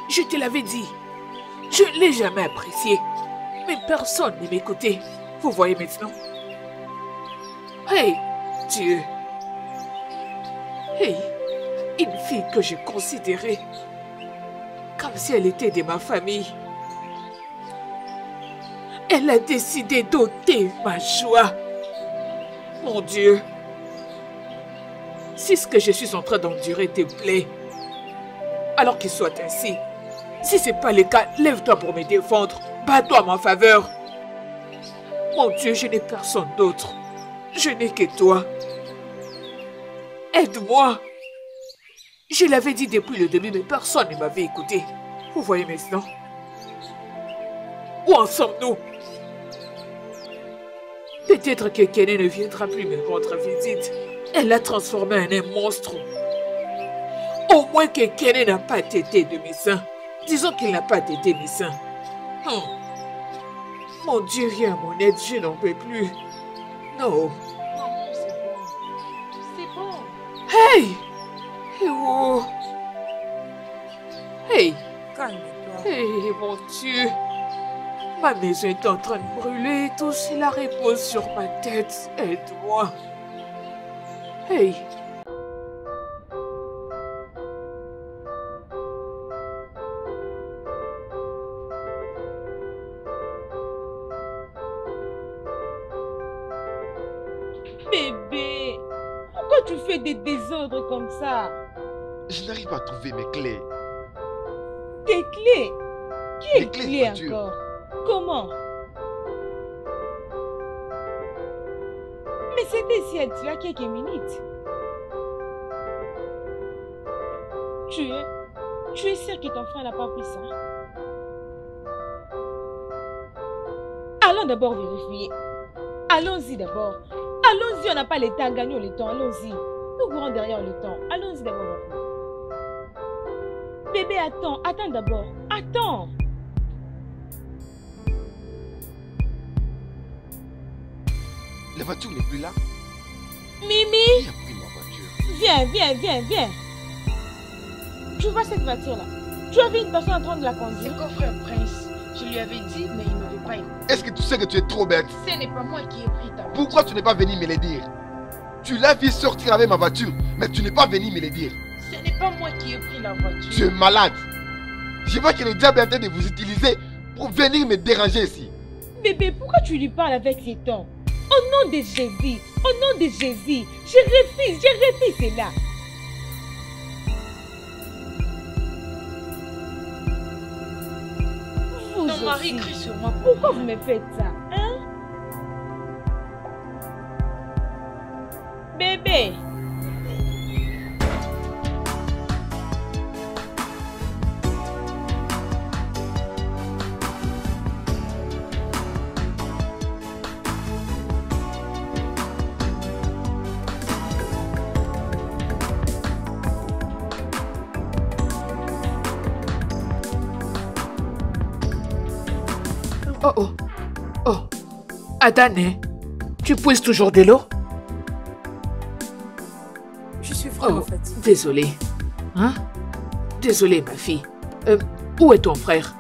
Je te l'avais dit. Je ne l'ai jamais appréciée. Mais personne ne m'écoutait. Vous voyez maintenant Hey, Dieu Hey, une fille que je considérais comme si elle était de ma famille. Elle a décidé d'ôter ma joie. Mon Dieu. Si ce que je suis en train d'endurer te plaît, alors qu'il soit ainsi. Si ce n'est pas le cas, lève-toi pour me défendre. Bats-toi en ma faveur. Mon Dieu, je n'ai personne d'autre. Je n'ai que toi. Aide-moi. Je l'avais dit depuis le début, mais personne ne m'avait écouté. Vous voyez maintenant Où en sommes-nous? Peut-être que Kenny ne viendra plus me rendre visite. Elle l'a transformé en un monstre. Au moins que Kenny n'a pas tété de mes seins. Disons qu'il n'a pas tété mes seins. Mon Dieu, viens à mon aide, je n'en peux plus. Non. Maman, c'est bon. C'est bon. Hey! Hey, oh. Hey! Calme-toi. Hey, mon Dieu! Ma maison est en train de brûler, tout cela repose sur ma tête. Aide-moi. Hey! Bébé, pourquoi tu fais des désordres comme ça? Je n'arrive pas à trouver mes clés. Tes clés? Quelles Les clés clés encore? Comment? À cela quelques minutes. Tu es... Tu es sûr que ton frère n'a pas pris ça? Allons d'abord vérifier. Allons-y d'abord. Allons-y, on n'a pas le temps, gagnons le temps, allons-y. Nous courons derrière le temps. Allons-y d'abord. Bébé, attends, attends d'abord. Attends. La voiture n'est plus là. Mimi, Qui a pris ma voiture? Viens, viens, viens, viens. Tu vois cette voiture-là Tu as vu une personne en train de la C'est conduire coffre prince? Je lui avais dit, mais il ne m'avait pas écouté. Est-ce que tu sais que tu es trop bête? Ce n'est pas moi qui ai pris ta voiture. Pourquoi tu n'es pas venu me le dire? Tu l'as vu sortir avec ma voiture, mais tu n'es pas venu me le dire. Ce n'est pas moi qui ai pris la voiture. Tu es malade. Je vois que le diable est en train de vous utiliser pour venir me déranger ici. Bébé, pourquoi tu lui parles avec ces tons Au nom de Jésus, au nom de Jésus, je refuse, je refuse cela. Vous Ton mari crie sur moi. Pourquoi vous me faites ça Hein? Bébé Adane, tu puisses toujours de l'eau Je suis vraiment Oh, fatiguée. désolé. Hein? Désolé, ma fille. Euh, où est ton frère?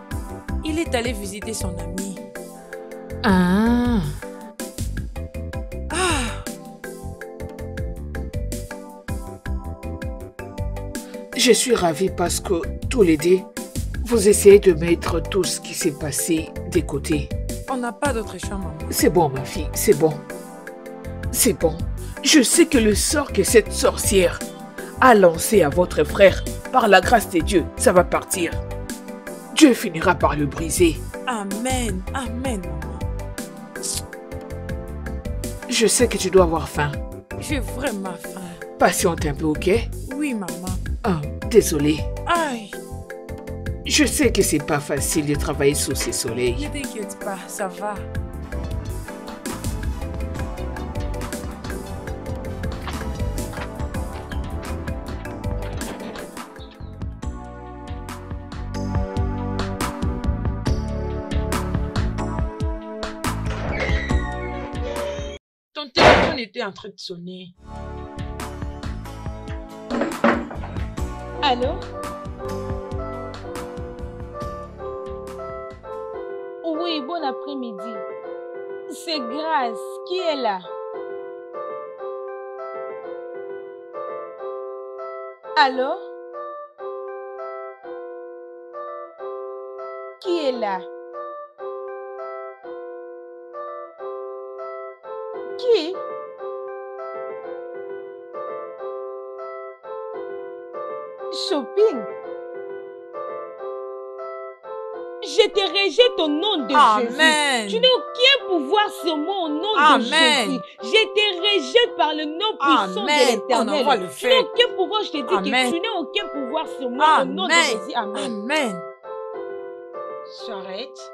Il est allé visiter son ami. Ah. Ah, Je suis ravie parce que tous les deux, vous essayez de mettre tout ce qui s'est passé de côté. On n'a pas d'autre choix, maman. C'est bon, ma fille, c'est bon. C'est bon. Je sais que le sort que cette sorcière a lancé à votre frère, par la grâce de Dieu, ça va partir. Dieu finira par le briser. Amen, amen, maman. Je sais que tu dois avoir faim. J'ai vraiment faim. Patiente un peu, ok? Oui, maman. Ah, désolé. Aïe, je sais que c'est pas facile de travailler sous ce soleil. Ne t'inquiète pas, ça va. Ton téléphone était en train de sonner. Allô? Bon après-midi. C'est Grâce. Qui est là Allô? Qui est là? Qui? Shopping Je te rejette au nom de Amen. Jésus. Tu n'as aucun pouvoir sur moi au nom Amen. de Jésus. Je te rejette par le nom puissant de l'éternel. Tu n'as aucun pouvoir, je te dis Amen. que tu n'as aucun pouvoir sur moi au nom de. Jésus. Amen. Amen. Charrette,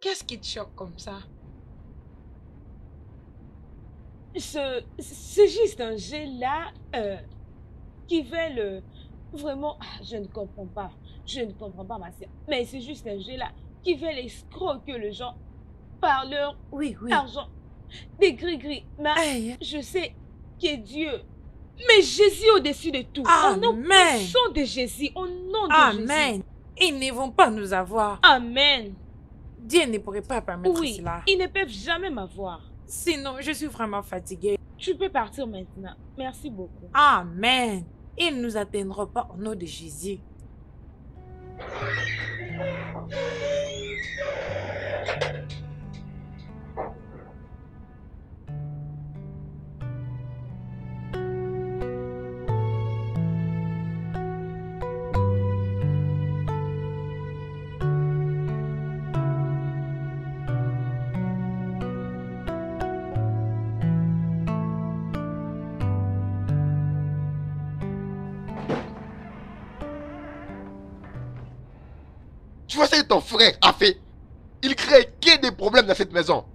qu'est-ce qui te choque comme ça? Ce- C'est juste un jeu là euh, qui veut le... Vraiment, ah, je ne comprends pas. Je ne comprends pas, ma soeur. Mais c'est juste un jeu là qui veut escroquer les gens par leur Oui, oui. argent. Des gris-gris. Mais je sais que Dieu... Mais Jésus au-dessus de tout. Au nom Amen. de Jésus. Au nom de Amen. Jésus. Ils ne vont pas nous avoir. Amen. Dieu ne pourrait pas permettre Oui, cela. ils ne peuvent jamais m'avoir. Sinon, je suis vraiment fatiguée. Tu peux partir maintenant. Merci beaucoup. Amen. Ils ne nous atteindront pas au nom de Jésus. you Tu vois ce que ton frère a fait Il crée que des problèmes dans cette maison.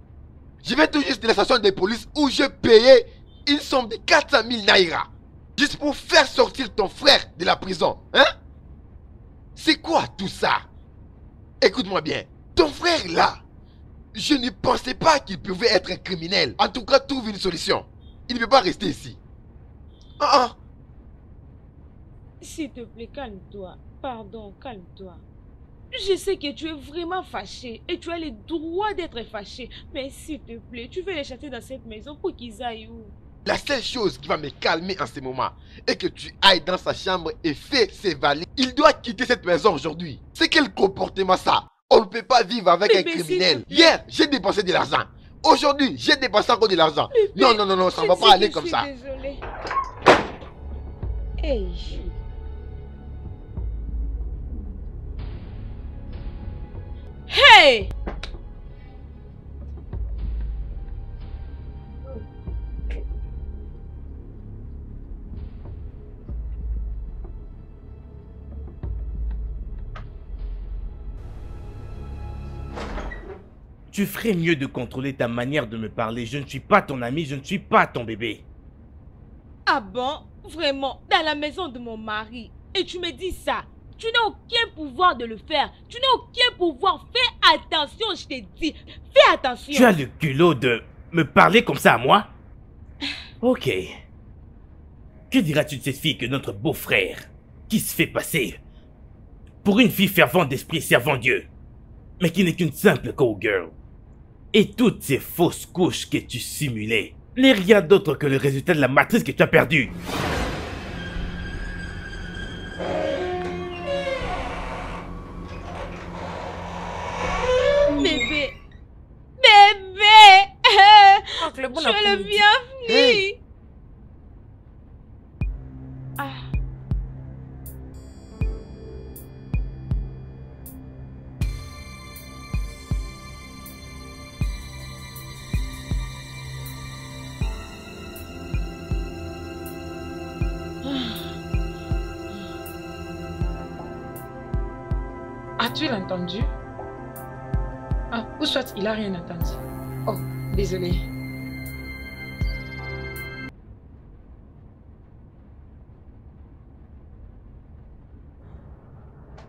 Je vais tout juste de la station de police où je payais une somme de 400 000 naira. Juste pour faire sortir ton frère de la prison. Hein? C'est quoi tout ça? Écoute-moi bien. Ton frère là, je ne pensais pas qu'il pouvait être un criminel. En tout cas, trouve une solution. Il ne peut pas rester ici. Ah ah S'il te plaît, calme-toi. Pardon, calme-toi. Je sais que tu es vraiment fâché et tu as le droit d'être fâché. Mais s'il te plaît, tu veux les chasser dans cette maison pour qu'ils aillent où? La seule chose qui va me calmer en ce moment est que tu ailles dans sa chambre et fais ses valises. Il doit quitter cette maison aujourd'hui. C'est quel comportement ça? On ne peut pas vivre avec un criminel. Hier, j'ai dépensé de l'argent. Aujourd'hui, j'ai dépensé encore de l'argent. Non, non, non, non, ça ne va pas aller comme je ça. suis désolée. Hey. Hey Tu ferais mieux de contrôler ta manière de me parler. Je ne suis pas ton ami, je ne suis pas ton bébé. Ah bon? Vraiment? Dans la maison de mon mari. Et tu me dis ça? Tu n'as aucun pouvoir de le faire. Tu n'as aucun pouvoir. Fais attention, je te dis. Fais attention. Tu as le culot de me parler comme ça à moi? Ok. Que diras-tu de cette fille que notre beau-frère, qui se fait passer pour une fille fervente d'esprit servant Dieu, mais qui n'est qu'une simple cowgirl? Et toutes ces fausses couches que tu simulais n'est rien d'autre que le résultat de la matrice que tu as perdue. Bon Tu es le bienvenu Hey. Ah. As-tu entendu? Ah, ou soit il a rien entendu. Oh, désolé.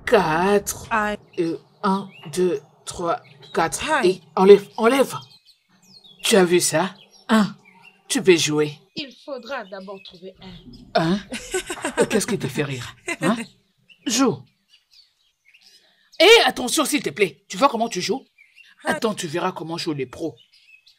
Quatre. Ah, Euh, un, deux, trois, quatre. Aïe. Et enlève, enlève. Tu as vu ça? Hein Tu peux jouer. Il faudra d'abord trouver un. Hein Et Qu'est-ce qui te fait rire? Hein? Joue. Et attention, s'il te plaît. Tu vois comment tu joues? Attends, tu verras comment jouent les pros.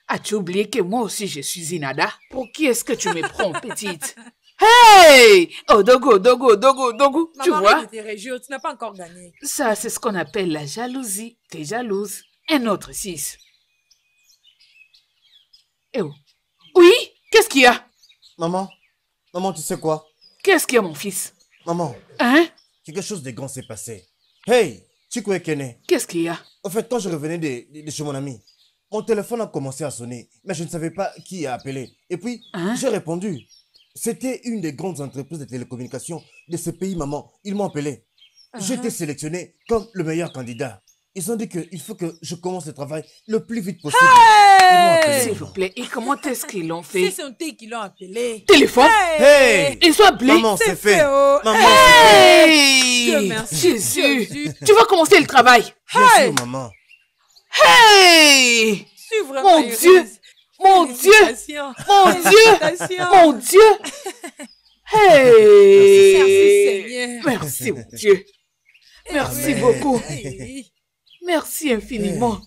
As-tu oublié que moi aussi je suis Inada Pour qui est-ce que tu me prends, petite? Hey Oh, Dogo, Dogo, Dogo, Dogo. Tu Maman, vois tu n'as pas encore gagné. Ça, c'est ce qu'on appelle la jalousie. T'es jalouse. Un autre 6. Eh oh. Oui? Qu'est-ce qu'il y a? Maman, maman, tu sais quoi? Qu'est-ce qu'il y a, mon fils? Maman, Hein? quelque chose de grand s'est passé. Hey, tu crois Kene Qu'est-ce qu'il y a? En fait, quand je revenais de, de- de chez mon ami, mon téléphone a commencé à sonner, mais je ne savais pas qui a appelé. Et puis, Hein? j'ai répondu. C'était une des grandes entreprises de télécommunications de ce pays, maman. Ils m'ont appelé. J'ai été sélectionné comme le meilleur candidat. Ils ont dit qu'il faut que je commence le travail le plus vite possible. Ils m'ont appelé, S'il vous plaît. Et comment est-ce qu'ils l'ont C'est fait son thé qui l'ont appelé. Téléphone? Hey Ils sont appelés Maman, c'est fait. oh. Maman, c'est Hey Dieu merci. Jésus Jésus. Tu vas commencer le travail. Bien sûr, maman. Hey Je suis vraiment Mon. Dieu Mon Dieu. Mon Dieu. Mon Dieu Hey Merci, Seigneur. Merci, mon Dieu Merci Amen. beaucoup Hey. Merci infiniment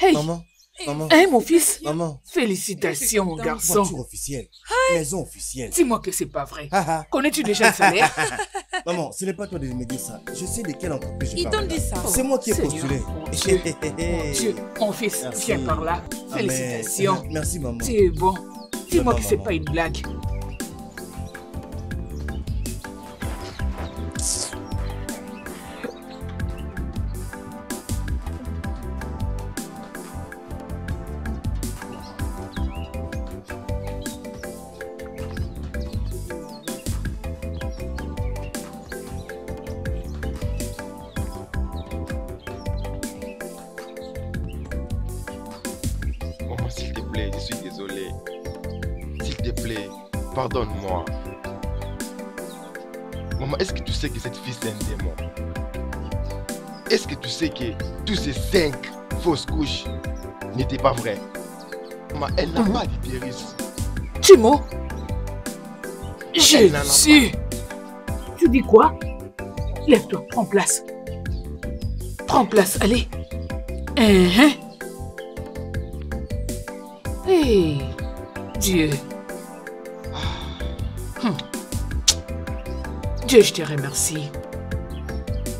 Hey Maman, maman, Hein, mon fils maman. Félicitations, mon garçon Voiture officielle. Maison officielle. Dis-moi que c'est pas vrai. Connais-tu déjà le salaire? Maman, ce n'est pas toi de me dire ça. Je sais de quelle entreprise je Ils parle. t'ont dit ça. C'est moi qui ai postulé. mon Dieu, Mon Dieu, mon fils, Merci. viens par là. Amen. Félicitations. Merci, maman. Tu es bon. Dis-moi que c'est pas une blague. Pas vraies Maman, elle n'a pas. Timo Elle n'en a Jésus Tu dis quoi? Lève-toi, prends place. Prends place, allez. Hein, hein? Hey, Dieu. Hum. Dieu, je te remercie.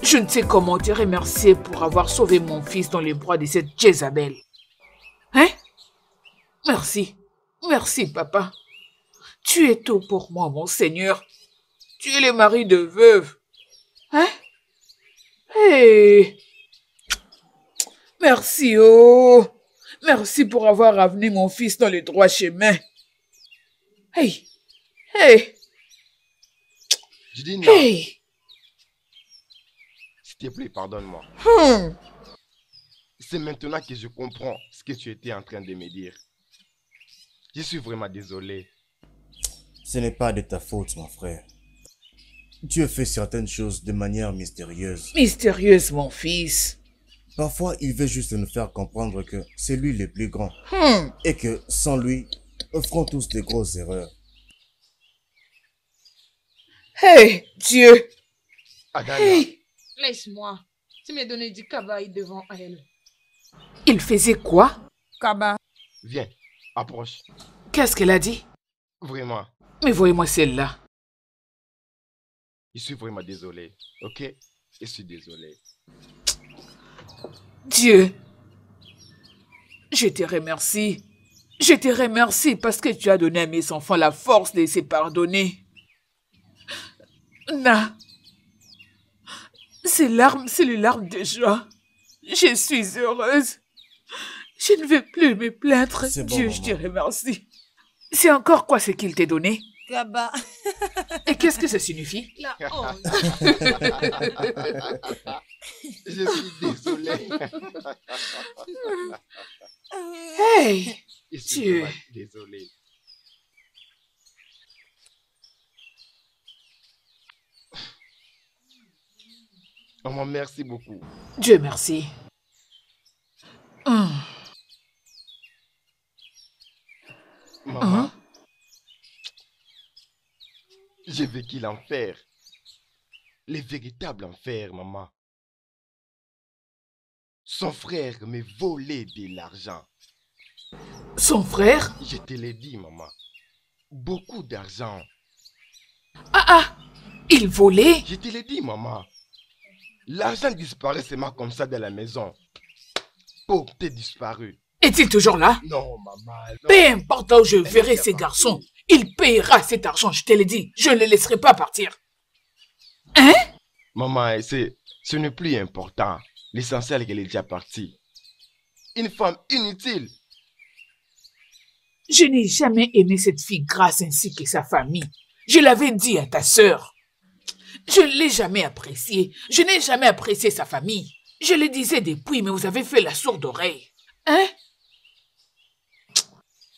Je ne sais comment te remercier pour avoir sauvé mon fils dans les bras de cette Jézabel. Hein? Merci. Merci, papa. Tu es tout pour moi, mon Seigneur. Tu es le mari de veuve. Hein? Hey Merci, oh Merci pour avoir amené mon fils dans le droit chemin. Hey Hey. Hey S'il te plaît, pardonne-moi. Hmm. C'est maintenant que je comprends ce que tu étais en train de me dire. Je suis vraiment désolé. Ce n'est pas de ta faute, mon frère. Dieu fait certaines choses de manière mystérieuse. Mystérieuse, mon fils. Parfois, il veut juste nous faire comprendre que c'est lui le plus grand Hmm. et que sans lui, nous ferons tous de grosses erreurs. Hey, Dieu Adana, Hey Laisse-moi. Tu m'as donné du cabaye devant elle. Il faisait quoi? Kaba. viens, approche. Qu'est-ce qu'elle a dit? Vraiment, Mais voyez-moi celle-là. je suis vraiment désolé. Ok? Je suis désolé. Dieu, je te remercie. Je te remercie parce que tu as donné à mes enfants la force de se pardonner. Na, ces larmes, c'est les larmes de joie. Je suis heureuse. Je ne vais plus me plaindre. Bon, Dieu, je te remercie. C'est encore quoi ce qu'il t'a donné? Kaba. Et qu'est-ce que ça signifie? La honte. Je suis désolé. Hey Je suis Dieu. vraiment Maman, merci beaucoup. Dieu merci. Hum, Maman, Hein? J'ai vécu l'enfer. Les véritables enfer, maman. Son frère me volait de l'argent. Son frère? Je te l'ai dit, maman. Beaucoup d'argent. Ah ah Il volait? Je te l'ai dit, maman. L'argent disparaît seulement comme ça de la maison. Pour t'es disparu. Est-il toujours là? Non, maman. non. Peu importe où je verrai ces garçons, il payera cet argent, je te l'ai dit. Je ne le laisserai pas partir. Hein? Maman, c'est, ce n'est plus important. L'essentiel est qu'elle est déjà partie. Une femme inutile. Je n'ai jamais aimé cette fille grasse ainsi que sa famille. Je l'avais dit à ta sœur. Je ne l'ai jamais appréciée. Je n'ai jamais apprécié sa famille. Je le disais depuis, mais vous avez fait la sourde oreille. Hein?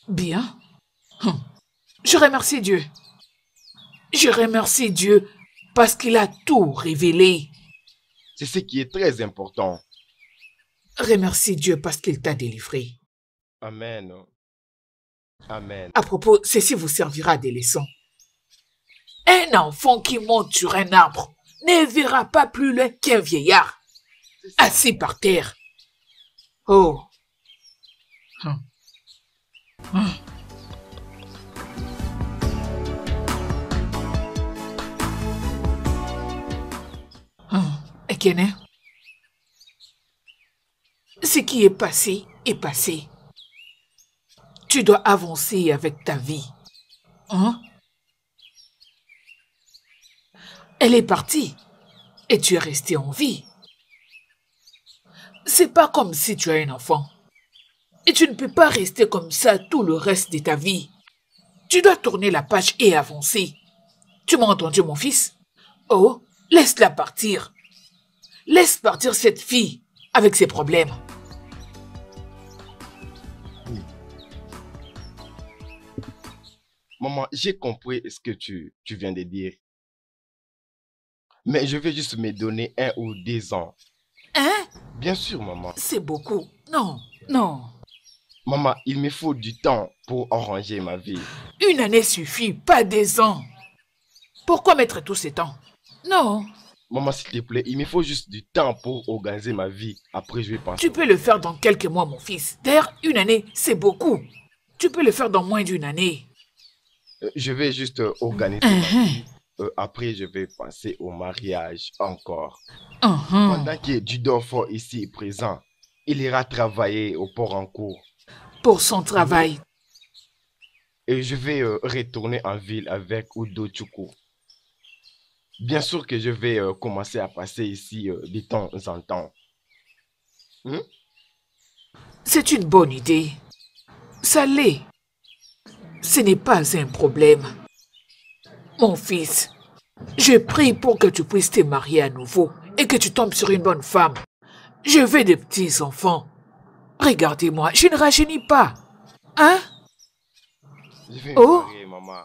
Bien. Hum. Je remercie Dieu. Je remercie Dieu parce qu'il a tout révélé. C'est ce qui est très important. Remercie Dieu parce qu'il t'a délivré. Amen. Amen. À propos, ceci vous servira des leçons. Un enfant qui monte sur un arbre ne verra pas plus loin qu'un vieillard assis par terre. Oh. Hum. Ce qui est passé est passé. Tu dois avancer avec ta vie. Hein? Elle est partie et tu es resté en vie. C'est pas comme si tu as un enfant. Et tu ne peux pas rester comme ça tout le reste de ta vie. Tu dois tourner la page et avancer. Tu m'as entendu, mon fils Oh, laisse-la partir. Laisse partir cette fille avec ses problèmes. Maman, j'ai compris ce que tu, tu viens de dire. Mais je vais juste me donner un ou deux ans. Hein? Bien sûr, maman. C'est beaucoup. Non, non. Maman, il me faut du temps pour arranger ma vie. Une année suffit, pas des ans. Pourquoi mettre tout ce temps? Non. Maman, s'il te plaît, il me faut juste du temps pour organiser ma vie. Après, je vais penser. Tu peux le faire dans quelques mois, mon fils. D'ailleurs, une année, c'est beaucoup. Tu peux le faire dans moins d'une année. Euh, Je vais juste euh, organiser ma Mhm. vie. Euh, après, je vais penser au mariage encore. Mhm. Pendant que Dudolfo ici est présent, il ira travailler au port en cours. Pour son travail. Et je vais euh, retourner en ville avec Udo Chukwu. Bien sûr que je vais euh, commencer à passer ici de temps en temps. Hmm? C'est une bonne idée. Ça l'est. Ce n'est pas un problème. Mon fils, je prie pour que tu puisses te marier à nouveau et que tu tombes sur une bonne femme. Je veux des petits enfants. Regardez-moi, je ne rajeunis pas. Hein? Je vais Oh? marier, maman.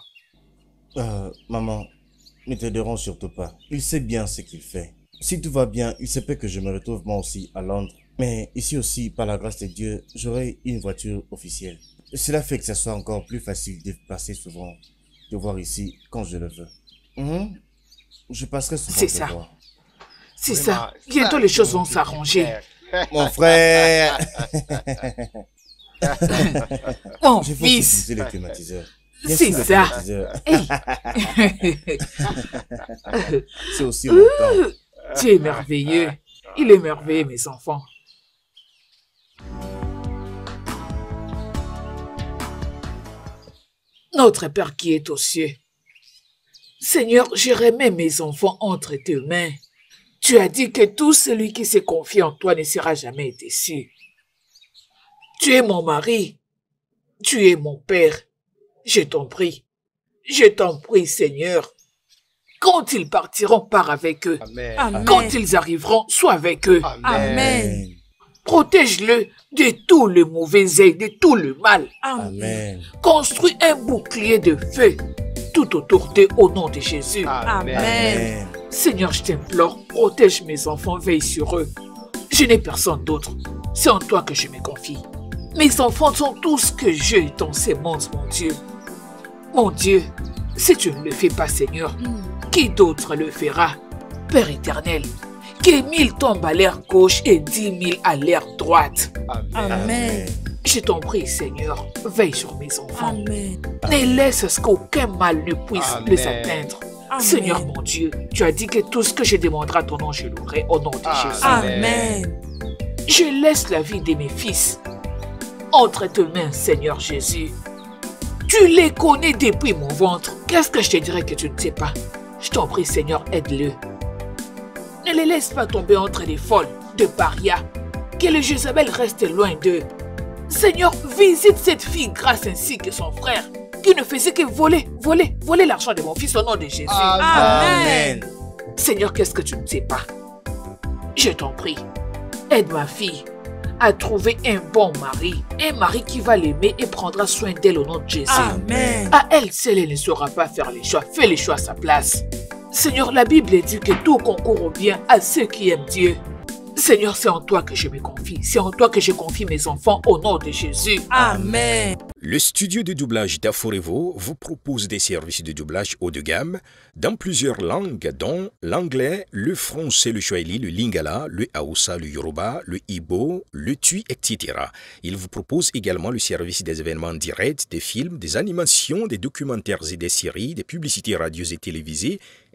Euh, maman, ne te dérange surtout pas. Il sait bien ce qu'il fait. Si tout va bien, il se peut que je me retrouve moi aussi à Londres. Mais ici aussi, par la grâce de Dieu, j'aurai une voiture officielle. Cela fait que ce soit encore plus facile de passer souvent, de voir ici quand je le veux. Mhm. Je passerai souvent C'est te ça. C'est ça. Bientôt les choses vont s'arranger. Mon frère Mon Je fils. utiliser le climatiseur. C'est ça. C'est aussi mon temps. tu es merveilleux. Il est merveilleux, mes enfants. Notre Père qui est aux cieux. Seigneur, je remets mes enfants entre tes mains. Tu as dit que tout celui qui se confie en toi ne sera jamais déçu. Tu es mon mari. Tu es mon Père. Je t'en prie. Je t'en prie, Seigneur. Quand ils partiront, pars avec eux. Amen. Amen. Quand ils arriveront, sois avec eux. Amen. Amen. Protège-le de tout le mauvais œil, de tout le mal. Amen. Amen. Construis un bouclier de feu tout autour d'eux au nom de Jésus. Amen. Amen. Seigneur, je t'implore, protège mes enfants, veille sur eux. Je n'ai personne d'autre. C'est en toi que je me confie. Mes enfants sont tout ce que je dans ces mondes, mon Dieu. Mon Dieu, Si tu ne le fais pas, Seigneur, qui d'autre le fera Père éternel, que mille tombent à l'air gauche et dix mille à l'air droite. Amen. Je t'en prie, Seigneur, veille sur mes enfants. Amen. Ne laisse ce qu'aucun mal ne puisse Amen. les atteindre. Amen. Seigneur mon Dieu, tu as dit que tout ce que je demanderai à ton nom, je l'aurai au nom de Jésus. Amen. Je laisse la vie de mes fils entre tes mains, Seigneur Jésus. Tu les connais depuis mon ventre. Qu'est-ce que je te dirais que tu ne sais pas? Je t'en prie, Seigneur, aide-le. Ne les laisse pas tomber entre les folles de Paria. Que le Jézabel reste loin d'eux. Seigneur, visite cette fille grâce ainsi que son frère, qui ne faisait que voler, voler, voler l'argent de mon fils au nom de Jésus. Amen. Seigneur, qu'est-ce que tu ne sais pas? Je t'en prie, aide ma fille à trouver un bon mari, un mari qui va l'aimer et prendra soin d'elle au nom de Jésus. Amen. À elle seule, elle ne saura pas faire les choix. Fais les choix à sa place. Seigneur, la Bible dit que tout concourt au bien à ceux qui aiment Dieu. Seigneur, c'est en toi que je me confie. C'est en toi que je confie mes enfants au nom de Jésus. Amen. Le studio de doublage d'Aforevo vous propose des services de doublage haut de gamme dans plusieurs langues, dont l'anglais, le français, le swahili, le lingala, le haoussa, le yoruba, le ibo, le tui, etc. Il vous propose également le service des événements directs, des films, des animations, des documentaires et des séries, des publicités radios et télévisées,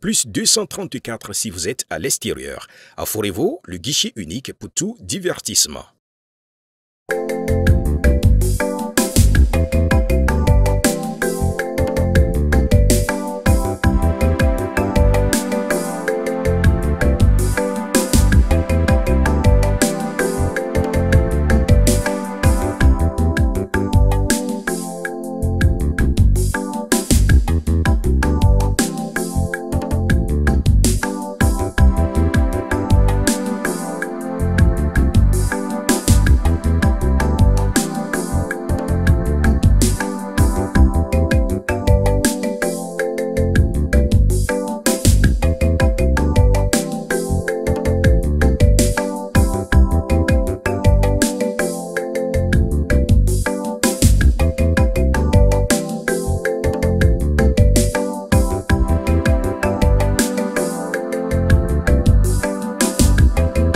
plus 234 si vous êtes à l'extérieur. Aforevo, le guichet unique pour tout divertissement.